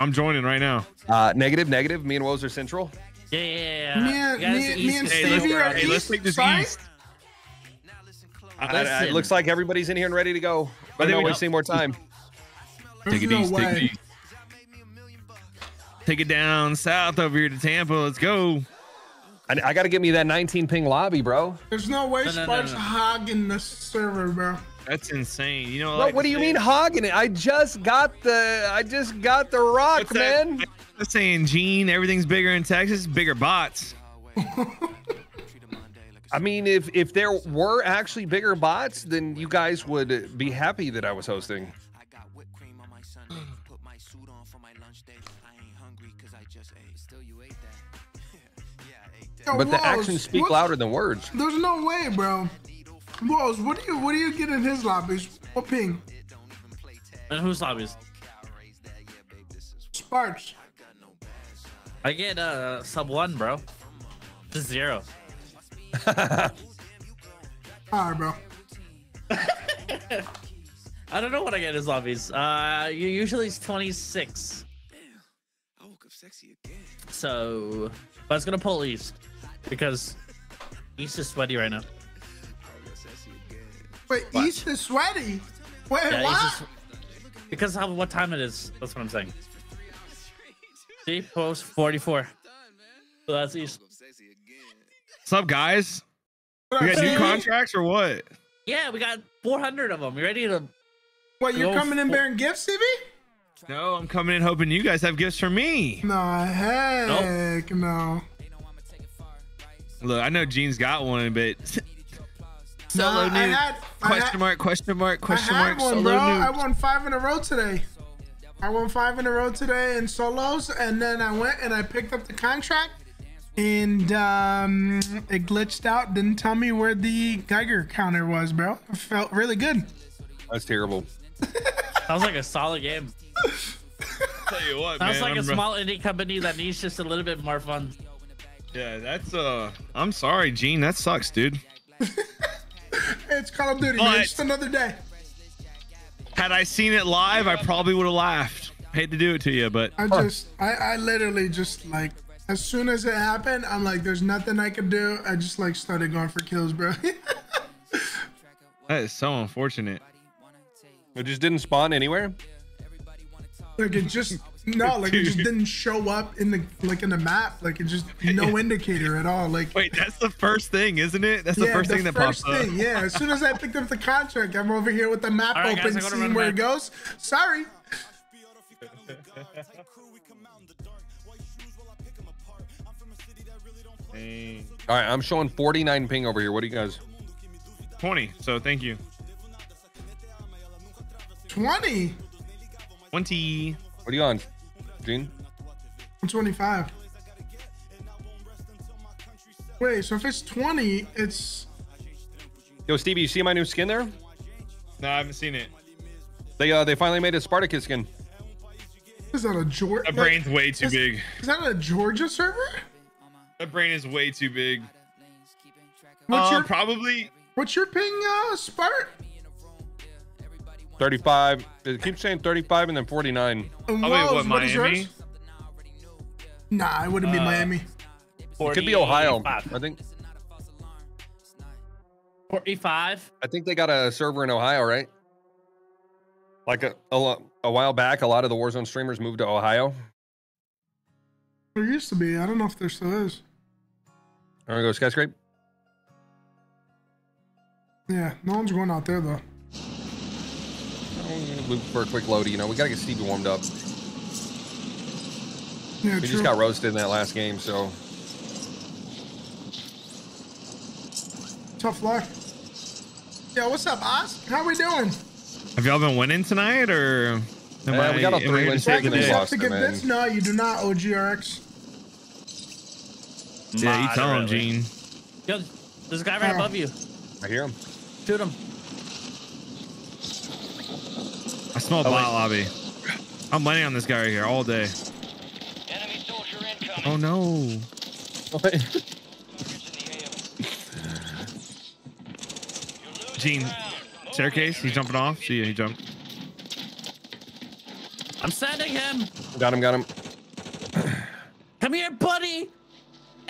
I'm joining right now. Uh, negative, negative. Me and Woes are central. Yeah, yeah, yeah. Me and- You guys me- me and to stay are. Hey, let's east take this side? east. I- I- it looks like everybody's in here and ready to go. I think don't we want don't- see more time. There's Take it no east. Take it east. Take it down south over here to Tampa. Let's go. I, I got to get me that 19 ping lobby, bro. There's no way No, no, no, Sparks no. hogging the server, bro. That's insane. You know like what do you mean hogging it? I just got the I just got the rock, What's that? man. That's saying Gene, everything's bigger in Texas, bigger bots. I mean, if if there were actually bigger bots, then you guys would be happy that I was hosting. I got whipped cream on my sundae. Put my suit on for my lunch date. I ain't hungry because I just ate. Still, you ate that. yeah, I ate But the actions speak louder than words. There's no way, bro. Woz, what do you what do you get in his lobbies? What ping? And whose lobbies? Sparks. I get uh sub one, bro. Just zero. All right, bro. I don't know what I get in his lobbies. Uh, usually it's 26. I woke up sexy again. So, but I was gonna pull east because east is sweaty right now. Wait, East is sweaty. Wait, Yeah, what? because of what time it is. That's what I'm saying. See, post 44. So that's east. What's up, guys? We got new contracts or what? Yeah, we got 400 of them. You ready to? What, you're coming in bearing gifts, Stevie? No, I'm coming in hoping you guys have gifts for me. No, heck no. Look, I know Gene's got one, but solo Nah, I nude. had- I question had- mark, question mark, question I mark, one, solo bro. nude. I won five in a row today. I won five in a row today in solos, and then I went and I picked up the contract, and um, it glitched out. Didn't tell me where the Geiger counter was, bro. It felt really good. That's terrible. Sounds like a solid game. Tell you what, Sounds man. like a I'm- small indie company that needs just a little bit more fun. Yeah, that's uh. I'm sorry, Gene. That sucks, dude. It's Call of Duty, man. But- Just another day. Had I seen it live, I probably would have laughed. Hate to do it to you, but I just, I, I literally just like, as soon as it happened, I'm like, there's nothing I could do. I just like started going for kills, bro. That is so unfortunate. It just didn't spawn anywhere. Like it just no, like it just didn't show up in the like in the map. Like it just no indicator at all. Like Wait, that's the first thing, isn't it? That's the yeah, first thing that pops first up. thing, Yeah, as soon as I picked up the contract, I'm over here with the map All right, guys, open, I gotta seeing run where it goes. Sorry. All right, I'm showing 49 ping over here. What do you guys? 20. So thank you. 20. 20. What are you on, Gene? I'm 25. Wait, so if it's 20, it's Yo, Stevie, you see my new skin there? No, I haven't seen it. They uh they finally made a Spartacus skin. is that a Georgia? My brain's way too is, big. Is that a Georgia server? My brain is way too big. What's Uh, your probably What's your ping, uh, Spart? 35. It keeps saying 35 and then 49. And Oh, wait, what, what is Miami? yours? Nah, it wouldn't be Uh, Miami. It could be Ohio. I think 45. I think they got a server in Ohio, right? Like a a, a while back, a lot of the Warzone streamers moved to Ohio. There used to be. I don't know if there still is. I'm gonna go skyscrape. Yeah, no one's going out there though. Loop for a quick load. You know, we gotta get Stevie warmed up. Yeah, We true. just got roasted in that last game, so Tough luck. Yeah, what's up, Oz? How we doing? Have y'all been winning tonight or? am Yeah, we got a three gonna win streak and it then lost to get man. bits? No, you do not, OGRX. Yeah, you tell him, Gene. Yo, there's a guy right above you. I hear him. Shoot him. I smell a Oh, bot wait. lobby. I'm landing on this guy right here all day. Enemy soldier incoming. Oh no. Gene, staircase. He's jumping off. See, ya, he jumped. I'm sending him. Got him. Got him. Come here, buddy.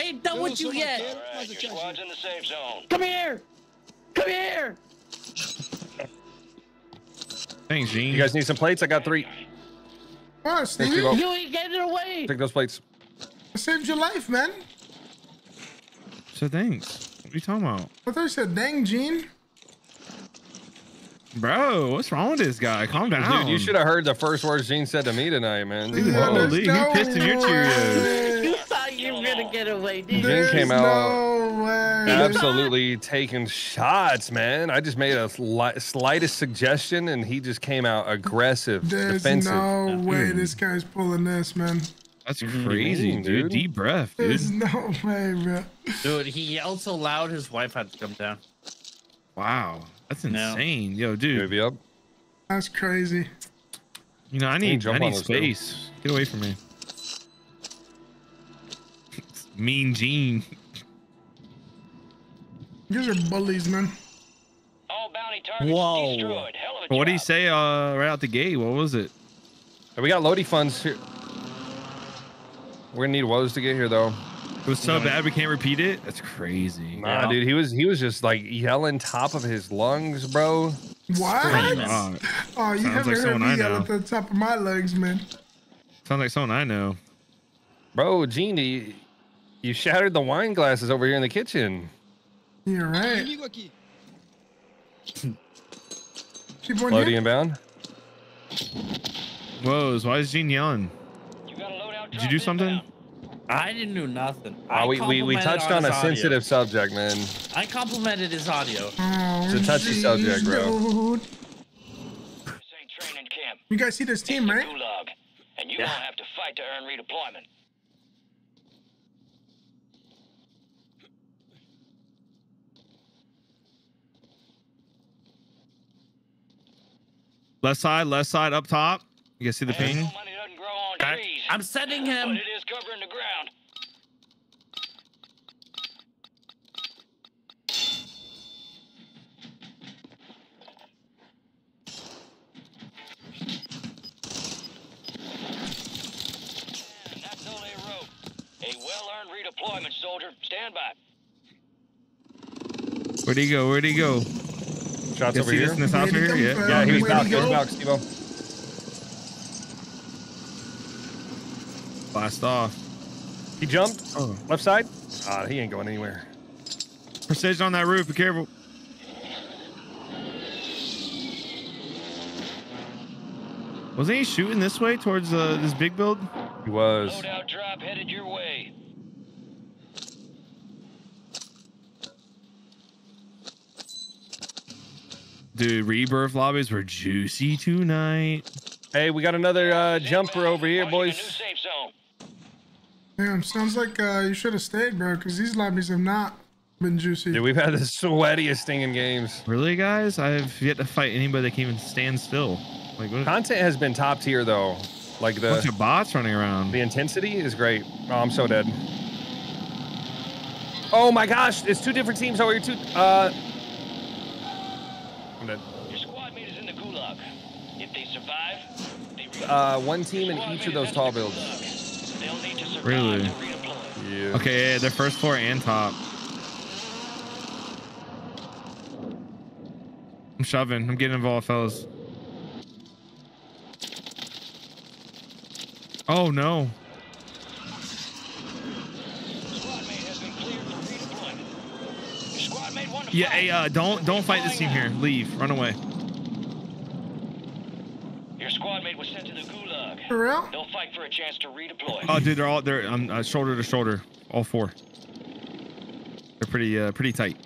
Ain't done with you yet. Alright, your squad's in the safe zone. Come here. Come here. Thanks, Gene. You guys need some plates? I got three. Oh, Stevie, Steve-O. You ain't getting away. Take those plates. I saved your life, man. So thanks. What are you talking about? I thought you said, dang, Gene. Bro, what's wrong with this guy? Calm down. Dude, you should have heard the first words Gene said to me tonight, man. Dude, Yeah, holy, there's he pissed in your Cheerios. Way. You thought you were gonna get away, did you? Gene There's came out no way. absolutely taking shots, man. I just made a sli- slightest suggestion, and he just came out aggressive, There's defensive. no way Dude. this guy's pulling this, man. That's Mm-hmm. crazy, mean, dude. dude? Deep breath, dude. There's no way, bro. Dude, he yelled so loud his wife had to come down. Wow, that's No. insane, yo, dude. Maybe up. That's crazy. You know, I need, I need space. Get away from me. Mean Gene. These are bullies, man. All bounty targets Whoa. destroyed. Hell of a What did he say? Uh, right out the gate. What was it? And we got Lodi funds here. We're gonna need woes to get here, though. It was so bad we can't repeat it. That's crazy. Nah, Yeah. dude, he was he was just like yelling top of his lungs, bro. What? Famous. Uh, Oh, you Sounds haven't like heard someone me I yell know. at the top of my legs, man. sounds like someone I know. Bro, Gene, you, you shattered the wine glasses over here in the kitchen. You're right. Amigo aqui. Keep on Lodi here. inbound. Whoa, why is Gene yelling? You got a loadout Did you do something? inbound. I didn't do nothing. Ah, I we, we, we touched on his a audio. sensitive subject, man. I complimented his audio. Oh, It's a touchy jeez, subject, bro. dude. This ain't training camp. You guys see this team, the right? gulag, and you Yeah. won't have to fight to earn redeployment. Left side, left side, up top. You guys see the ping? Money doesn't grow on Okay. trees, I'm sending but him. it is covering the ground. And that's all they wrote. A well-earned redeployment, soldier. Stand by. Where'd he go? Where'd he go? Shots over here. this in this house Way here? go, Yeah. Yeah, he was Way to back. He was go. back, Steve-O. Blast off. He jumped. Oh. Left side. Ah, he ain't going anywhere. Precision on that roof. Be careful. Wasn't he shooting this way towards uh, this big build? He was. Loadout drop headed your way. Dude, rebirth lobbies were juicy tonight. Hey, we got another uh, jumper over here, boys. Damn, sounds like uh, you should have stayed, bro, because these lobbies have not been juicy. Dude, we've had the sweatiest thing in games. Really, guys? I've yet to fight anybody that can even stand still. Like, what? Content has been top tier though. Like the bunch of bots running around. the intensity is great. Oh, I'm so dead. Oh my gosh, it's two different teams over here. Two. Uh, I'm dead. Your squad mate is in the gulag. If they survive, they re- Uh, one team in each of those tall builds. they'll need to survive Really? Yeah. Okay, yeah, they're first floor and top. I'm shoving. I'm getting involved, fellas. Oh no. Squad mate has been cleared for redeployment. Your squad mate won the Yeah, hey, uh, don't don't fight this team here. Leave. Run away. Your squad mate was sent to the gulag. For real? They'll fight for a chance to redeploy. Oh, dude, they're all they're um, uh, shoulder to shoulder, all four. They're pretty uh pretty tight.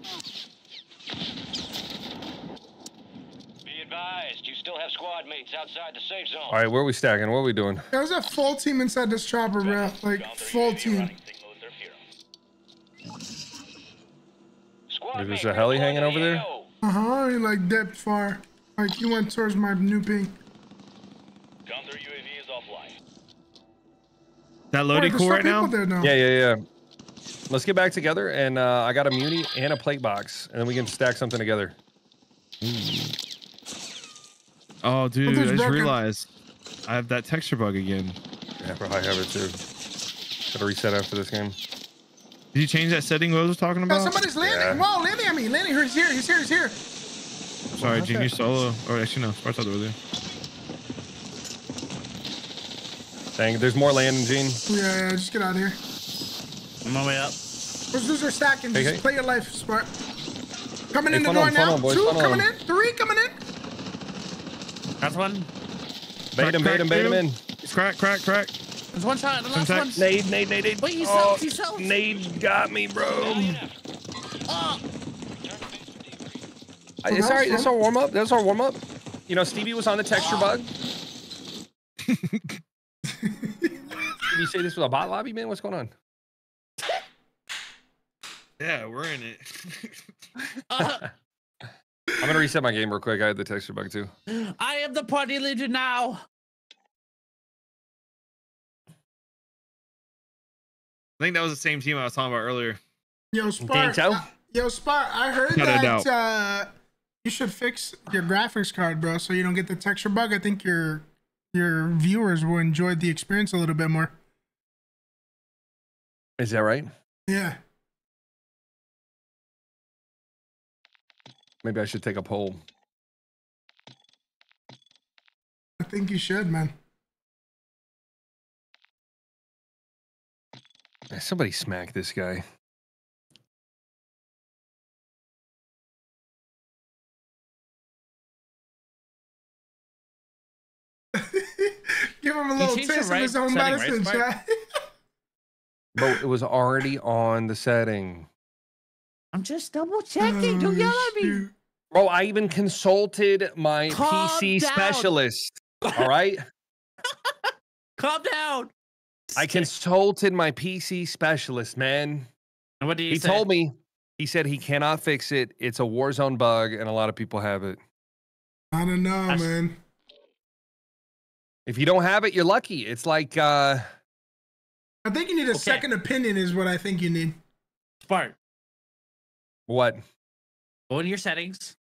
Be advised, you still have squad mates outside the safe zone. All right, where are we stacking? What are we doing? There's a full team inside this chopper, bro. Like, full team. Squad There's a heli hanging over there. Uh huh. He like dipped far. Like he went towards my new ping. That Wait, loading there's cool right now? there now. Yeah, yeah, yeah. Let's get back together, and uh, I got a muni and a plate box, and then we can stack something together. Oh, dude, I just broken. realized I have that texture bug again. Yeah, bro, I have it too. Gotta reset after this game. Did you change that setting Rose was talking Oh, about? somebody's landing. Yeah. Whoa, landing on me. Landing. He's here. He's here. He's here. Sorry, Genius Solo. Or actually, no, Sparta over there. Dang, there's more landing, Gene. Yeah, yeah. Just get out of here. I'm on my way up. Let's lose our stacking. Hey, Just hey. play your life, smart. Coming Hey, in the door him, now. funnel him, boys, Two coming him. in. Three coming in. That's one. Bait him, bait him, bait him in. Crack, crack, crack. There's one shot. The last Contact. one. Nade, nade, nade, nade. Wait, he oh, sells, he sells. Nade got me, bro. Oh, Uh, It's all right. That's our warm up. That's our warm up. You know, Stevie was on the texture bug. Did you say this was a bot lobby, man? What's going on? Yeah, we're in it. I'm gonna reset my game real quick. I had the texture bug too. I am the party leader now. I think that was the same team I was talking about earlier. Yo, Spark. tell? Yo, Spark. I heard Without a that doubt. uh, you should fix your graphics card, bro, so you don't get the texture bug. I think your your viewers will enjoy the experience a little bit more. Is that right? Yeah. Maybe I should take a poll. I think you should, man. Somebody smack this guy. Give him a little taste of right his own medicine, right, medicine, Spark? chat. Bro, it was already on the setting. I'm just double checking. Don't yell at me. Bro, I even consulted my Calm PC down. specialist. All right. Calm down. I consulted my PC specialist, man. And what do you He say? told me, he said he cannot fix it. It's a Warzone bug, and a lot of people have it. I don't know, That's- man. If you don't have it, you're lucky. It's like, uh, I think you need a Okay. second opinion, is what I think you need. Spark. what? Go into your settings.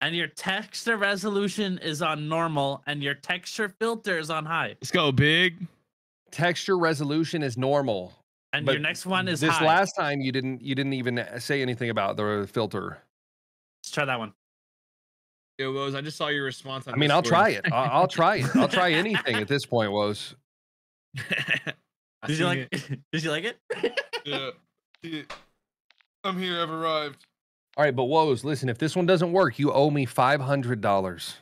And your texture resolution is on normal, and your texture filter is on high. Let's go, big. Texture resolution is normal. And your next one is this high. last time you didn't you didn't even say anything about the filter. Let's try that one. Yo, Woes, I just saw your response. On I mean, I'll Discord. try it. I'll, I'll try it. I'll try anything at this point, Woes. I Did you like? it. Did you like it? Yeah. yeah. I'm here. I've arrived. All right, but Woes, listen, if this one doesn't work, you owe me five hundred dollars.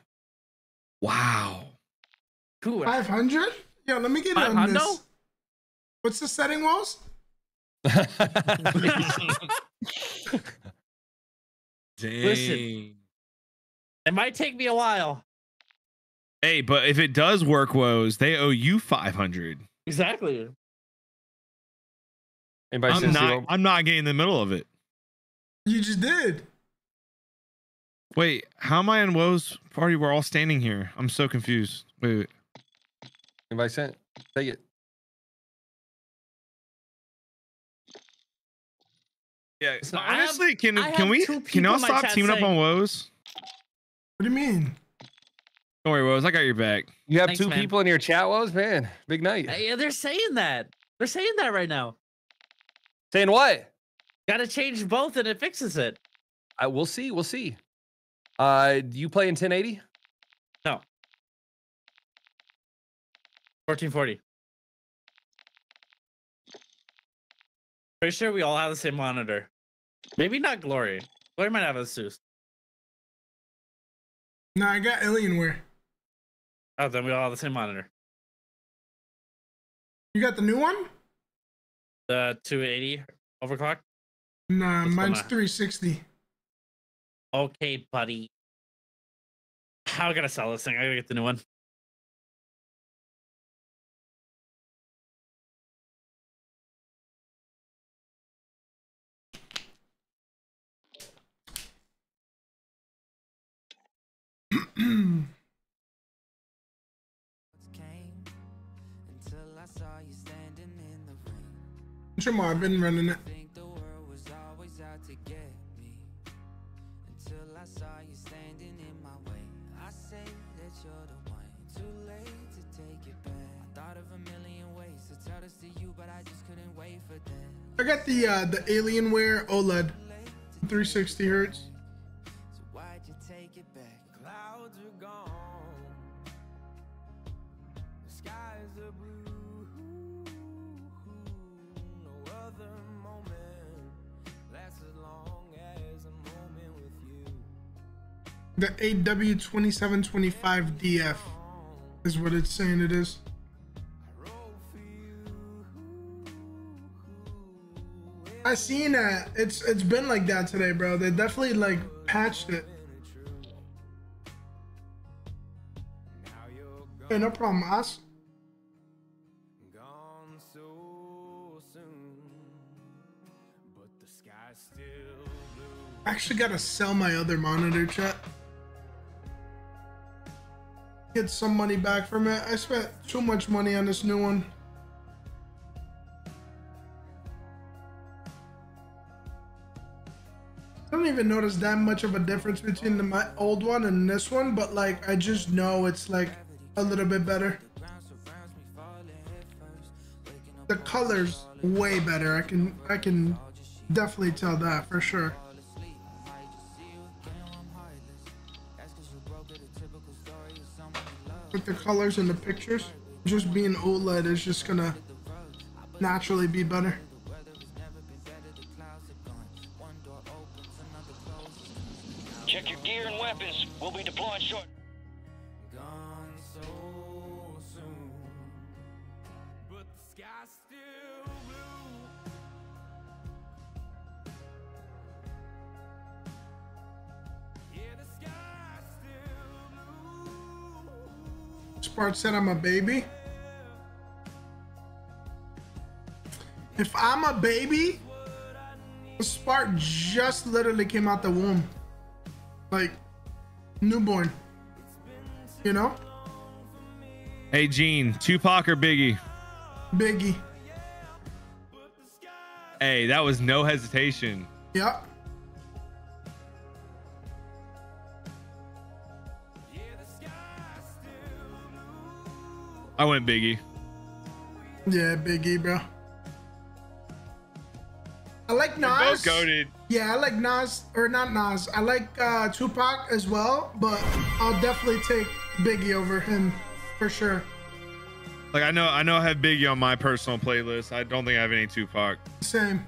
Wow. Cool. 500? Yo, let me get Five on hundo? this. What's the setting, Walls? Dang. Listen. It might take me a while. Hey, but if it does work, Woes, they owe you 500. Exactly. Anybody I'm not. zero? I'm not getting in the middle of it. You just did. Wait, how am I in Woes party? We're all standing here. I'm so confused. Wait, wait. Anybody sent? Take it. Yeah. So I have- honestly, can I can we can y'all stop chat teaming up on Woes? What do you mean? Don't worry, Woes. I got your back. You have Thanks, two man. people in your chat, Woes? Man, big night. Yeah, they're saying that. They're saying that right now. Saying what? Got to change both, and it fixes it. I, we'll see. We'll see. Uh, do you play in 1080? No. 1440. Pretty sure we all have the same monitor. Maybe not Glory. Glory might have a Zeus. No, I got Alienware. Oh, then we all have the same monitor. You got the new one? The 280 overclock. Nah, What's mine's 360. Okay, buddy. How I gotta sell this thing? I gotta get the new one. couldn't wait for that. I got the uh, the Alienware OLED, 360 hertz. The AW2725DF is what it's saying it is. I seen that. It's it's been like that today, bro. They definitely like patched it. Hey, no problem, Us. I actually gotta sell my other monitor, chat. Get some money back from it. I spent too much money on this new one. I don't even notice that much of a difference between the, my old one and this one, but like I just know it's like a little bit better. The color's way better. I can I can definitely tell that for sure. With the colors and the pictures, just being OLED is just gonna naturally be better. Check your gear and weapons. We'll be deploying short. Spart said I'm a baby. If I'm a baby, Spart just literally came out the womb. Like newborn. You know? Hey, Gene, Tupac or Biggie? Biggie. Hey, that was no hesitation. Yep. I went Biggie. Yeah, Biggie, bro. I like Nas. Yeah, I like Nas or not Nas. I like uh, Tupac as well, but I'll definitely take Biggie over him for sure. Like I know, I know I have Biggie on my personal playlist. I don't think I have any Tupac. Same.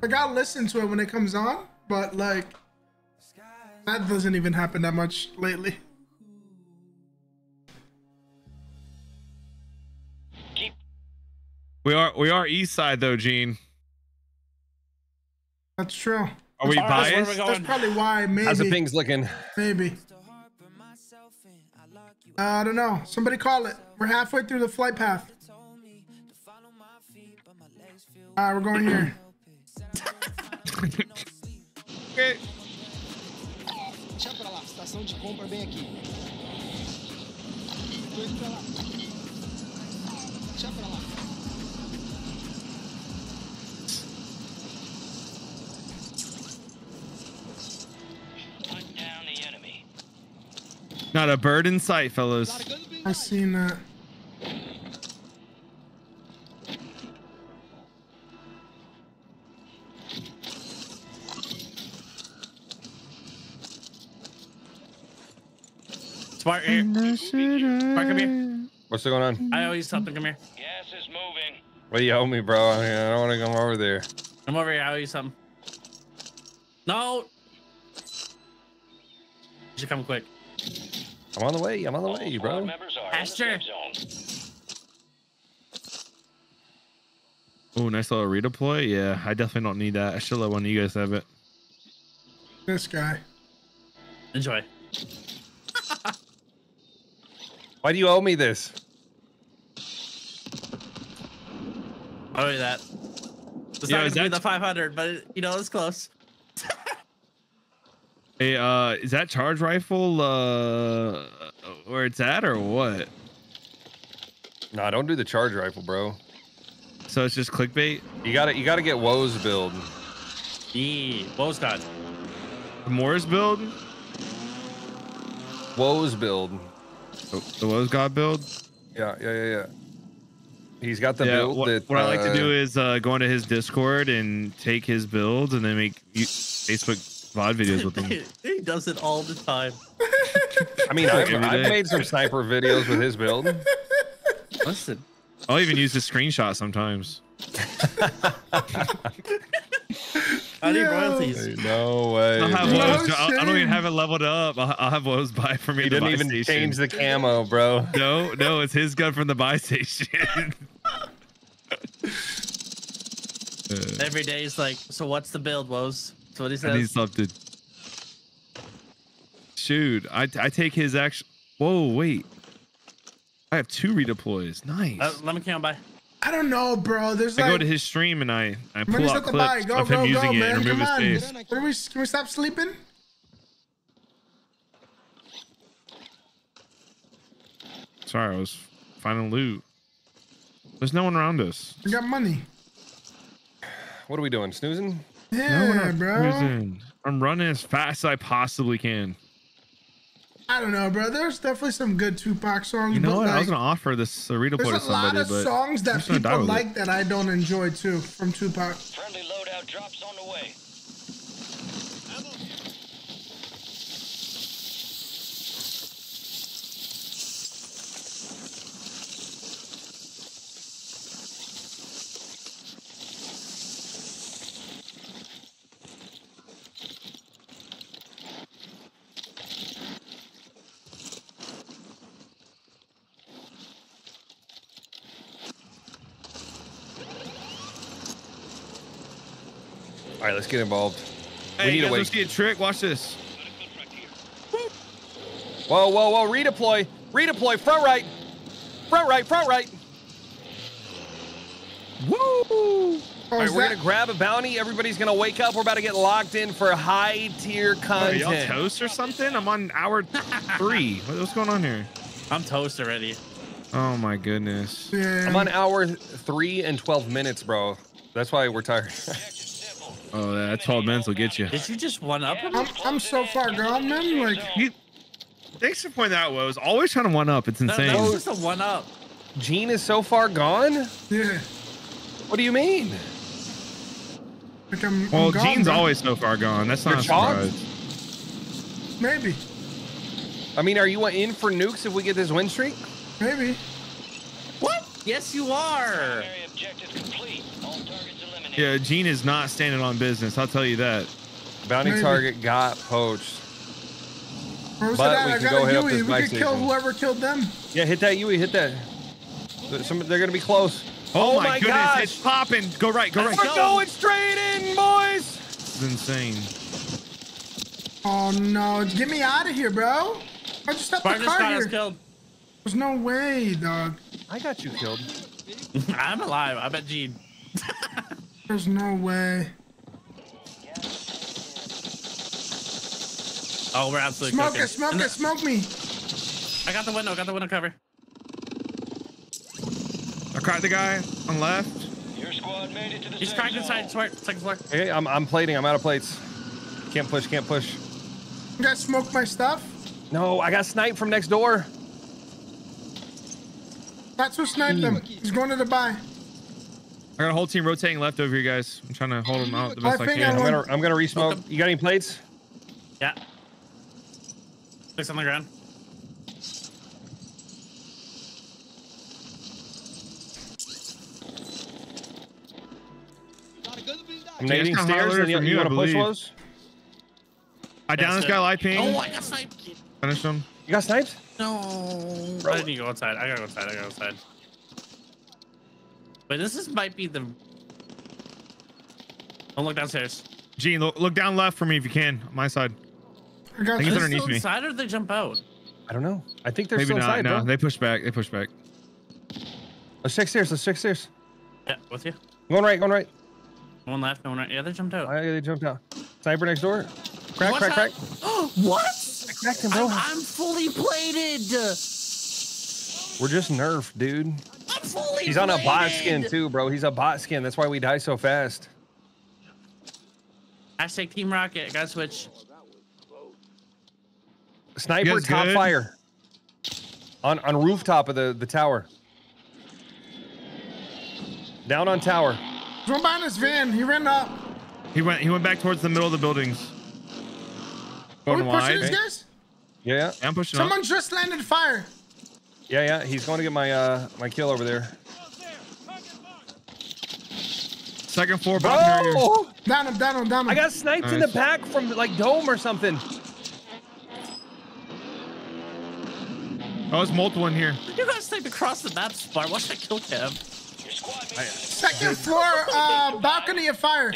Like I'll listen to it when it comes on, but like that doesn't even happen that much lately. We are we are East Side though, Gene. That's true. Are we biased? That's probably why. Maybe. How's the pings looking? Maybe. Uh, I don't know. Somebody call it. We're halfway through the flight path. All right, we're going here. okay. Not a bird in sight, fellas. I seen that. Smart eh? here. Smart, come here. What's going on? I owe you something. Come here. Gas is moving. What do you owe me, bro? I, mean, I don't want to come over there. Come over here. I owe you something. No. You should come quick. I'm on the way. I'm on the way, bro. Members are Asher. in the safe zone. Oh, nice little redeploy. Yeah, I definitely don't need that. I should let one of you guys have it. This guy. Enjoy. Why do you owe me this? I owe you that. It's Yo, not gonna be the 500, but it, you know it's close. Hey, uh, is that charge rifle uh where it's at or what? Nah, don't do the charge rifle, bro. So it's just clickbait. You got to You got to get Woe's build. Yeah, Woe's God. The build. Woe's build. The, the Woes God build. Yeah, yeah, yeah, yeah. He's got the yeah, build what, that. what I like to uh, do is uh, go into his Discord and take his builds and then make you- Facebook VOD videos with them. he does it all the time. I mean, I've, I've made some sniper videos with his build. Listen, I'll even use the screenshot sometimes. I need Yo. royalties. No way. I'll have. No Woes, I'll, I don't even have it leveled up. I'll, I'll have Woes buy for me. He didn't even station. change the camo, bro. No, no, it's his gun from the buy station. Every day he's like, so what's the build, Woes? That's what he I need says. something. Shoot, I I take his action. Whoa, wait. I have two redeploys. Nice. Uh, let me count by. I don't know, bro. There's I like go to his stream and I I pull money's out at the buy. clips Go, of him go, using go, it man. and remove Come his on. face. Can we, can we stop sleeping? Sorry, I was finding loot. There's no one around us. We got money. What are we doing? Snoozing? No, Yeah, not bro. cruising. I'm running as fast as I possibly can. I don't know, bro. There's definitely some good Tupac songs. You know but what? I was gonna offer this a redeploy There's to a somebody, lot of songs that just people with it. like that I don't enjoy too from Tupac. Friendly loadout drops on the way. Get involved. Hey, we need you to guys wanna wait. see a trick. Watch this. Whoa, whoa, whoa! Redeploy, redeploy. Front right, front right, front right. Woo! Oh, All right, we're gonna grab a bounty. Everybody's gonna wake up. We're about to get locked in for high tier content. Are y'all toast or something? I'm on hour three. What's going on here? I'm toast already. Oh my goodness. Yeah. I'm on hour three and 12 minutes, bro. That's why we're tired. Oh, that 12 minutes will get you. Did you just one up him? I'm, I'm so far gone, man. Like, You- Thanks for pointing that out, Woes. Always trying to one up. It's No, insane. that was just a one up. Gene is so far gone. yeah. What do you mean? Like I'm, I'm Well, gone, Gene's bro. always so far gone. That's not You're a chalked? surprise. Maybe. I mean, are you in for nukes if we get this win streak? Maybe. What? Yes, you are. Yeah, Gene is not standing on business. I'll tell you that. Bounty Maybe. target got poached. Where's But it at? we I can got go a hit up this We bike could kill station. whoever killed them. Yeah, hit that Yui, hit that. Some, they're gonna be close. Oh, oh my, goodness, gosh. it's popping. Go right, go right. We're going straight in, boys. This is insane. Oh no! Get me out of here, bro! I just left the car got us here. killed. There's no way, dog. I got you killed. I'm alive. I bet Gene. There's no way. Oh, we're absolutely Smoke cooking. it, smoke And it, the- smoke me. I got the window. Got the window cover. I cracked the guy on left. Your squad made it to the He's cracked inside. Smart. Second floor. Okay, I'm, I'm plating. I'm out of plates. Can't push, can't push. You guys smoke my stuff? No, I got sniped from next door. That's who sniped him. He's going to the buy. I got a whole team rotating left over here, guys. I'm trying to hold them out the best I, think can. I'm gonna, I'm gonna resmoke. You got any plates? Yeah. Six on the ground. I'm Yeah, nading stairs. higher And you, you you, I wanna push believe. those? I down this guy it. live ping. Oh, I got sniped. Finished him. You got sniped? No. I need to go outside. I gotta go outside. I gotta go outside. But this is might be the. Don't look downstairs. Gene, look, look down left for me if you can. On my side. I got I think Are it's they underneath still me. inside or did they jump out? I don't know. I think they're Maybe still not. inside, no, bro. they push back. They push back. Let's check stairs. Let's check stairs. Yeah, with you. Going right, going right. One left, one right. Yeah, they jumped out. Oh, yeah, they jumped out. Sniper next door. Crack, Watch crack, crack. out. what? I cracked him, bro. I'm, I'm fully plated. We're just nerfed, dude. I'm fully He's on a bot skin too, bro. He's a bot skin. That's why we die so fast. Hashtag Team Rocket. Gotta switch. Sniper top good? fire. On on rooftop of the, the tower. Down on tower. There's one behind his van. He ran up. He went. He went back towards the middle of the buildings. Are we Going pushing these guys? Yeah, yeah. Yeah, I'm pushing up. Someone just landed fire. Yeah, yeah. He's going to get my uh my kill over there. Second floor balcony right here. Oh! Down him, down him, down him. I got sniped in the back from like dome or something. Oh, it's multiple in here. You guys snipe across the map, Spar. Watch that kill cam. Second floor, uh, balcony of fire.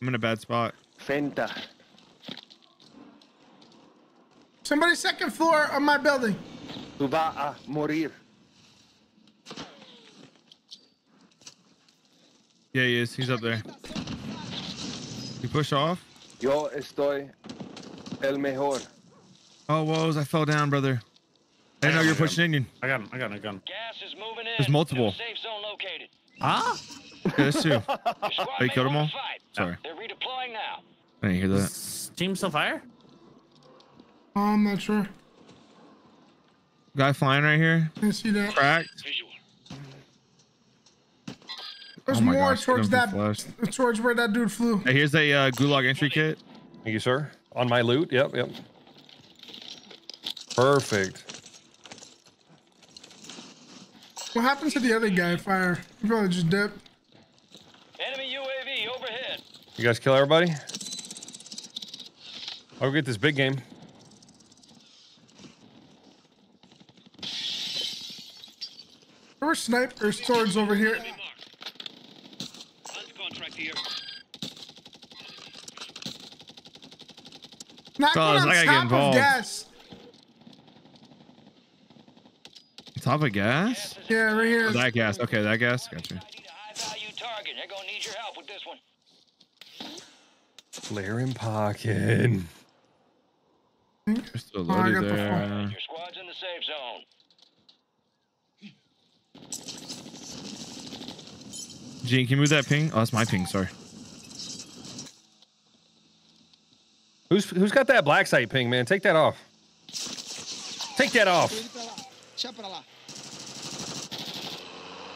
I'm in a bad spot. Fenta. Somebody second floor of my building. Tú vas a morir. Yeah, he is. He's up there. You push off. Yo estoy el mejor. Oh, woes! I fell down, brother. I didn't know you were pushing Indian. I got him. I got him. I got him. Gas is moving in. There's multiple. Safe zone located. Huh? Yeah, there's two. Your Oh, you killed them all? fight. Sorry. They're redeploying now. I didn't hear that. Team still fire? Oh, I'm not sure. Guy flying right here. I see that. Cracked. There's Oh my more gosh, towards that, him towards where that dude flew. Hey, here's a uh, gulag entry kit. Thank you, sir. On my loot. Yep, yep. Perfect. What happened to the other guy? Fire. He probably just dipped. Enemy UAV overhead. You guys kill everybody? I'll get this big game. There were snipers towards over here. Not Fellas, going I on gotta get top of gas. Top of gas? Yeah, right here. Oh, that gas. Okay, that gas. Gotcha. Value target. They're gonna need your help with this one. Flare in pocket. Hmm. There's still Oh, I loaded got the there. Your squad's in the safe zone. Gene, can you move that ping? Oh, that's my ping. Sorry. Who's who's got that black site ping, man? Take that off. Take that off.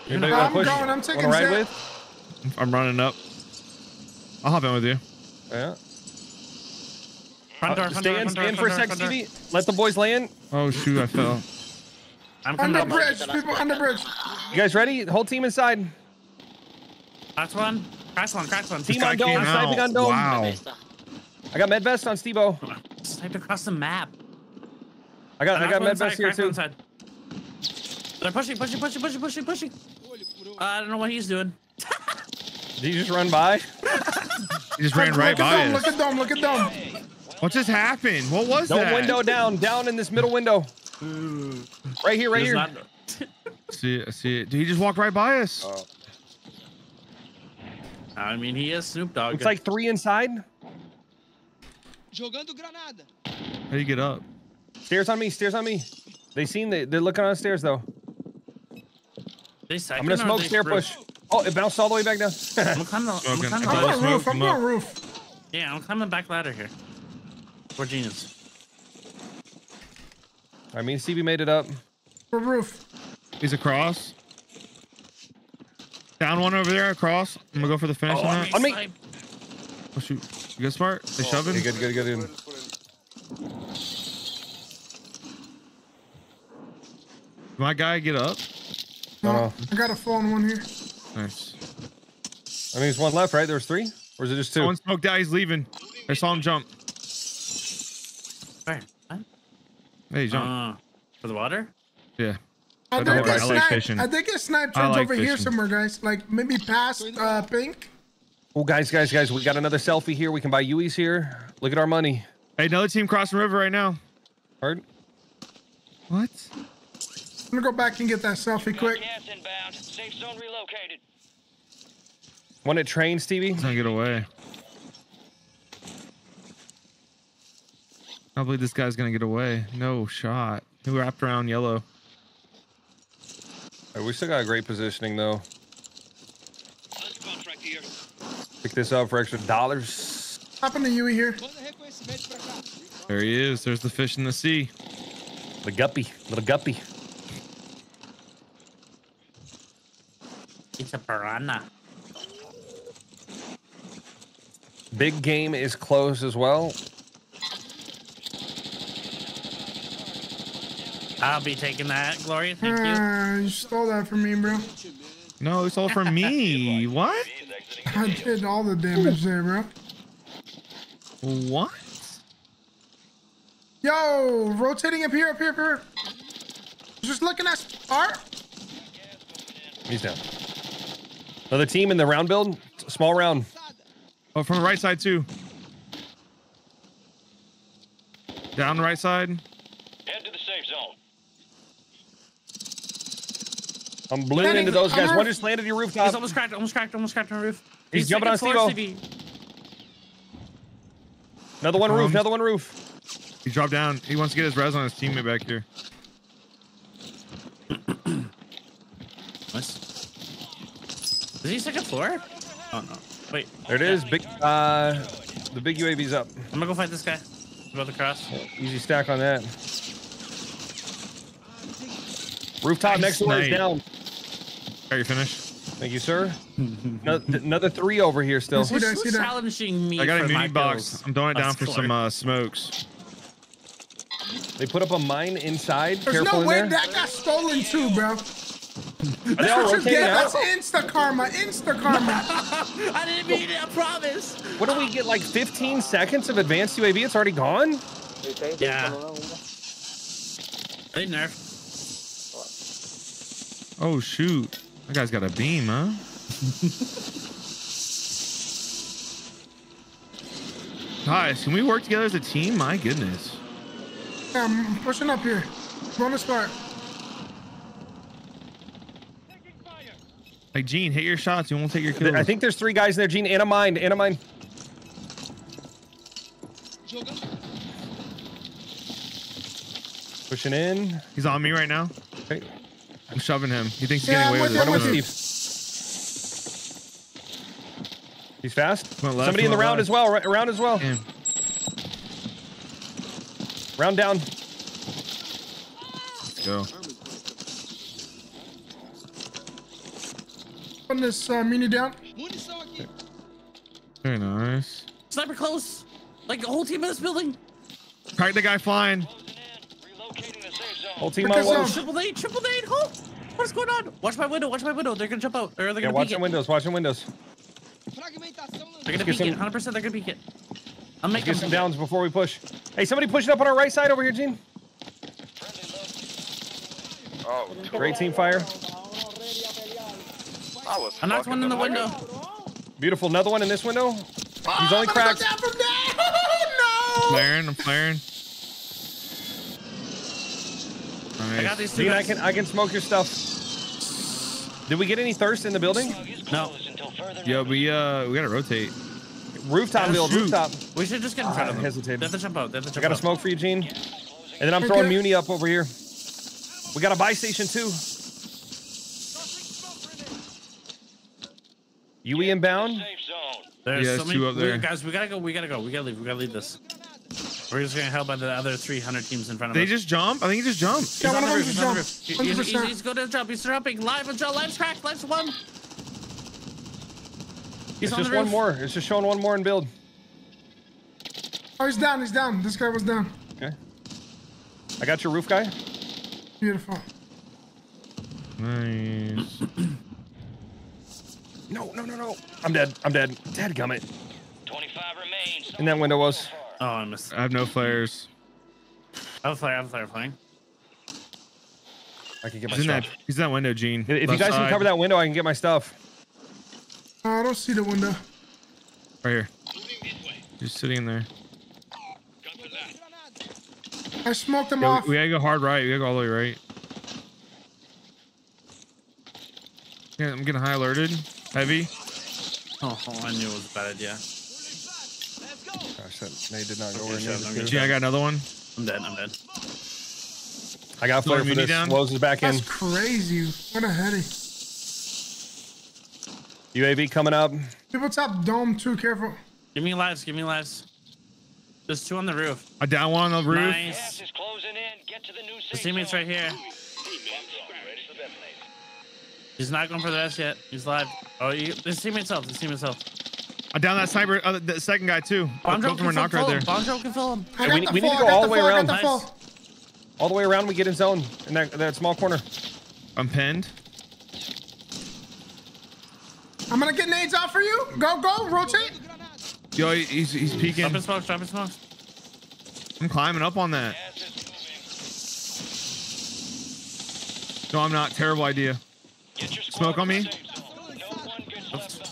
Anybody I'm wanna push? going, I'm taking Wanna ride with? I'm running up. I'll hop in with you. Yeah. Front door, Uh, front stay door, in, front stay door, for a front sec, door, front door. Stevie. Let the boys land. Oh shoot, I fell. I'm coming Under up. bridge, people under bridge. You guys ready? Whole team inside. Last one. Crash one, crash one. Team on dome, sniping on dome. Wow. I got med vest on Stevo. Sniped across the map. I got I got med vest here too. inside. They're pushing, pushing, pushing, pushing, pushing, pushing. Uh, I don't know what he's doing. Did you just run by? He just ran right look at by dome, us. look at dome, look at dome. What just happened? What was Dome that? window down, down in this middle window. Right here, right He's here. not- See it, see it. Did he just walk right by us? Oh. I mean, he is Snoop Dogg. It's like three inside. Jogando granada. How do you get up? Stairs on me, stairs on me. They seen they, they're looking on the stairs though. They I'm gonna smoke stair push. Oh, it bounced all the way back down. I'm climbing, I'm climbing I'm I'm the roof, I'm them up. on roof. Yeah, I'm climbing the back ladder here. Where Gene is. I mean, Stevie made it up. For roof. He's across. Down one over there across. I'm gonna go for the finish Oh, on I'm that. On me. Oh shoot. You good smart? They shoving? Okay, good, good, good. good. My guy get up. No, No, no. I got a fallen one here. Nice. I mean, there's one left, right? There's three, or is it just two? One smoked out. He's leaving. I saw him jump. Where? Huh? Hey, he jumped. Uh, for the water? yeah. I I think like- it's I like sniped. I think it's sniped I turns like over here somewhere, guys. Like maybe past uh, pink. Oh, guys, guys, guys, we got another selfie here. We can buy Yui's here. Look at our money. Hey, another team crossing river right now. Heard? What? I'm gonna go back and get that selfie quick. Gas inbound. Safe zone relocated. One at train, Stevie. He's gonna get away. I believe this guy's gonna get away. No shot. He wrapped around yellow. All right, we still got a great positioning though. Pick this up for extra dollars. Hop in the Yui here. There he is. There's the fish in the sea. The guppy, little guppy. It's a piranha. Big game is closed as well. I'll be taking that, Gloria. Thank you. Uh, you stole that from me, bro. No, it's all for me. What? I did all the damage there, bro. What? Yo, rotating up here, up here, up here. Just looking at art. He's down. Another team in the round build. Small round. Oh, from the right side too. Down the right side. Head to the safe zone. I'm bluing Landing into those guys. roof. One just landed your rooftop. He's almost cracked, almost cracked, almost cracked on the roof. He's jumping on second floor, Steve-O. Stevie. Another one roof. Um, Another one roof. He dropped down. He wants to get his res on his teammate back here. Nice. Is he second floor? Oh no. Wait. There it is. Big. Uh, the big UAV's up. I'm gonna go fight this guy. He's about to cross. Easy stack on that. Rooftop next door is down. Are you finished? Thank you, sir. No- another three over here still. I see Who's challenging me I got a for my mini box. kills? I'm throwing it down That's for some uh, smokes. They put up a mine inside. There's Careful no in way there. that got stolen too, bro. Are they That's all what you rotating get. out? That's insta karma. Insta karma. I didn't mean it. I promise. What do we get? Like 15 seconds of advanced UAV? It's already gone. Yeah. They nerfed. Oh shoot! That guy's got a beam, huh? Guys, can we work together as a team? My goodness. Yeah, I'm pushing up here. Bonus start. Like Gene, hit your shots. You won't take your kills. I think there's three guys in there. Gene, and a mine, and a mine. Pushing in. he's on me right now. Okay. I'm shoving him. He thinks he's Yeah, getting away I'm with with it. you, I'm Run with with Steve. He's fast. Left, Somebody in the round left. as well. Right, around as well. Damn. Round down. Let's go. Putting this uh, mini down. Very nice. Sniper close. Like the whole team in this building. Crack the guy flying. Whole team Look on one. Triple nade, triple nade. Oh, what is going on? Watch my window. Watch my window. They're gonna jump out. Or they're Yeah, gonna watch peek the it. windows. Watch the windows. They're gonna peek some- it. 100. percent They're gonna peek it. I'm making get some downs before we push. Hey, somebody pushing up on our right side over here, Gene. Oh, Great team fire. I was I knocked one in the them window. Beautiful. Another one in this window. Ah, He's Oh, only I'm cracked. down from there. Oh, Flaring. I'm flaring. I got these two Gene, I can I can smoke your stuff. Did we get any thirst in the building? No. Yo, we uh, we gotta rotate. Rooftop build. shoot. Rooftop. We should just get in front of I them. hesitated. They have to jump out. They have to I jump got a smoke for you, Gene. And then I'm Okay. throwing Muni up over here. We got a buy station too. UE inbound. There's Yeah, so many two up we- there. guys. We gotta go. We gotta go. We gotta leave. We gotta leave this. We're just getting held by the other 300 teams in front of They us. They just jump. I think he just jumped. Yeah, He's one on of the them roof. just He's on the jumped. roof. He's, he's, he's going to jump. He's jumping. Live and jump. Live's cracked. Live's one. He's It's on just the one more. It's just showing one more in build. Oh, he's down. He's down. This guy was down. Okay. I got your roof guy. Beautiful. Nice. No, no, no, no. I'm dead. I'm dead. Dead gummit. 25 remains. And that window was. Oh, I missed. I have no flares. I have a flare. I have a flare flying. I can get my He's in that. stuff. He's in that window, Gene. If you Left guys can side. cover that window, I can get my stuff. I don't see the window. right here. Just sitting in there. I smoked him Yeah, off. we, we gotta go hard right. We gotta go all the way right. Yeah, I'm getting high alerted. Heavy. Oh, oh, I knew it was a bad idea. Gosh, that did not go where it needed to. Gene, I got another one. I'm dead. I'm dead. I got a Throw flare for this. down. Woes is back in. That's crazy. What a headache. UAV coming up. People top dome too. Careful. Give me lives. Give me lives. There's two on the roof. I down one on the roof. Nice. Is closing in. Get to the new His safe teammate's right here. Ready for detonate. He's not going for the rest yet. He's live. Oh, he, his teammate's health. His teammate's health. I down that sniper. Uh, the second guy too. Bomb Go drone from a can knock right there. Bomb can fill him. I got we- the we need to go all the the way full, around. the Nice. All the way around, we get in zone in that, that small corner. I'm pinned. I'm gonna get nades out for you. Go, go, rotate. Yo, he's he's peeking. Drop his smokes. Drop his smokes. I'm climbing up on that. No, I'm not. Terrible idea. Smoke on me. safe zone. No one gets left out.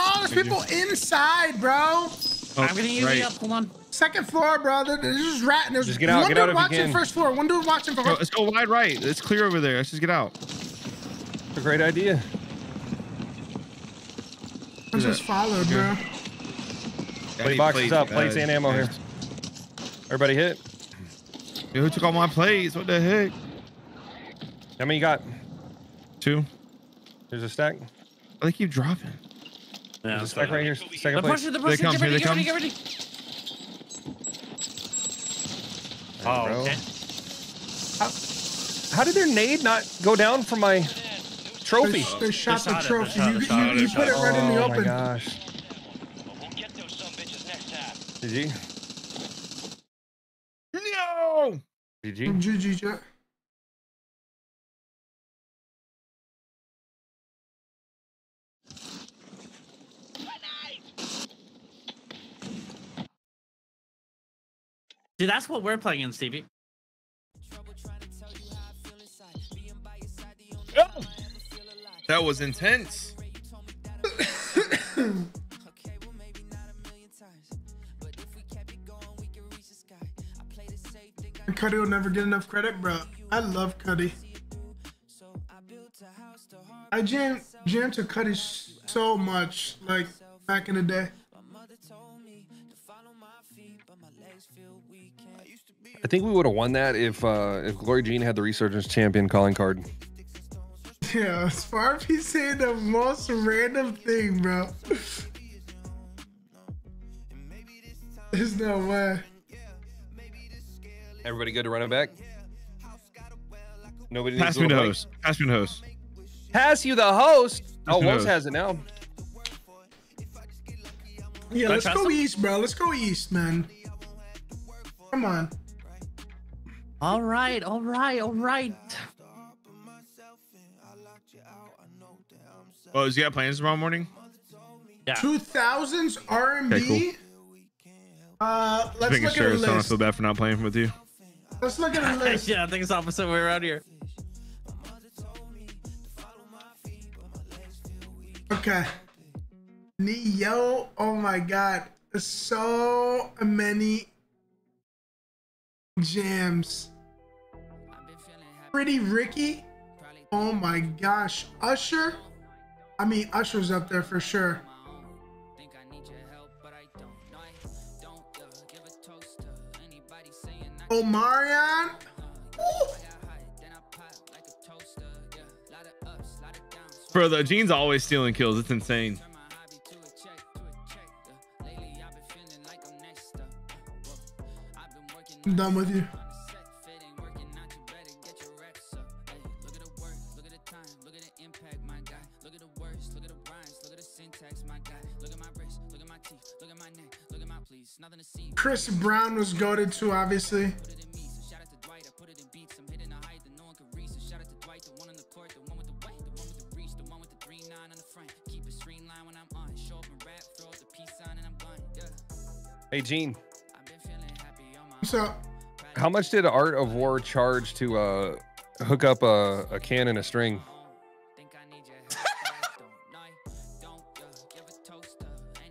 Oh, there's people inside, bro. Oh, I'm gonna use right. you up. Hold on. Second floor, bro. They're they're just ratting. There's Just get out, one get dude if you watching can. first floor. One dude watching for Yo, let's go wide right. It's clear over there. Let's just get out. It's a great idea. I'm just followed, bro. Plate boxes up. Plates and ammo here. Everybody hit. Yo, who took all my plates? What the heck? How many you got? Two. There's a stack. Oh, they keep dropping. Yeah. There's a stack right here. Second They're place. pushing. They're They pushing. come, Get here ready. they Get ready. come. Get ready. Oh, okay. How did their nade not go down from my trophy? They, they shot the shot it, they trophy. shot it, You, shot you, it, you they put it shot right in the open. Oh my open. gosh. We'll get those some bitches next time. GG. No. GG. GG, Jack. See, that's what we're playing in, Stevie. Oh! That was intense. And Cuddy will never get enough credit, bro. I love Cuddy. I jam jammed to Cuddy so much, like back in the day. I think we would have won that if uh, if Glory Jean had the Resurgence Champion calling card. Yeah, Sparpy saying the most random thing, bro. There's no way. Everybody good to run it back? Nobody Pass me the little break? host. Pass me the host. Pass you the host. Oh, me the Woes host. has it now. Yeah, Do I let's go him? east, bro. Let's go east, man. Come on. All right, all right, all right. Oh, is you got plans tomorrow morning? Yeah. 2000s R&B. Okay, Uh, Just let's making look sure at so the I don't list. feel bad for not playing with you. Let's look at the list. yeah, I think it's opposite way around here. Okay. Ne-Yo. Oh my god. So many jams. Pretty Ricky. Oh my gosh. Usher. I mean, Usher's up there for sure. Omarion. Bro, the Gene's always stealing kills. It's insane. I'm done with you. Chris Brown was goaded too, obviously. Hey, Gene. What's up? How much did Art of War charge to uh, hook up a, a can and a string?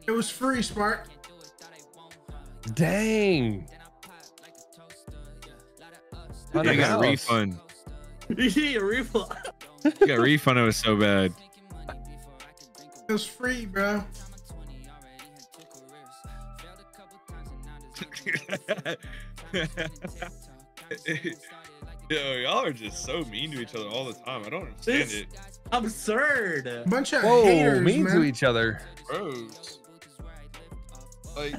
It was free, Spark. Dang. Yeah, Hundred you got a house. refund. yeah, refund. You got a refund. It was so bad. It was free, bro. Yo, y'all are just so mean to each other all the time. I don't understand This- it. Absurd. Bunch of Whoa, haters, mean man. to each other. Gross. Like,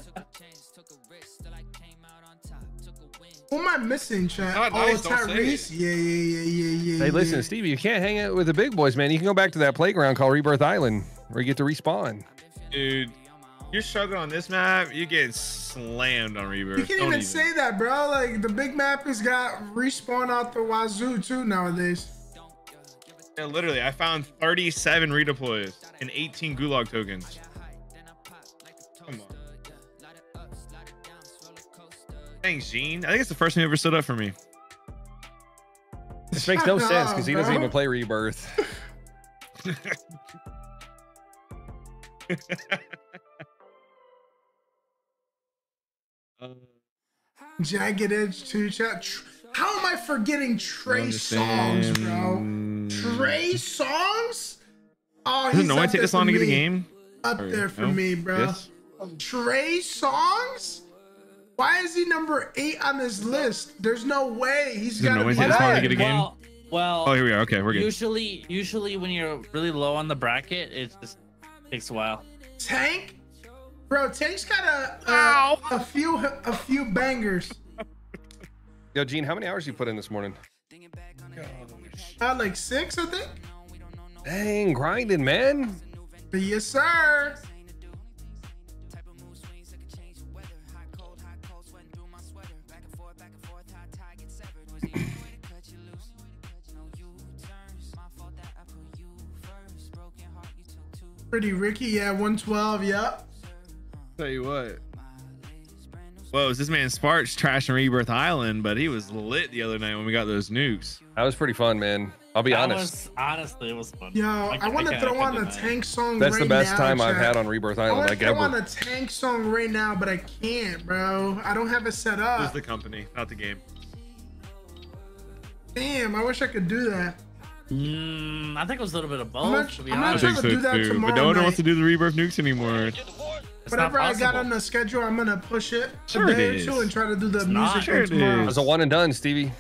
Who am I missing, chat? Not oh, nice, don't say Tyrese. Yeah, yeah, yeah, yeah, yeah. Hey, listen, yeah. Stevie, you can't hang out with the big boys, man. You can go back to that playground called Rebirth Island where you get to respawn. dude, you're struggling on this map. You're getting slammed on Rebirth. You can't Don't even, say that, bro. Like the big map has got respawn out the wazoo too nowadays. Yeah, literally, I found 37 redeploys and 18 gulag tokens. Come on. Thanks, Gene. I think it's the first time you ever stood up for me. This makes no Shut sense because he doesn't even play Rebirth. Jagged Edge two chat. How am I forgetting Trey Songz, bro? Trey Songz? Oh, Does it he's normally up take there this long to get a game? Up Or there for no? me, bro. Yes? Trey Songz? Why is he number eight on this list? There's no way he's Does it got to normally be take this long to get a game? Well, well. Oh, here we are. Okay, we're good. Usually, usually when you're really low on the bracket, it just takes a while. Tank, bro. Tank's got a a, a few a few bangers. Yo, Gene, how many hours you put in this morning? Uh, like six, I think. Dang, grinding, man. Yes, sir. Pretty Ricky, yeah, 112, yep. Tell you what. Whoa, is this man Sparks trashing Rebirth Island, but he was lit the other night when we got those nukes. That was pretty fun, man. I'll be That honest. was honestly, it was fun. Yo, I, want to throw on can't a tank song That's right the best now, time I've had on Rebirth I Island, want to like throw on ever. a tank song right now, but I can't, bro. I don't have it set It was up. the company, not the game. Damn, I wish I could do that. Mm, I think it was a little bit of both. not- to be I'm not trying think to so do that too. But no one night. wants to do the Rebirth nukes anymore. It's not Whatever I got on the schedule, I'm gonna push it Sure a it or two and try to do the It's music not. Sure for it. It is. was a one and done, Stevie.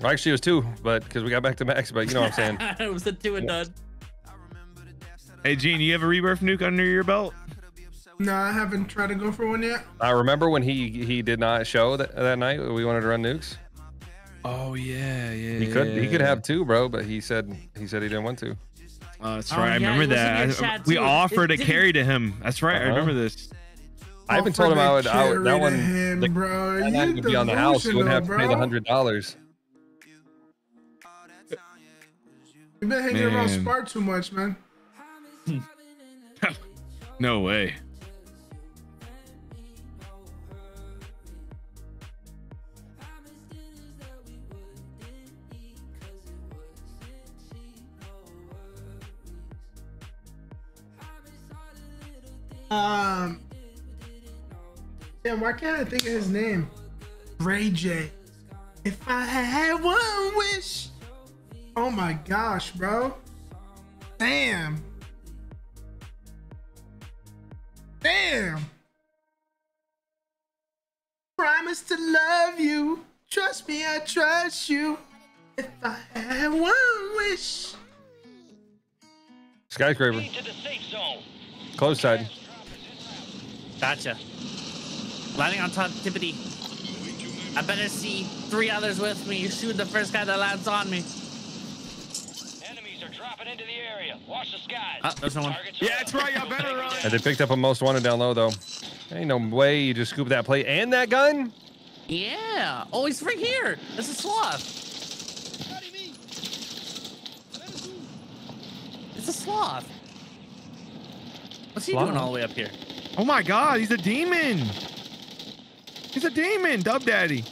Well, actually, it was two, but because we got back to Max, but you know what I'm saying. it was a two and done. Hey, Gene, you have a Rebirth nuke under your belt? No, I haven't tried to go for one yet. I remember when he he did not show that, that night. We wanted to run nukes. Oh yeah, yeah. He could he could have two, bro, but he said he said he didn't want to. Oh, that's Oh, right. I yeah, remember it was in that. I- we offered It a carry to him. That's right. I Uh-huh. remember this. I even told him I would. I would that Carry one. to him, the- bro. that You night would be on the house. You wouldn't have to pay the hundred dollars. You've been hanging around Man. Spark too much, man. No way. Um, damn, why can't I think of his name? Ray J. If I had one wish. Oh my gosh, bro. Damn. Damn. Promise to love you. Trust me, I trust you. If I had one wish. Skyscraper. Close side. Gotcha. Landing on top tippity. I better see three others with me. You shoot the first guy that lands on me. Enemies are dropping into the area. Watch the skies. Ah, there's no one. Yeah, that's right. Y'all better run. And they picked up a most wanted down low though. Ain't no way you just scoop that plate and that gun. Yeah. Oh, he's right here. This is sloth. It's a sloth. What's he Sloth? doing all the way up here? Oh my God, he's a demon. He's a demon, Dub Daddy.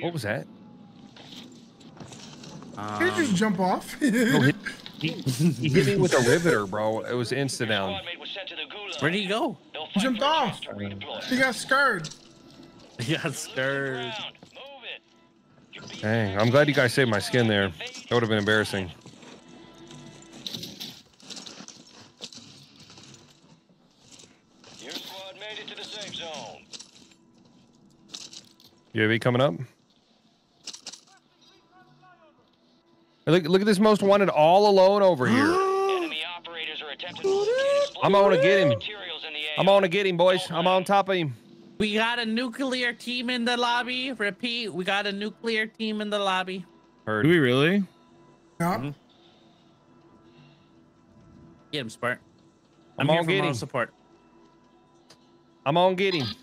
What was that? Can you just um, jump off? No, he, he, he hit me with a riveter, bro. It was insta down. Where did he go? He jumped off. He got scared. He got scared. Dang, I'm glad you guys saved my skin there. That would have been embarrassing. Your squad made it to the safe zone. UAV coming up. Look, look at this most wanted all alone over here. Enemy operators are attempting to I'm on to get him. materials in the AO. I'm on to get him, boys. I'm on top of him. We got a nuclear team in the lobby. Repeat, we got a nuclear team in the lobby. Heard. Do we really? Yeah. Mm-hmm. Get him, Spark. I'm I'm, here on for get support. I'm on getting. him.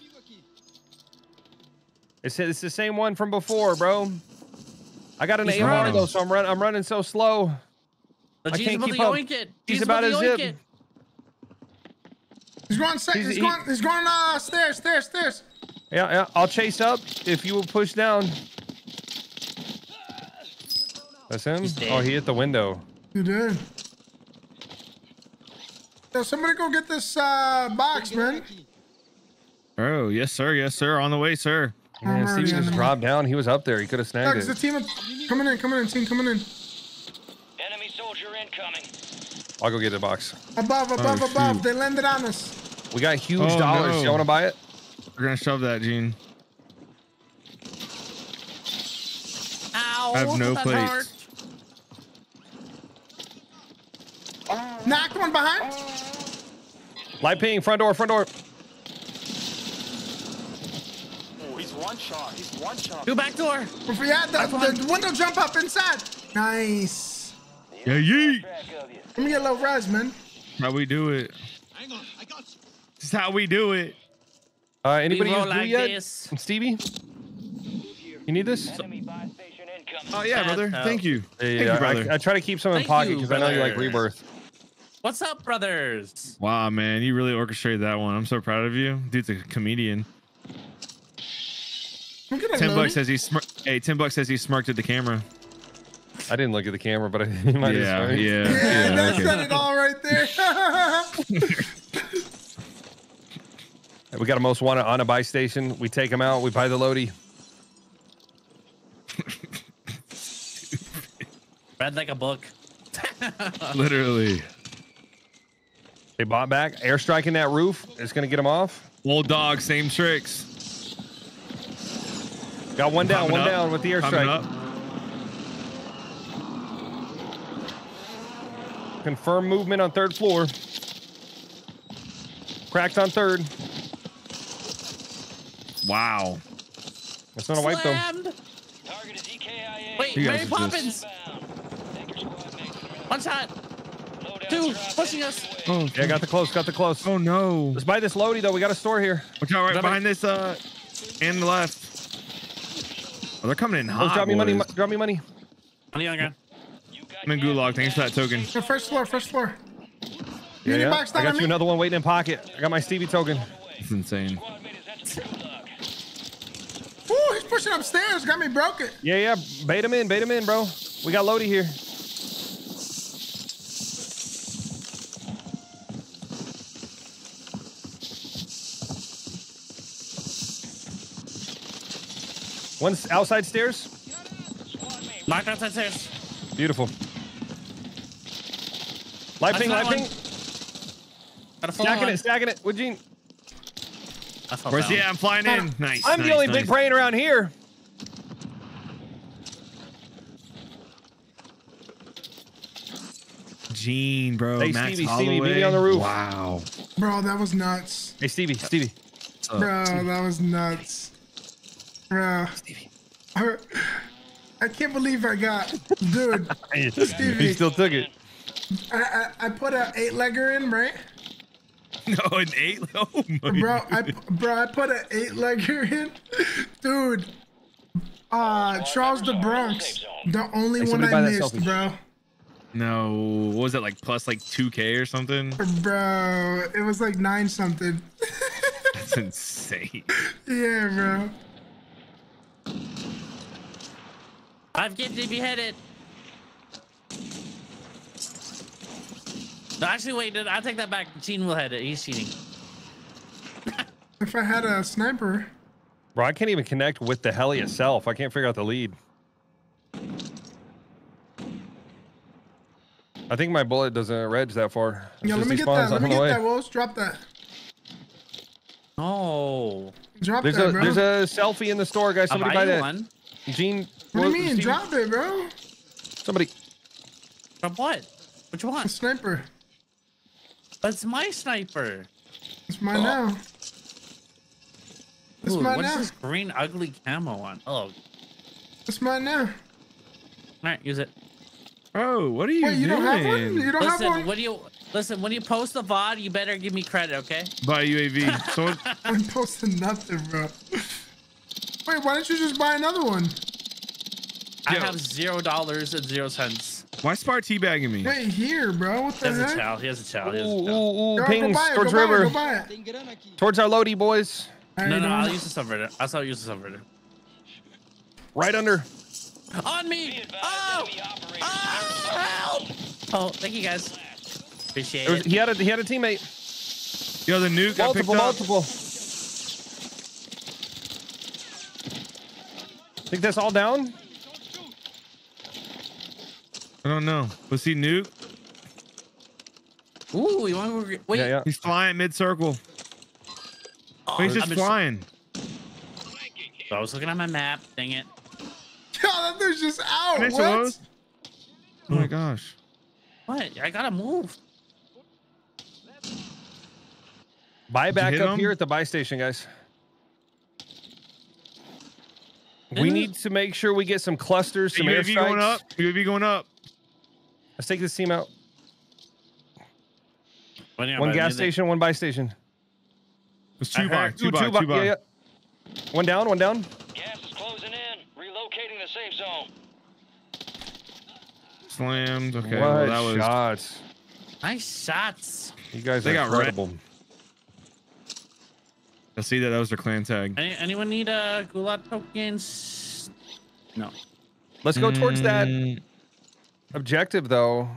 It's, it's the same one from before, bro. I got an He's aim on it running. though, so I'm running. I'm running so slow. But I can't keep to up. yoink. He's about to yoink zip. it. He's going, He's- he's, he- going, he's going, uh, stairs, stairs, stairs. Yeah, yeah. I'll chase up if you will push down. That's him. Oh, he hit the window. You did. Yo, somebody go get this, uh, box, man. Oh, yes, sir. Yes, sir. On the way, sir. Man, I'm Steve just dropped down. He was up there. He could have Yeah, snagged it's a it. team coming in, coming in, team coming in. Enemy soldier incoming. I'll go get the box. Above, above, Oh, above. shoot. They landed on us. We got huge Oh, dollars. no. You want to buy it? We're gonna shove that, Gene. Ow. I have no that plates. hurt. Oh. Knocked one behind. Light ping, front door, front door. Oh, he's one shot. He's one shot. Two back door. Yeah, the, the window jump up inside. Nice. Yeah, yeet. Let me get a little res, man. How we do it. Hang on, I got you. This is how we do it. Uh, anybody roll use like yet? this. Stevie? You need this? Enemy buy station incoming. Oh yeah, brother. That's Thank you. Yeah, Thank you, I- brother. I, I try to keep some in Thank pocket because I know you like rebirth. What's up, brothers? Wow, man, you really orchestrated that one. I'm so proud of you. Dude's a comedian. Look at that Ten bucks says he smirked. Hey, ten bucks says he smirked at the camera. I didn't look at the camera, but I might Yeah, have. yeah, Yeah, yeah. that okay. said it all right there. We got a most wanted on a buy station. We take him out. We buy the Lodi. Read like a book. Literally. They bought back. Airstriking that roof. It's gonna get him off. Old dog, same tricks. Got one down. Coming One up. down with the Coming airstrike. Confirm movement on third floor. Cracked on third. Wow. That's not a wipe though. Slammed. Target is EKIA. Wait, Mary Poppins. just- Inbound. Take your squad mates and One shot. Two pushing us. Oh, Yeah, got the close, got the close. oh no. Let's buy this loady though. We got a store here. Watch out right behind this uh and the left. Oh, they're coming in Oh, hot. drop me money. boys. Drop me money. Money on the ground. I'm in gulag. Thanks for that token. The first floor, first floor. Yeah, Beauty yeah. box I got you me. another one waiting in pocket. I got my Stevie token. It's insane. Ooh, he's pushing upstairs. Got me broken. Yeah, yeah. Bait him in, bait him in, bro. We got Lodi here. One's outside stairs. Knocked outside stairs. Beautiful. Live That's ping, another ping. Got a full Stacking it, stacking it. Would you? I fell Where's down. yeah? I'm flying in. Nice. I'm the only nice. big brain around here. Gene, bro. Hey, Max Stevie, Stevie, Holloway. meet me on the roof. Wow. Bro, that was nuts. Hey, Stevie, Stevie. Bro, that was nuts. Bro. I, I can't believe I got, dude. Stevie. He still took it. I, I, I put a eight legger in, right? No, an eight. Oh my. Bro, I bro, I put an eight legger in, dude. Uh, Charles the Bronx, the only Hey, one somebody I buy that missed, selfie. bro. No, what was it like plus like 2k or something? Bro, it was like nine something. That's insane. Yeah, bro. I've get to beheaded. No, actually, wait. I'll take that back. Gene will head it. He's cheating. If I had a sniper, Bro, I can't even connect with the heli itself. I can't figure out the lead. I think my bullet doesn't reg that far. It's yeah, let me get that. spawns Let me get way. that, Wolves. Drop that. Oh. Drop There's that, a bro. there's a selfie in the store, guys. Somebody buy buy that. one. Gene. what do you mean? Steve- Drop it, bro. Somebody. From what? Which one? A sniper. That's my sniper. It's mine now. Oh. It's Ooh, mine what's now. this green ugly camo on? Oh, It's mine now. all right, use it. Oh, what are you Wait, you doing? don't have one? You don't have Listen, one? when you listen when you post the VOD, you better give me credit, okay? Buy UAV. So I'm posting nothing, bro. Wait, why don't you just buy another one? I Yo. have zero dollars and zero cents. Why Spart teabagging me? Wait here, bro. What He the has a heck? chow. He has a chow. He has a Ooh, ooh, ooh, Go, go pings towards go buy it, river. go buy it. Towards our Lodi, boys. I No, no, I'll use the subverter. I'll still use the subverter. Right under. On me! Oh! Oh! Help! Oh, thank you guys. Appreciate was- it. he had a he had a teammate. Yo, the nuke got picked Multiple, up. multiple. Think that's all down? I don't know. Was he nuke? Ooh, you want to wait? Yeah, yeah. He's flying mid circle. Oh, He's just I'm flying. I was looking at my map. Dang it. Yo, that thing's just out. Finish What? those. Oh my gosh. What? I gotta move. Buy back up him? here at the buy station, guys. We need to make sure we get some clusters, some UAV airstrikes. going up. UAV going up. Let's take this team out. Waiting on One my gas music. station, one buy station. It's two by, heard- two Ooh, by, two two bu- by. yeah, yeah. One down, one down. Gas is closing in. Relocating the safe zone. Slammed. Okay, what well, that was. shots? Nice shots. You guys They are got red. incredible. I see that. That was their clan tag. Any, anyone need uh, gulag tokens? No. Let's go towards that Mm, objective, though.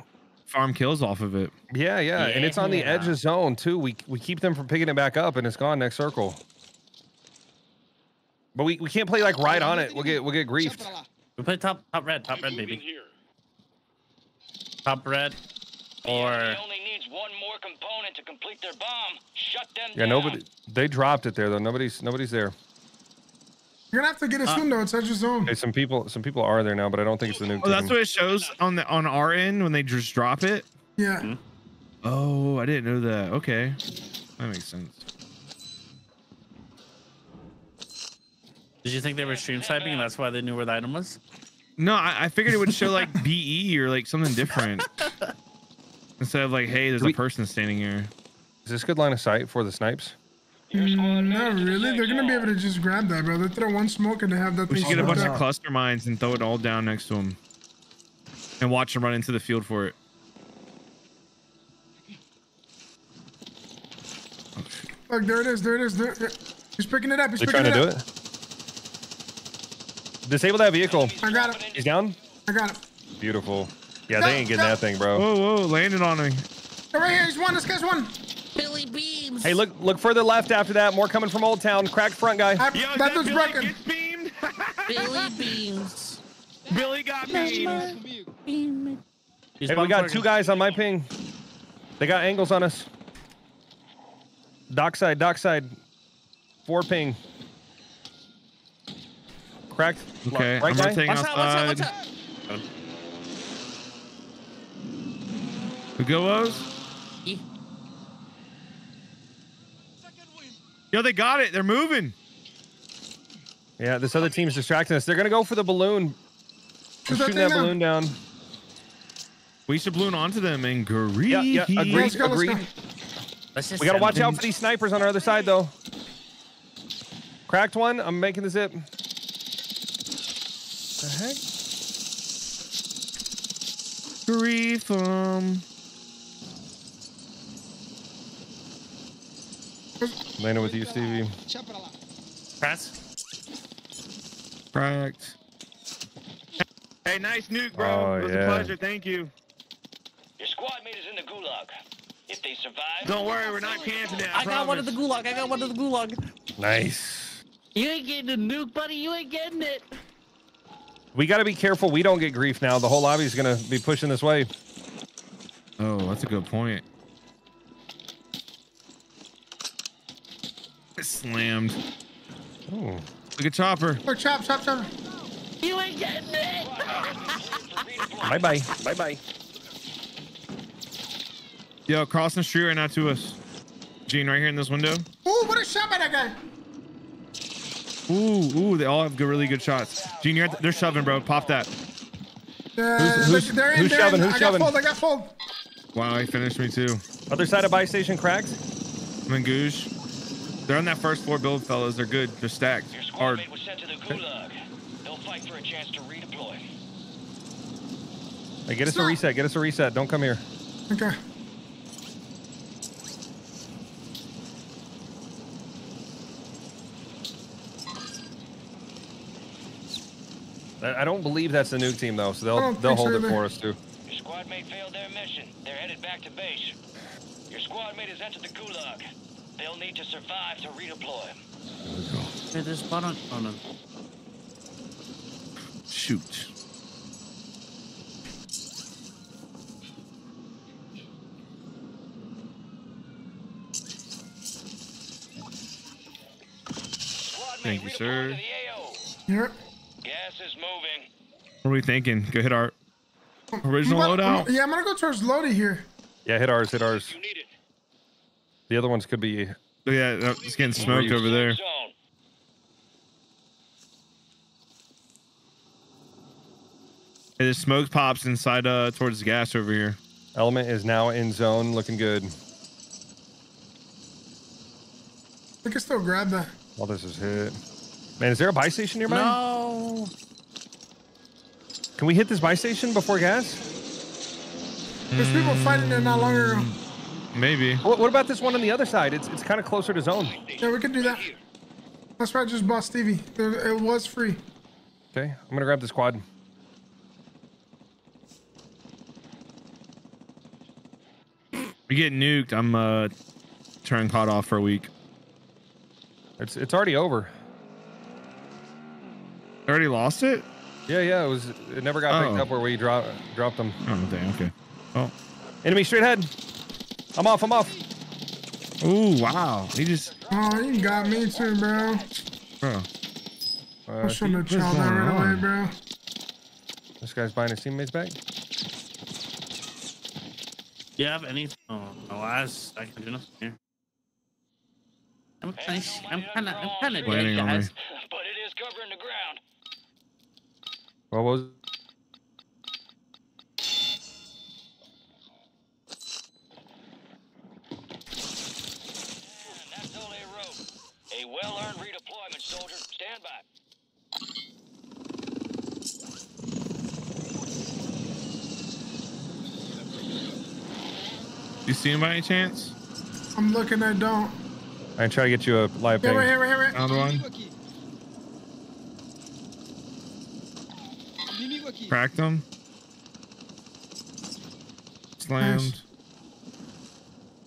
Farm kills off of it. Yeah, yeah, and it's on the edge of zone too. We we keep them from picking it back up, and it's gone next circle. But we, we can't play like right on it. We'll get we'll get griefed. We play top top red, top red, baby. Top red, or He only needs one more component to complete their bomb. Shut them Yeah, down. nobody. They dropped it there though. Nobody's nobody's there. You're gonna have to get Uh, it soon though. It's edge of zone. Hey, some people some people are there now, but I don't think it's the new. Oh, that's what it shows on the on our end when they just drop it. Yeah. Oh, I didn't know that. Okay, that makes sense. did you think they were stream sniping and that's why they knew where the item was? No, I, I figured it would show like BE or like something different instead of like, hey, there's Do we- a person standing here. Is this good line of sight for the snipes? Mm, not really. They're gonna be able to just grab that, bro. They throw one smoke and they have that We thing. should get a smoked bunch of cluster mines and throw it all down next to them, and watch them run into the field for it. Look, there it is. There it is. There, yeah. He's picking it up. He's They're picking trying to it do it. Disable that vehicle. I got him. He's down. I got him. Beautiful. Yeah, Go, they ain't getting go. that thing, bro. Whoa, whoa, landed on me. Right here. He's one. This guy's one. Billy Beams. Hey, look, look further left after that. More coming from Old Town. Cracked front guy. I, that dude's broken. Billy Beams. Billy got beamed. Hey, we got two guys on my ping. They got angles on us. Dockside, dockside. Four ping. Cracked. Okay, right I'm guy? rotating Watch out, watch out, watch outside. out. We go O's. Yo, they got it. They're moving. Yeah, this other team's distracting us. They're gonna go for the balloon. Shoot We're that shooting thing that balloon down. We should balloon onto them and agree. Yeah, yeah, agreed, Let's go. Let's agreed. go. Let's just We gotta watch out for these snipers on our other side, though. Cracked one. I'm making the zip. The heck? Grief 'em. Landing with you, Stevie. Press. Cracked. Hey, nice nuke, bro. Oh, it was yeah. a pleasure. Thank you. Your squad mate is in the gulag. If they survive, Don't worry, we're not camping it. I got one of the gulag. I got one of the gulag. Nice. You ain't getting the nuke, buddy. You ain't getting it. We gotta be careful we don't get grief now. The whole lobby's gonna be pushing this way. Oh, that's a good point. It slammed. Oh. Look at Chopper. Look, chop, chop, chop. You ain't getting it. Bye bye. Bye bye. Yo, crossing the street right now to us. Gene, right here in this window. Ooh, what a shot by that guy. Ooh, ooh, they all have good, really good shots. Gene, you're at the, they're shoving, bro. Pop that. Yeah, Who's- who's- they're in, who's they're shoving? in. Who's I shoving? got fold. I got fold. Wow, he finished me too. Other side of buy station cracked. I'm in Googe. They're on that first floor build, fellas. They're good. They're stacked. your squad Hard. mate was sent to the gulag. They'll fight for a chance to redeploy. Hey, get us a reset. Get us a reset. Don't come here. Okay. I I don't believe that's the nuke team though, so they'll they'll hold it for us too. Your squad mate failed their mission. They're headed back to base. Your squad mate has entered the gulag. They'll need to survive to redeploy. Hey, there's spot on. them. Shoot. Thank you, sir. Yep. Gas is moving. What are we thinking? Go hit our original gonna- loadout. Yeah, I'm gonna go towards Lodi here. Yeah, hit ours. Hit ours. The other ones could be. Oh, yeah, no, it's getting smoked over there. Zone. Hey, there's smoke pops inside uh towards the gas over here. Element is now in zone, looking good. We can still grab that. All this is hit. Man, is there a buy station nearby? No. Can we hit this buy station before gas? There's people fighting there not long ago. Maybe. What, what about this one on the other side? It's it's kind of closer to zone. Yeah, we could do that. That's why I just bought Stevie. It it was free. Okay, I'm gonna grab the squad. We get nuked. I'm uh turning caught off for a week. It's it's already over. Already lost it? Yeah, yeah. It was. It never got picked Oh. up where we dropped dropped them. Oh, dang. Okay. Oh. Enemy straight ahead. I'm off. I'm off. Ooh, wow. He just. Oh, you got me too, bro. Bro. I shouldn't have what's chopped that going right away, bro. This guy's buying his teammates back. Do you have any? Oh no, I, was, I can do nothing here. I'm kind of, I'm kind of, I'm kind of dead, Landing on me. guys. But it is covering the ground. What was? Stand by. You see him by any chance? I'm looking. I don't. I try to get you a live Yeah, ping. right here, right here, right. Another one. Cracked him. Slammed.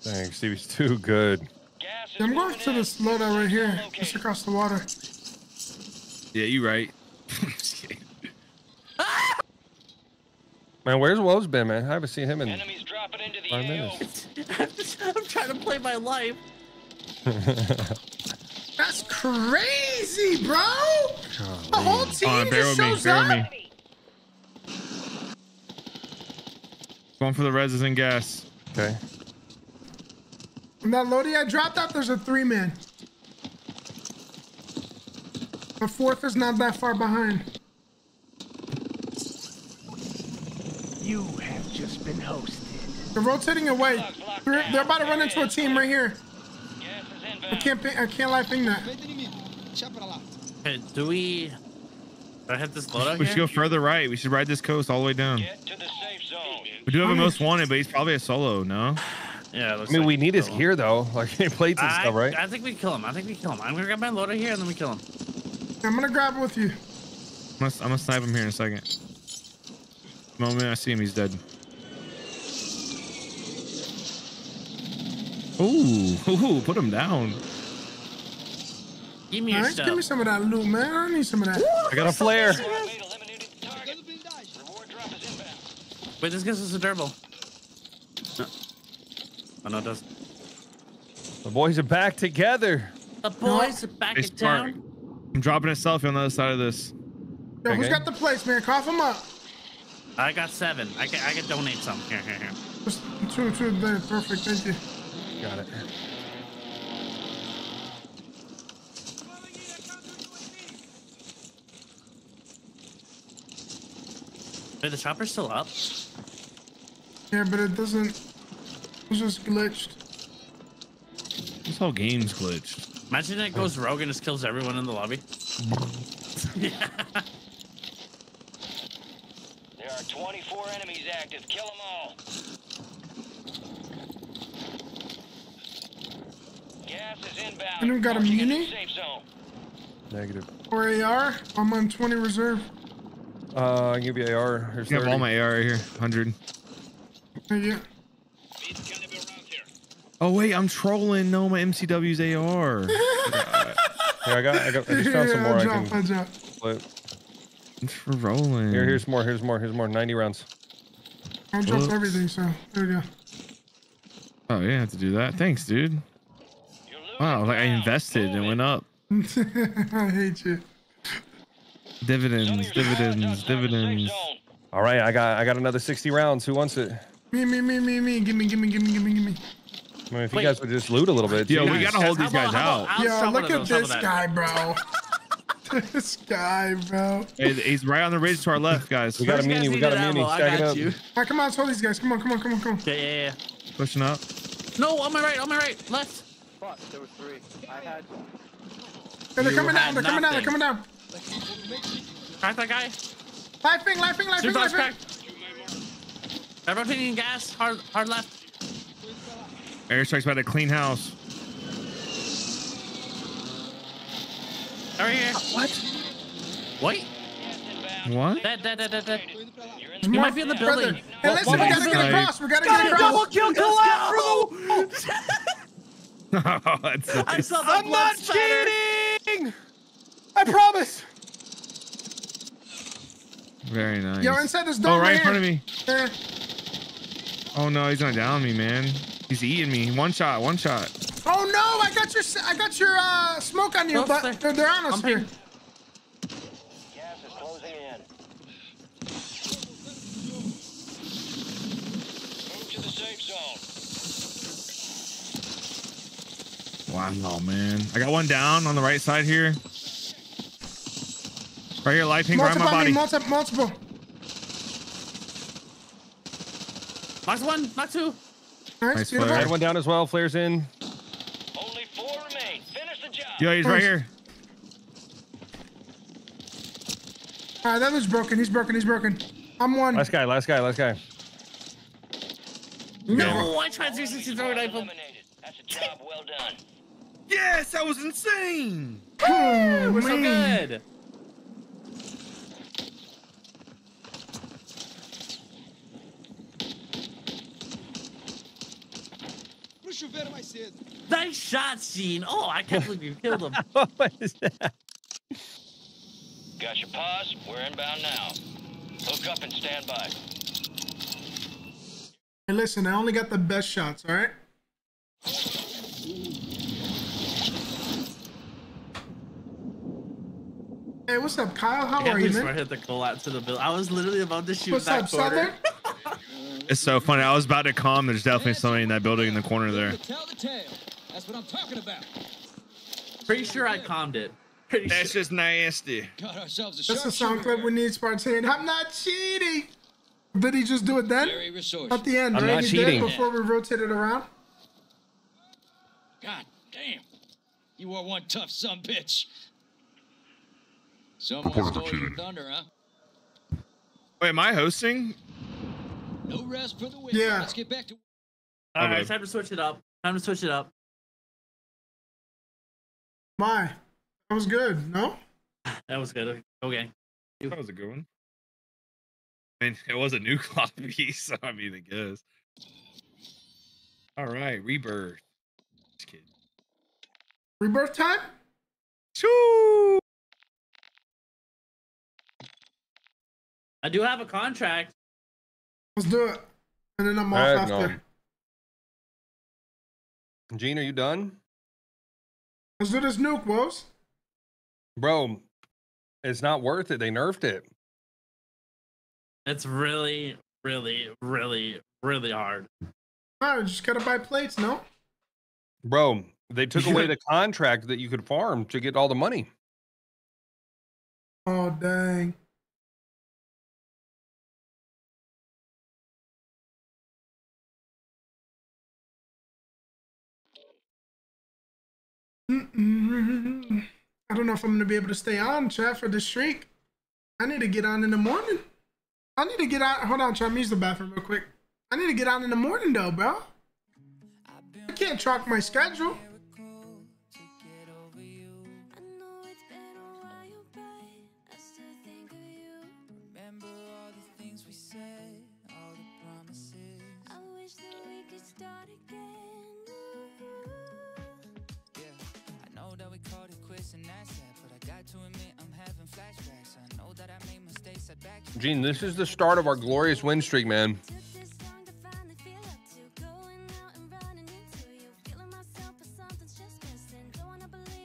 Thanks, Stevie's too good. Yeah, I'm going to this loadout right here, just across the water. Yeah, you right. Man, where's Woes been, man? I haven't seen him in Enemies dropping into the five minutes. I'm, just, I'm trying to play my life. That's crazy, bro. The whole team Hold on, bear just with me. shows up. me. Going for the reses and gas. Okay. And that loadie I dropped out, there's a three man. The fourth is not that far behind. You have just been hosted. They're rotating away. They're, they're about to run into a team right here. I can't ping, I can't live ping that. Okay, do we? Do I hit this loadout We here? should go further right. We should ride this coast all the way down. We do have a most wanted, but he's probably a solo, no? Yeah. I mean, we need his gear though, like plates and I, stuff, right? I think we kill him. I think we kill him. I'm gonna grab my loader here and then we kill him. I'm gonna grab it with you. I'm gonna, I'm gonna snipe him here in a second. The moment I see him, he's dead. Ooh, ooh, put him down. Give me your Nice, stuff. give me some of that loot, man. I need some of that. I got a flare. Wait, this gives us a durable. No. No, it doesn't. The boys are back together. The boys are back Hey, in Spark. town. I'm dropping a selfie on the other side of this. Yo, who's Okay. got the place, man? Cough them up. I got seven. I can I can donate some. Here, here, here. Just two, two, there. Perfect. Thank you. Got it. Wait, the chopper's still up. Yeah, but it doesn't. It's just glitched. This whole game's glitched. Imagine it goes rogue and just kills everyone in the lobby. yeah. There are 24 enemies active. Kill them all. Gas is inbound. Anyone got a Marching into muni? Safe zone. Negative. Or AR? I'm on 20 reserve. Uh, I can give you AR. Here's I have all my AR right here. 100. Thank you. Oh, wait, I'm trolling. No, my MCW's AR. Here, I got, I got, I just found some more. I I I can dropped. flip. It's for rolling. Here, here's more. Here's more. Here's more. 90 rounds. I dropped Whoops. everything, so there we go. Oh, yeah, I have to do that. Thanks, dude. Wow, like I invested and went up. I hate you. Dividends, dividends, dividends. All right, I got, I got another 60 rounds. Who wants it? Me, me, me, me, me. Gimme, gimme, gimme, gimme, gimme. I mean, if Wait. you guys would just loot a little bit. Yo, geez. we gotta hold these guys out. about- I'll Yo, look at this guy, bro. this guy, bro. Hey, he's right on the ridge to our left, guys. We got a mini. We got a mini. Stack it up. you. All right, come on, let's hold these guys. Come on, come on, come on, come on. Yeah, yeah, yeah. Pushing up. No, on my right, on my right, left. Fuck, there were three. I had. Hey, they're coming down. They're coming down. They're coming down. Crack that guy. Laughing, laughing, laughing, Super laughing. crack. Everyone pinging gas. Hard, hard left. Airstrike's about to clean house. Over here. Uh, what? Wait. What? Dead, dead, dead, dead, dead. There's He more might be in the further. building. Hey, listen, we what gotta get across. We gotta get across. Double kill collateral. That's I nice. saw the blood spatter. cheating. I promise. Very nice. Yo, inside this oh, door Oh, right in front of me. Yeah. Oh no, he's gonna down me, man. He's eating me. One shot, one shot. Oh no, I got your, I got your uh, smoke on you, Close but they're, they're on us I'm here. pinged. Gas is closing in. Move to the safe zone. Wow, man. I got one down on the right side here. Right here, light pink right on my on me, body. multiple, multiple. Knocked one, knocked two. Nice, Nice beautiful. flare. Red one down as well. Flares in. Only four remain. Finish the job. Yo, he's right here. All right, that was broken. He's broken. He's broken. I'm one. Last guy, last guy, last guy. No, I tried 360 throw knife him. That's a job well done. Yes, that was insane. Oh, We're so good. Puxa o ver mais cedo. Nice shot, Gene. Oh, I can't believe you killed him. what is that? Got your pause? We're inbound now. Hook up and stand by. Hey, listen, I only got the best shots, all right? Hey, what's up, Kyle? How I are you, believe I man? hit the goal out to the bill. I was literally about to shoot What's that up, corner. Southern? It's so funny. I was about to calm. There's definitely somebody in that building in the corner there. Tell the tale. That's what I'm talking about. Pretty sure I calmed it. Pretty That's sure. just nasty. Got ourselves a That's the sharpshooter sound clip we need, Spartan. I'm not cheating. Did he just do it then? At the end, I'm right? not he cheating. did before we rotated around. God damn. You are one tough son bitch. Someone stole your thunder, huh? Wait, am I hosting? No rest for the wicked. Yeah. Let's get back to All right, Okay. time to switch it up. Time to switch it up. My, that was good. No? That was good. Okay. That was a good one. I mean, it was a new copy, so I mean, I guess. All right, rebirth. Just kidding. Rebirth time? Choo! I do have a contract. Let's do it. And then I'm off Heck no. after. Gene, are you done? Let's do this nuke, Woes. Bro, it's not worth it. They nerfed it. It's really, really, really, really hard. Alright, just gotta buy plates, no? Bro, they took away the contract that you could farm to get all the money. Oh, dang. Mm-mm. I don't know if I'm gonna be able to stay on, chat, for the streak. I need to get on in the morning. I need to get out. Hold on, chat. Me use the bathroom real quick. I need to get on in the morning, though, bro. I can't track my schedule. Start again. Gene, this is the start of our glorious win streak, man.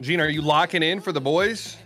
Gene, are you locking in for the boys?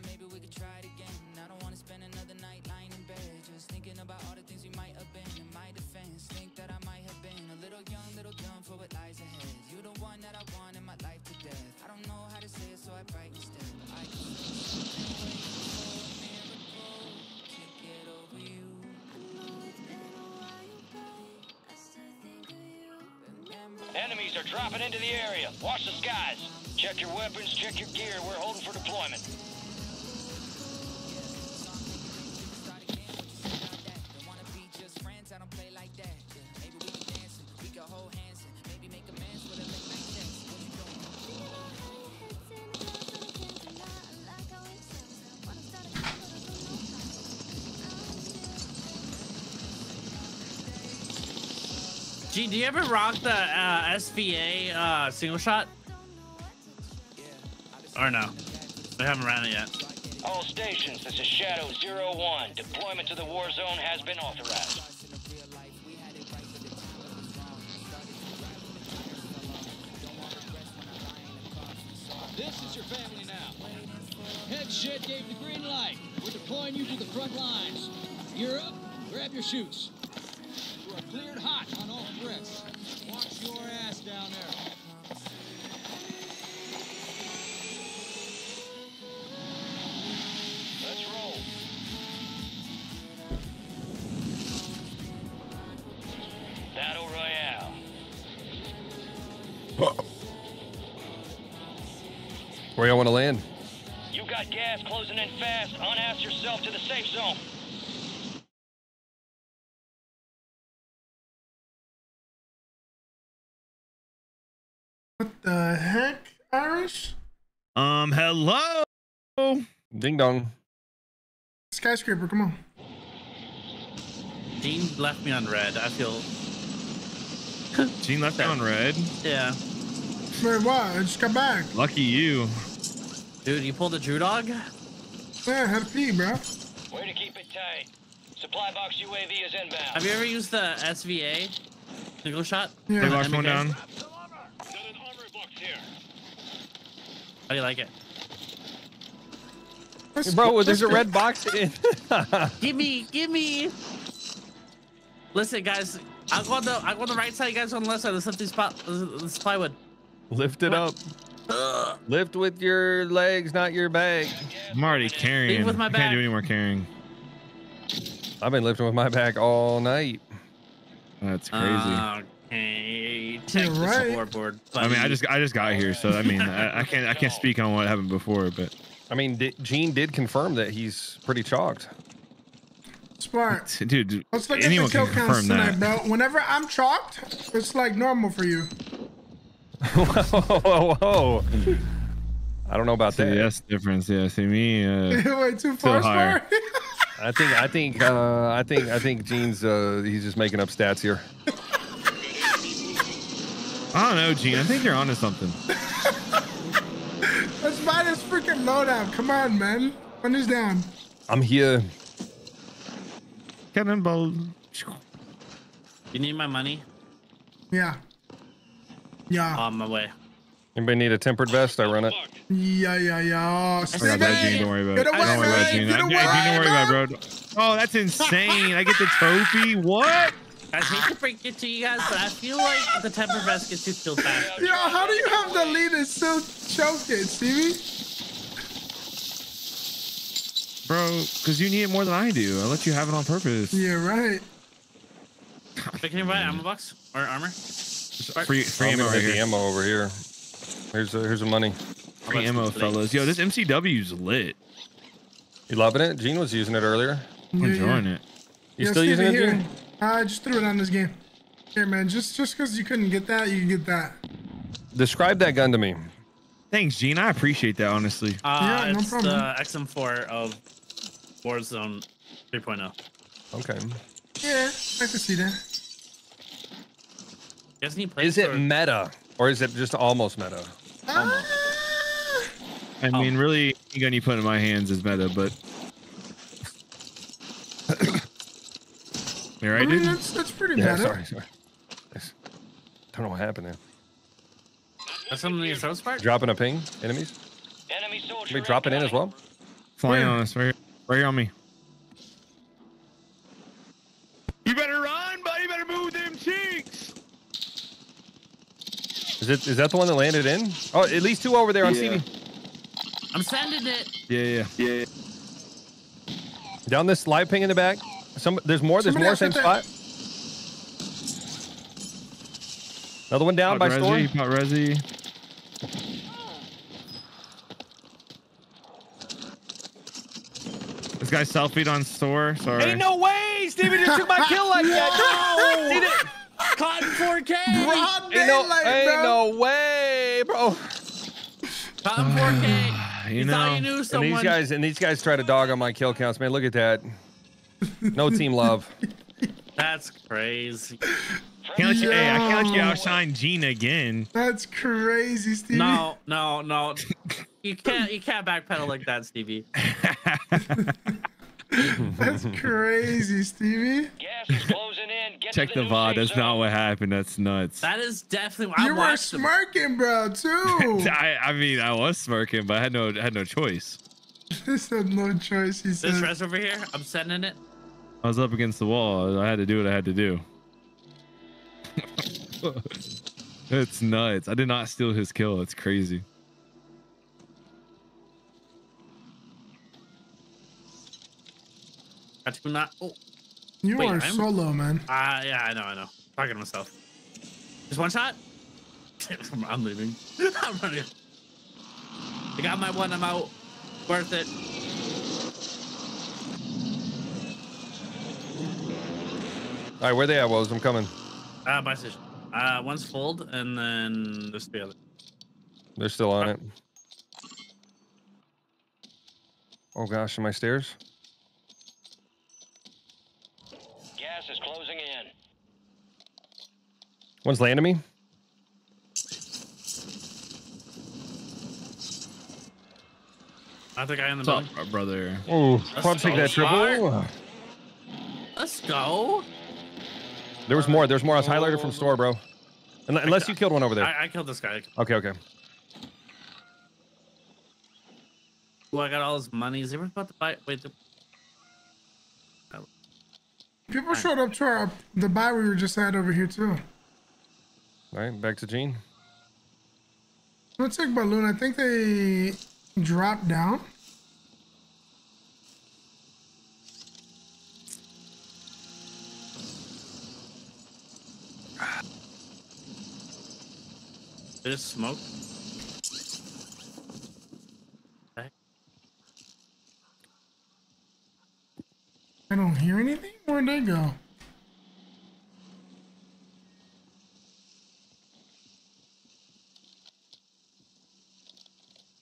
Ever rock the uh, SVA uh, single shot? Or no? I haven't ran it yet. All stations, this is Shadow Zero One. Deployment to the war zone has been authorized. This is your family now. Head shed gave the green light. We're deploying you to the front lines. Gear up, grab your chutes. Skyscraper, come on. Dean left me on red. I feel. Gene left me on red. Yeah. Wait, what? I just got back. Lucky you. Dude, you pulled a Drew dog? Yeah, I had to pee, bro. Way to keep it tight. Supply box UAV is inbound. Have you ever used the SVA single shot? Yeah. Hey, For box one MK? down. How do you like it? That's- Bro, there's a red box in. Gimme, gimme. Listen, guys. I'll go on the I'll go on the right side. You guys on the left side. Let's lift these spot. This plywood. Lift it up. Lift with your legs, not your bag. I'm already carrying. with my I can't do any more carrying. I've been lifting with my back all night. That's crazy. Okay. Check You're the right. scoreboard. I mean, I just I just got here, so I mean, I, I can't I can't speak on what happened before, but I mean, di- Gene did confirm that he's pretty chalked. Smart. dude, Let's look anyone at the can kill counts confirm tonight, that. bro. Whenever I'm chalked, it's like normal for you. whoa, whoa, whoa. I don't know about See, that. that's the difference. Yeah, see me. Uh, Wait, too Still far, higher. Smart? I think, I think, uh, I think, I think Gene's uh, he's just making up stats here. I don't know, Gene. I think you're onto something. Let's buy this freaking loadout. Come on, man. One is down. I'm here. Cannonball. You need my money? Yeah. Yeah. On my way. Anybody need a tempered vest? I run it. Yeah, yeah, yeah. Oh, I got that, Gene. Don't worry about it. Away, Don't worry about it. Gene. Get away, Gene, don't worry about it, bro. Oh, that's insane. I get the trophy. What? I hate to break it to you guys, but I feel like the tempered vest gets you killed faster. Yo, how do you have the lead and still choke it, Stevie? Bro, because you need it more than I do. I let you have it on purpose. Yeah, right. But can you buy ammo box or armor? Free, free ammo gonna right the here. ammo over here. Here's the, here's the money. Free ammo, fellas. Yo, this MCW's lit. You loving it? Gene was using it earlier. I'm Yeah, enjoying yeah. it. You Yeah, still using it, here. Gene? I just threw it on this game. Here, man. Just just because you couldn't get that, you can get that. Describe that gun to me. Thanks, Gene. I appreciate that, honestly. Uh, Yeah, no it's problem. the XM4 of Warzone oh. 3.0. Okay. Yeah, I can see that. You guys need plates Is it or- meta or is it just almost meta? Ah, I mean, really, any gun you put in my hands is meta, but. you I right, mean, dude? that's that's pretty Yeah, bad. sorry, sorry. Yes. Don't know what happened there. That's something in your throat part? Dropping a ping, enemies. Enemy soldier Should we drop it in as well? Flying Where? on us, right here. Right here on me. You better run, buddy. You better move them cheeks. Is it is that the one that landed in? Oh, at least two over there on Yeah. CV. I'm sending it. Yeah, yeah, yeah. Down this live ping in the back. Some there's more. There's Somebody more. Same spot. Another one down by Pot store. Resi, pot Resi. This guy selfied on store. Sorry. Ain't no way, Steven just took my kill like that. Did it? Cotton 4K. Broad Ain't no, daylight, ain't bro. no way, bro. Cotton 4K. You You thought know, you knew And these guys and these guys try to dog on my kill counts, man. Look at that. No team love. That's crazy. Can't let you, hey, I can't let you outshine Gene again. That's crazy, Stevie. No, no, no. You can't you can't backpedal like that, Stevie. That's crazy, Stevie. Gas is closing in. Get Check to the VOD. That's zone. not what happened. That's nuts. That is definitely I You were watched them. smirking, bro, too. I, I mean, I was smirking, but I had no, I had no choice. he said no choice. He This said. res over here, I'm sending it. I was up against the wall. I had to do what I had to do. it's nuts. I did not steal his kill. It's crazy. I do not. Oh, You Wait, are I'm- solo, man. ah, yeah, I know, I know. Talking to myself. Just one shot. I'm leaving. I'm running. I got my one. I'm out. Worth it. All right, where they at, Woes? I'm coming. Uh, my station. Uh, one's fold, and then there's the other. They're still on it. Oh gosh, am I stairs? Gas is closing in. One's landing me. I think I am the What's building. up, my brother? Oh, Let's take that triple? Let's go. There was more. There's more. I was highlighted from store, bro. Unless you killed one over there. I, I killed this guy. Okay, okay. Well, I got all his money. Is everyone about to buy? Wait, the, People showed up to our the buy we were just at over here too. All right, back to Gene. Let's take balloon. I think they dropped down. there's smoke. I don't hear anything. Where'd they go?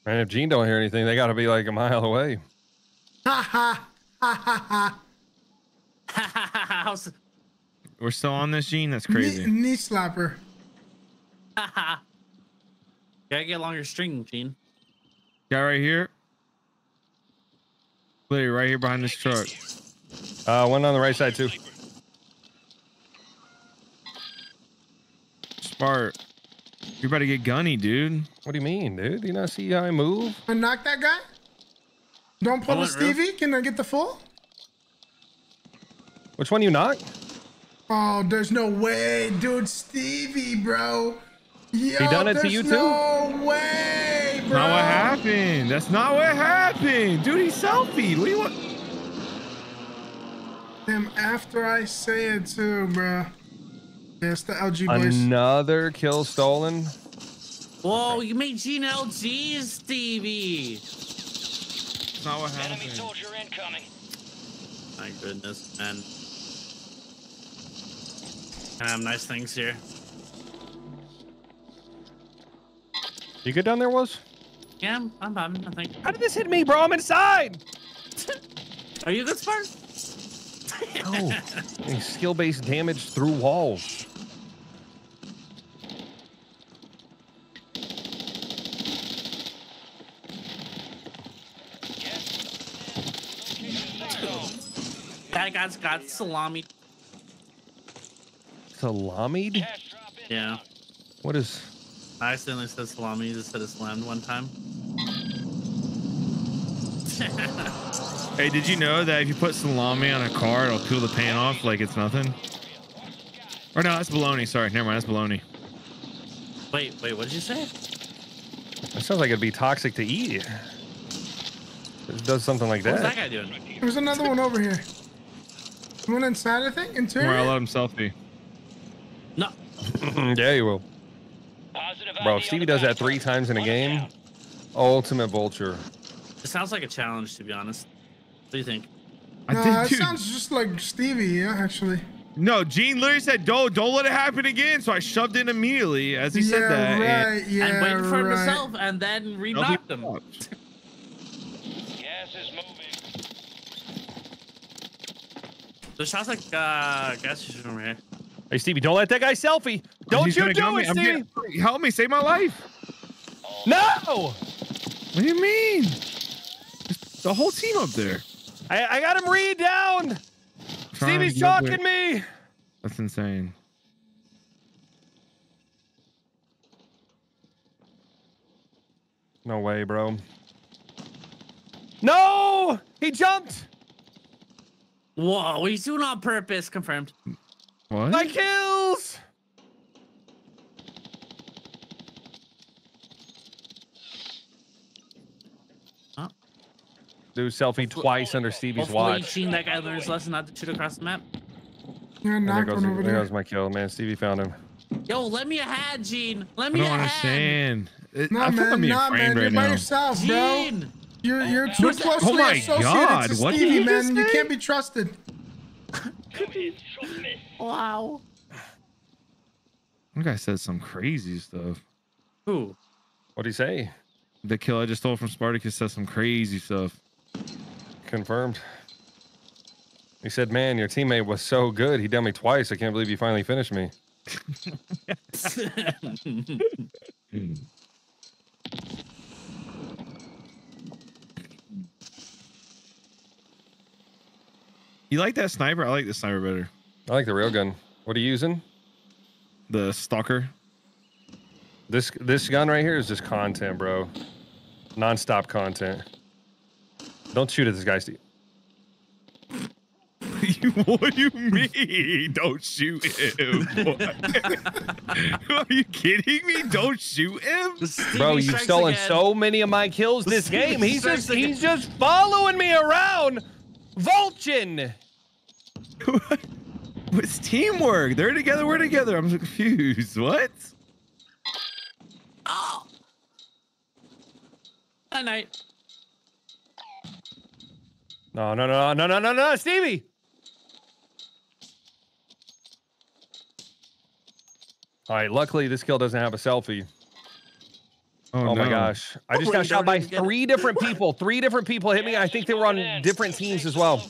Man, if Gene don't hear anything, they got to be like a mile away. Ha ha ha ha How's We're still on this gene. That's crazy. Knee, knee slapper. Gotta get longer string, Gene. Guy right here. Literally right here behind this truck. Uh, one on the right side too. Smart. You're about to get gunny, dude. What do you mean, dude? Do you not see how I move? I knock that guy. Don't pull a went real- Stevie. Can I get the full? Which one you knock? Oh, there's no way, dude. Stevie, bro. Yo, done it to there's you too? No way, bro. Not what happened. That's not what happened. Dude, he selfie. What do you want? Damn, after I say it too, bro. Yeah, it's the LG boys. Another kill stolen. Whoa, you made Gene LG, Stevie. That's not what Enemy soldier incoming. My goodness, man. Can I have nice things here? You good down there, was? Yeah, I'm, I'm, I'm think. How did this hit me, bro? I'm inside. Are you a good No. Skill-based damage through walls. That guy's got salami. Salamied? Yeah. What is? I accidentally said salami instead of slammed one time. Hey, did you know that if you put salami on a car, it'll peel the paint off like it's nothing? Or no, that's bologna. Sorry, never mind. That's bologna. wait, wait, what did you say? That sounds like it'd be toxic to eat. It does something like What was that. that guy doing? There's another one over here. One inside, I think. Don't Interior. worry, I'll let him selfie. No. yeah, you will. Bro, if Stevie does that three times in a game, ultimate vulture. It sounds like a challenge, to be honest. What do you think? No, did- it dude. sounds just like Stevie, yeah, actually. No, Gene literally said, "Don't, don't let it happen again." So I shoved in immediately as he said Yeah, that. and- right, yeah, and waited for him right. himself and then re-knocked him. Gas is moving. The shots like uh, gas station over here. Hey, Stevie, don't let that guy selfie. Don't He's you do gun me. it, Stevie. getting- help me save my life. No! What do you mean? There's the whole team up there. I, I got him read down. Stevie's to talking away. me. That's insane. No way, bro. No! He jumped. Whoa, he's doing on purpose. Confirmed. What? My kills. Do selfie twice under Stevie's Hopefully, watch. Gene, that guy learns his lesson not to shoot across the map. Yeah, there goes, over there there. goes my kill, man. Stevie found him. Yo, let me a hat, Gene. Let I me don't a hat. understand. It- Nah, I feel like I'm man, being nah, framed man. You're right by now. yourself, bro. Gene. You're you're too Where's closely Oh my associated God, to what Stevie, you just man. You can't be trusted. Wow. One guy said some crazy stuff. Who? What'd he say? The kill I just stole from Spartacus said some crazy stuff. Confirmed. He said, "Man, your teammate was so good. He done me twice. I can't believe you finally finished me." You like that sniper? I like the sniper better. I like the railgun. What are you using? The stalker. This this gun right here is just content, bro. Non-stop content. Don't shoot at this guy, Steve. what do you mean? Don't shoot him. Are you kidding me? Don't shoot him, Bro, you've stolen so many of my kills this game. He's just he's just following me around. Vulcan. It's teamwork. They're together. We're together. I'm confused. What? Oh. Night night. No, no, no, no, no, no, no, Stevie. All right, luckily this kill doesn't have a selfie. Oh, oh my no. gosh. I just Oh, got shot by even it. three different people. Three different people hit me. I think they were on different teams as well.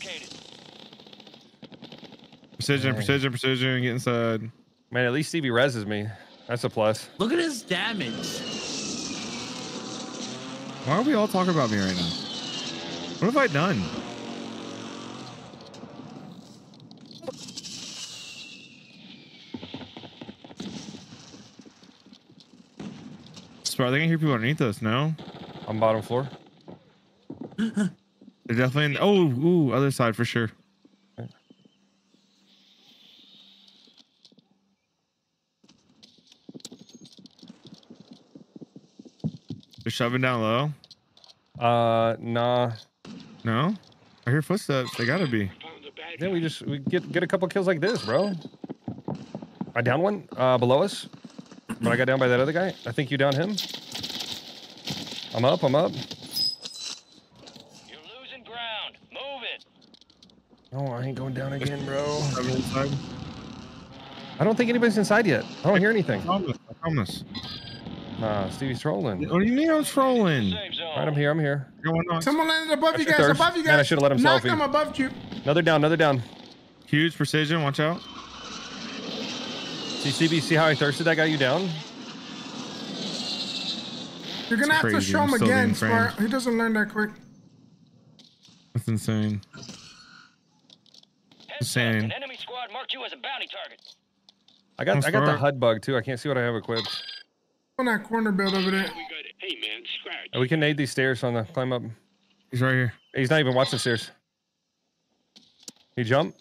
Precision, precision, precision. Get inside. Man, at least Stevie reses me. That's a plus. Look at his damage. Why are we all talking about me right now? What have I done? I think I hear people underneath us. No, on bottom floor. They're definitely in. Oh, ooh, other side for sure. They're shoving down low. Uh, nah. No, I hear footsteps. They gotta be. Yeah, we just we get get a couple kills like this, bro. I down one uh, below us, but I got down by that other guy. I think you down him. I'm up. I'm up. You're losing ground. Move it. Oh, I ain't going down again, bro. Shoving inside. I don't think anybody's inside yet. I don't hear anything. I promise. I promise. Nah, Stevie's trolling. What do you mean I'm trolling? All right, I'm here. I'm here. Going on. Someone landed above you guys. thirst. Above you guys. Man, I should've let him Knock selfie. them above you. Another down. Another down. Huge precision. Watch out. See, CB, see how I thirsted that guy you down? You're gonna It's have to show him again. Smart. He doesn't learn that quick. That's insane. Insane. An enemy squad marked you as a bounty target. I got I'm I got the. HUD bug too. I can't see what I have equipped. On that corner build over there. Hey man, scratch. We can nade these stairs on the climb up. He's right here. He's not even watching stairs. He jump.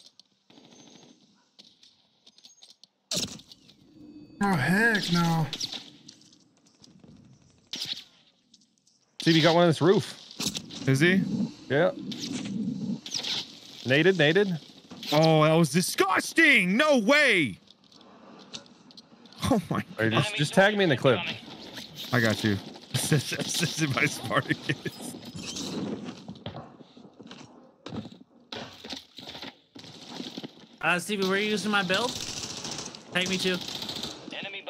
Oh heck no. See, you got one on this roof. Is he? Yeah. Nated, nated. Oh, that was disgusting. No way. Oh my. All right, just, just tag me in the clip. I got you. this is my Spartacus. Uh, Stevie, were you using my build? Take me too.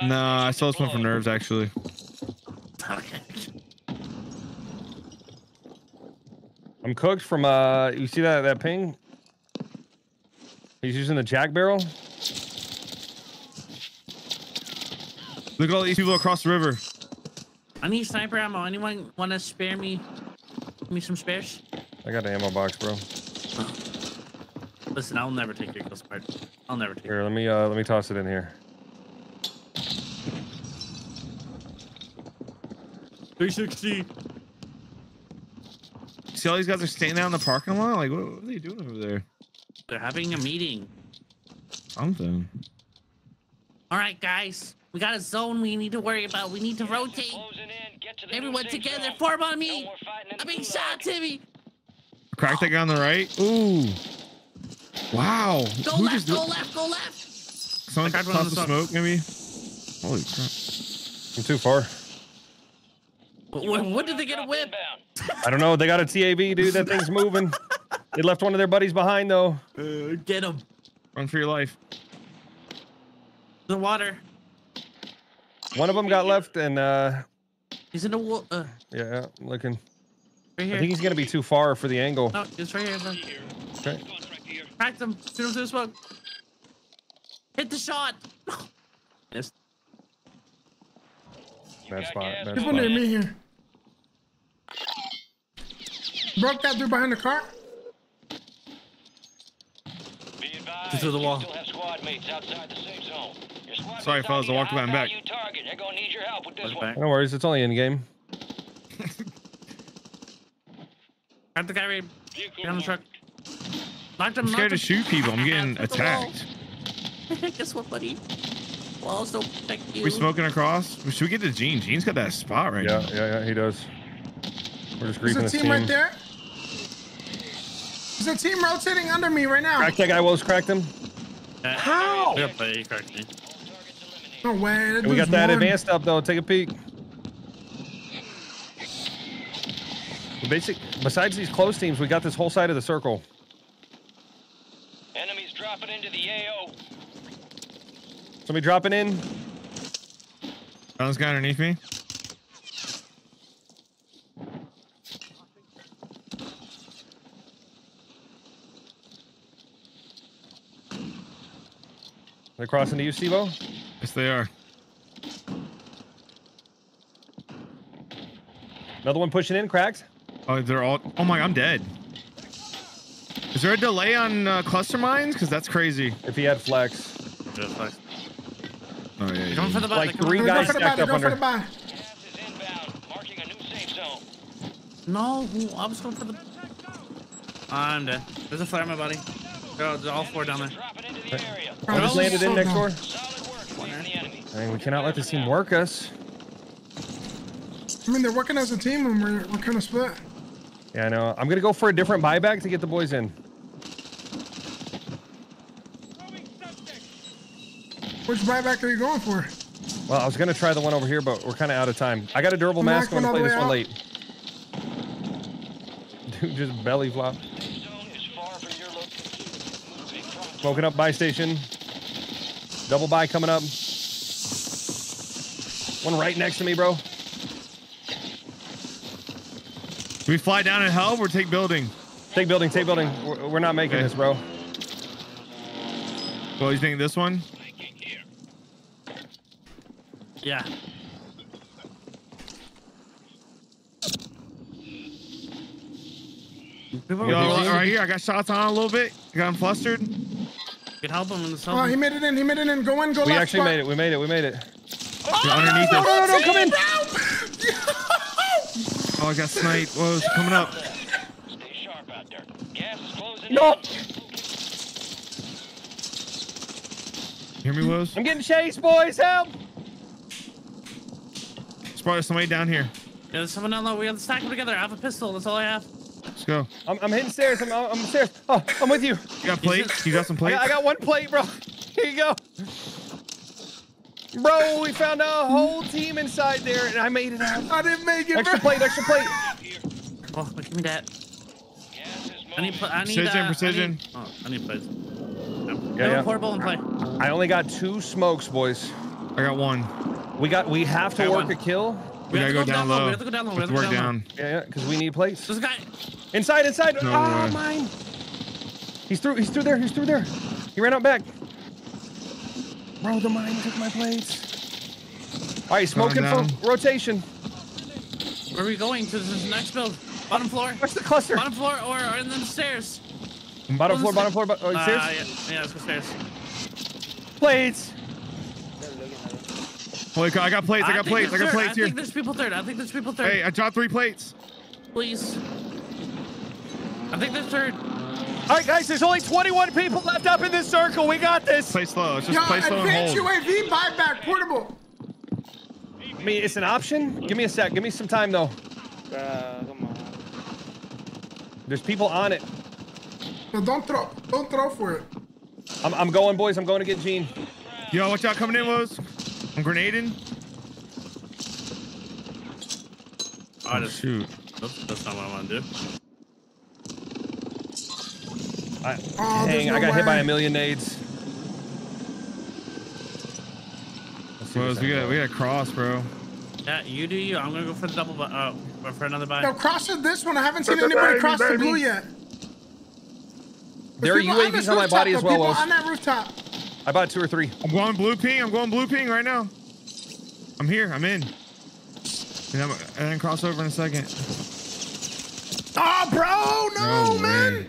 Nah, I saw this one from nerves actually. Okay. I'm cooked from uh you see that that ping? He's using the JAK barrel. Look at all these people across the river. I need sniper ammo. Anyone want to spare me? Give me some spares? I got the ammo box, bro. Listen, I'll never take your kill smart. I'll never take. Here, let me uh let me toss it in here. 360. See all these guys are standing out in the parking lot. Like, what, what are they doing over there? They're having a meeting. Something. All right, guys. We got a zone we need to worry about. We need to rotate. Everyone together. Form on me. I'm being shot, Timmy. Crack that guy on the right. Ooh. Wow. Go Who left, just go left, go left. Someone I got one on tossed the the side. smoke, maybe. Holy crap. I'm too far. What, what did they get a whip? I don't know. They got a TAV, dude. That thing's moving. They left one of their buddies behind though. Uh, get him. Run for your life. The water. One of them got left and uh He's in the wall. Uh, yeah, looking. Right here. I think he's gonna be too far for the angle. No, it's right here. Son. Okay. Cracked him. Shoot him through the smoke. Hit the shot. Missed. Bad spot. Bad People near spot. me here. Broke that dude behind the car. Just through the wall. Still have squad mates outside the safe zone. Your squad Sorry, fellas, I walked behind back. high-value target. They're gonna need your help with this one. No worries. It's only in game. Grab the guy Get on the truck. Knocked him. I'm scared to shoot people. I'm getting Knocked the wall. attacked. Guess what, buddy? Walls don't protect you. We smoking across? Should we get to Gene? Gene's got that spot right Yeah, now. yeah, yeah. He does. We're just There's a this team team. right there. There's a team rotating under me right now. Crack that guy. Woes cracked him. How? Yeah, but cracked me. No way. We got that one. advanced up though. Take a peek. Basic. Besides these close teams, we got this whole side of the circle. Enemies dropping into the AO. Somebody dropping in. Found this guy underneath me. They're crossing to you, Sivo. Yes, they are. Another one pushing in. Cracked. Oh, they're all. Oh my, I'm dead. Is there a delay on uh, cluster mines? Because that's crazy. If he had flex. Yeah, flex. Oh yeah. yeah. Going for the buy. Like three Go guys for the stacked up Go the under. buy. Marking a new safe zone. No, I was going for the. I'm dead. There's a flare on my body. They're, they're all four down there. I just landed in next door. Solid work, the enemy. I mean, we cannot let this team work us. I mean, they're working as a team and we're, we're kind of split. Yeah, I know. I'm gonna go for a different buyback to get the boys in. Which buyback are you going for? Well, I was gonna try the one over here, but we're kind of out of time. I got a durable Knock mask. I'm gonna play the this one way late. Dude, just belly flop. Smoking up buy station. Double buy coming up. One right next to me, bro. Do we fly down and help or take building? Take building, take building. We're, we're not making Okay. this, bro. Well, you think this one? Yeah. Yo, right here, I got shots on a little bit. Got him flustered. Can help him in the Oh, he made it in. He made it in. Go in. Go We left. actually made it. We made it. We made it. Oh, underneath no, us. no, no, no, come in. Oh, I got sniped. Whoa, it's coming up. No. Hear me, Woes? I'm getting chased, boys. Help. There's probably somebody down here. Yeah, there's someone down low. We have to stack them together. I have a pistol. That's all I have. Let's go. I'm, I'm hitting stairs. I'm, I'm stairs. Oh, I'm with you. You got plates? You got some I plates? got, I got one plate, bro. Here you go. Bro, we found a whole team inside there, and I made it out. I didn't make it, Extra bro. plate, extra plate. Oh, give me that. I need. pl- I need. Precision, uh, precision. I need, oh, I need plates. Yeah, Yeah, yeah. Portable and play. I only got two smokes, boys. I got one. We got. We have to Okay, work one. a kill. We, have gotta to go down low. We have to go down low. We Let's have to work go down. down. Yeah, yeah, because we need place. There's a guy. Inside, inside. No Ah, way. mine. He's through. He's through there. He's through there. He ran out back. Bro, the mine took my place. All right, smoking for rotation. Where are we going to this next build? Bottom floor. What's the cluster? Bottom floor or, or in the stairs. Bottom floor, the bottom floor, bo- oh, Uh, stairs. yeah, yeah, let's go stairs. Plates. Holy cow, I got plates. I got think plates. I got third. plates I here. I think there's people third. I think there's people third. Hey, I dropped three plates. Please. I think there's third. All right, guys, there's only 21 people left up in this circle. We got this. Play slow. It's just Yo, play slow and advanced hold. UAV buyback portable. I mean, it's an option. Give me a sec. Give me some time, though. Uh, come on. There's people on it. No, don't throw. Don't throw for it. I'm, I'm going, boys. I'm going to get Gene. Yo, watch out coming in, Woes. I'm grenading. Oh, I just Shoot. That's, that's not what I want to do. I, Oh, dang, no I got hit by a million nades. Let's see Woes, what's we got happening. we got a cross, bro. Yeah, you do you. I'm gonna go for the double. bu- Oh, for another buy. No, cross it this one. I haven't seen Baby, anybody cross the blue yet. There are People on this UAVs on my body as well. People on that rooftop. I bought two or three. I'm going blue ping. I'm going blue ping right now. I'm here. I'm in. And I'm, and then cross over in a second. Oh, bro, no, man.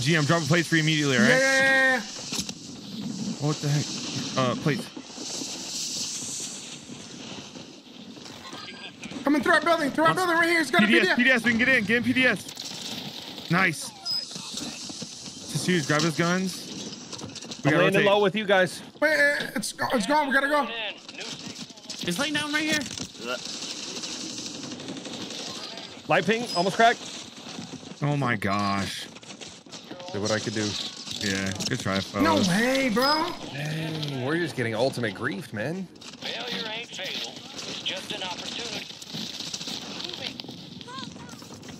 G, I'm dropping plates for you immediately, all Yeah, right? yeah, yeah, What the heck? Uh, plates. Coming through our building. Through our building right here. It's got to be PDS, there. PDS, we can get in. Get in PDS. Nice. Just huge. Grab his guns. We I'm landing rotate. low with you guys. Wait, it's go- it's gone. We gotta go. It's laying down right here. Light ping, almost cracked. Oh my gosh. Did what I could do. Yeah, good try, fellas. No way, bro. Dang, we're just getting ultimate grief, man. Failure ain't fatal. It's just an opportunity.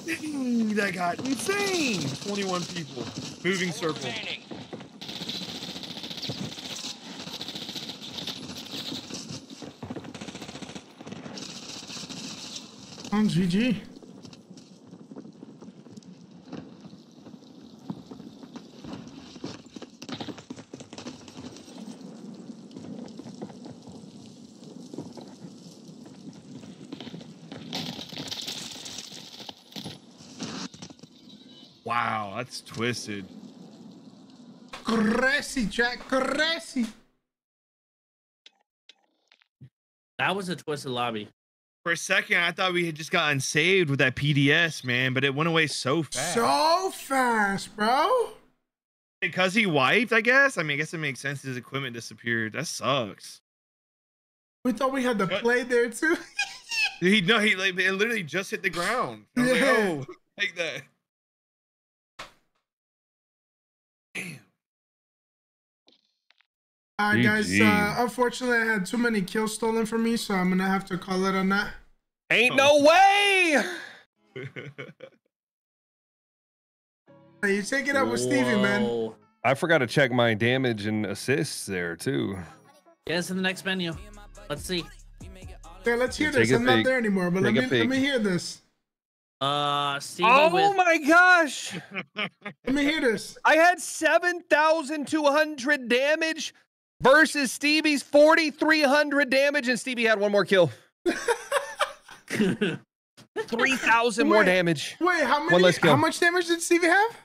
Dang, that got insane. 21 people. Moving circle. On GG. Wow, that's twisted. Crazy, Jack. Crazy. That was a twisted lobby. For a second, I thought we had just gotten saved with that PDS, man, but it went away so fast. So fast, bro. because he wiped, I guess. I mean, I guess it makes sense. His equipment disappeared. That sucks. We thought we had the play there too. He no, he like it literally just hit the ground. I was like, Yeah. oh, like that. Uh, guys, uh, unfortunately, I had too many kills stolen from me, so I'm gonna have to call it on that. Ain't no way. Hey, you take it up with Stevie, man. I forgot to check my damage and assists there too. Yes, in the next menu. Let's see. Okay, let's hear Take this. a I'm not there anymore, but let me let me hear this. Uh, Stevie Oh with my gosh! Let me hear this. I had seven thousand two hundred damage versus Stevie's forty three hundred damage, and Stevie had one more kill. Three thousand more damage. Wait, how many? One less kill. How much damage did Stevie have?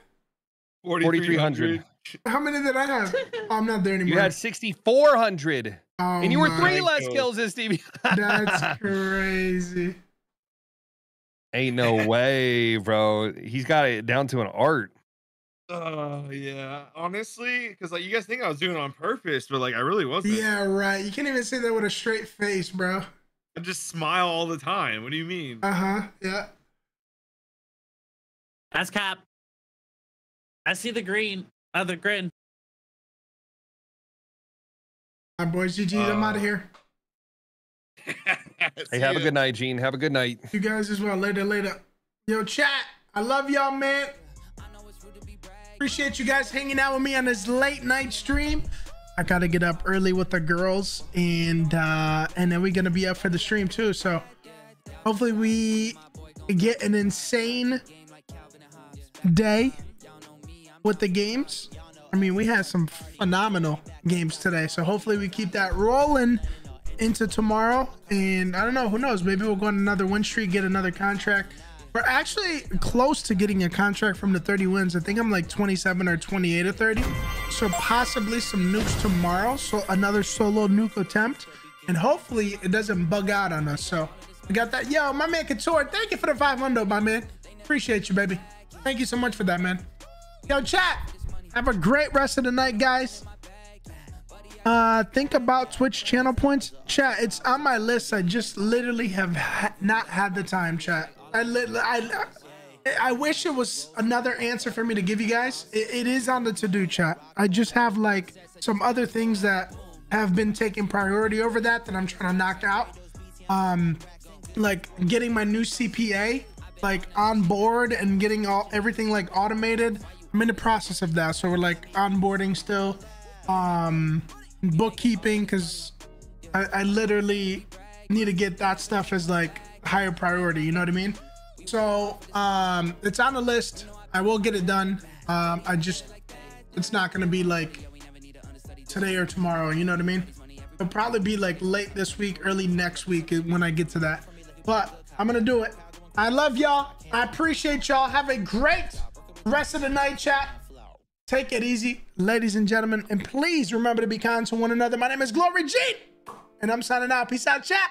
Forty three hundred. How many did I have? Oh, I'm not there anymore. You had sixty four hundred, oh, and you were three less God. kills than Stevie. That's crazy. Ain't no way, bro. He's got it down to an art. Oh yeah, honestly, because like you guys think I was doing it on purpose, but like I really wasn't. Yeah, right. You can't even say that with a straight face, bro. I just smile all the time. What do you mean? Uh huh. Yeah. That's cap. I see the green. Uh, the grin. All right, boys. GG. I'm out of here. Hey, have a good night, Jean. Have a good night. You guys as well. Later, later. Yo, chat. I love y'all, man. Appreciate you guys hanging out with me on this late night stream. I gotta get up early with the girls, and uh, and then we're gonna be up for the stream too. So hopefully we get an insane day with the games. I mean, we had some phenomenal games today, so hopefully we keep that rolling into tomorrow. And I don't know, who knows? Maybe we'll go on another win streak, get another contract. We're actually close to getting a contract from the 30 wins. I think I'm like 27 or 28 or 30. So possibly some nukes tomorrow. So another solo nuke attempt. And hopefully it doesn't bug out on us. So we got that. Yo, my man Couture, thank you for the 500, my man. Appreciate you, baby. Thank you so much for that, man. Yo, chat. Have a great rest of the night, guys. Uh, think about Twitch channel points. Chat, it's on my list. I just literally have ha- not had the time, chat. I, I, I wish it was another answer for me to give you guys. It, it is on the to-do chat. I just have like some other things that have been taking priority over that that I'm trying to knock out. Um, like getting my new CPA like on board and getting all everything like automated. I'm in the process of that, so we're like onboarding still. Um, bookkeeping because I, I literally need to get that stuff as like higher priority. You know what I mean? So um, it's on the list. I will get it done. Um, I just it's not gonna be like today or tomorrow. You know what I mean? It'll probably be like late this week, early next week when I get to that. But I'm gonna do it. I love y'all. I appreciate y'all. Have a great rest of the night, chat. Take it easy, ladies and gentlemen, and please remember to be kind to one another. My name is Glory Jean, and I'm signing out. Peace out, chat.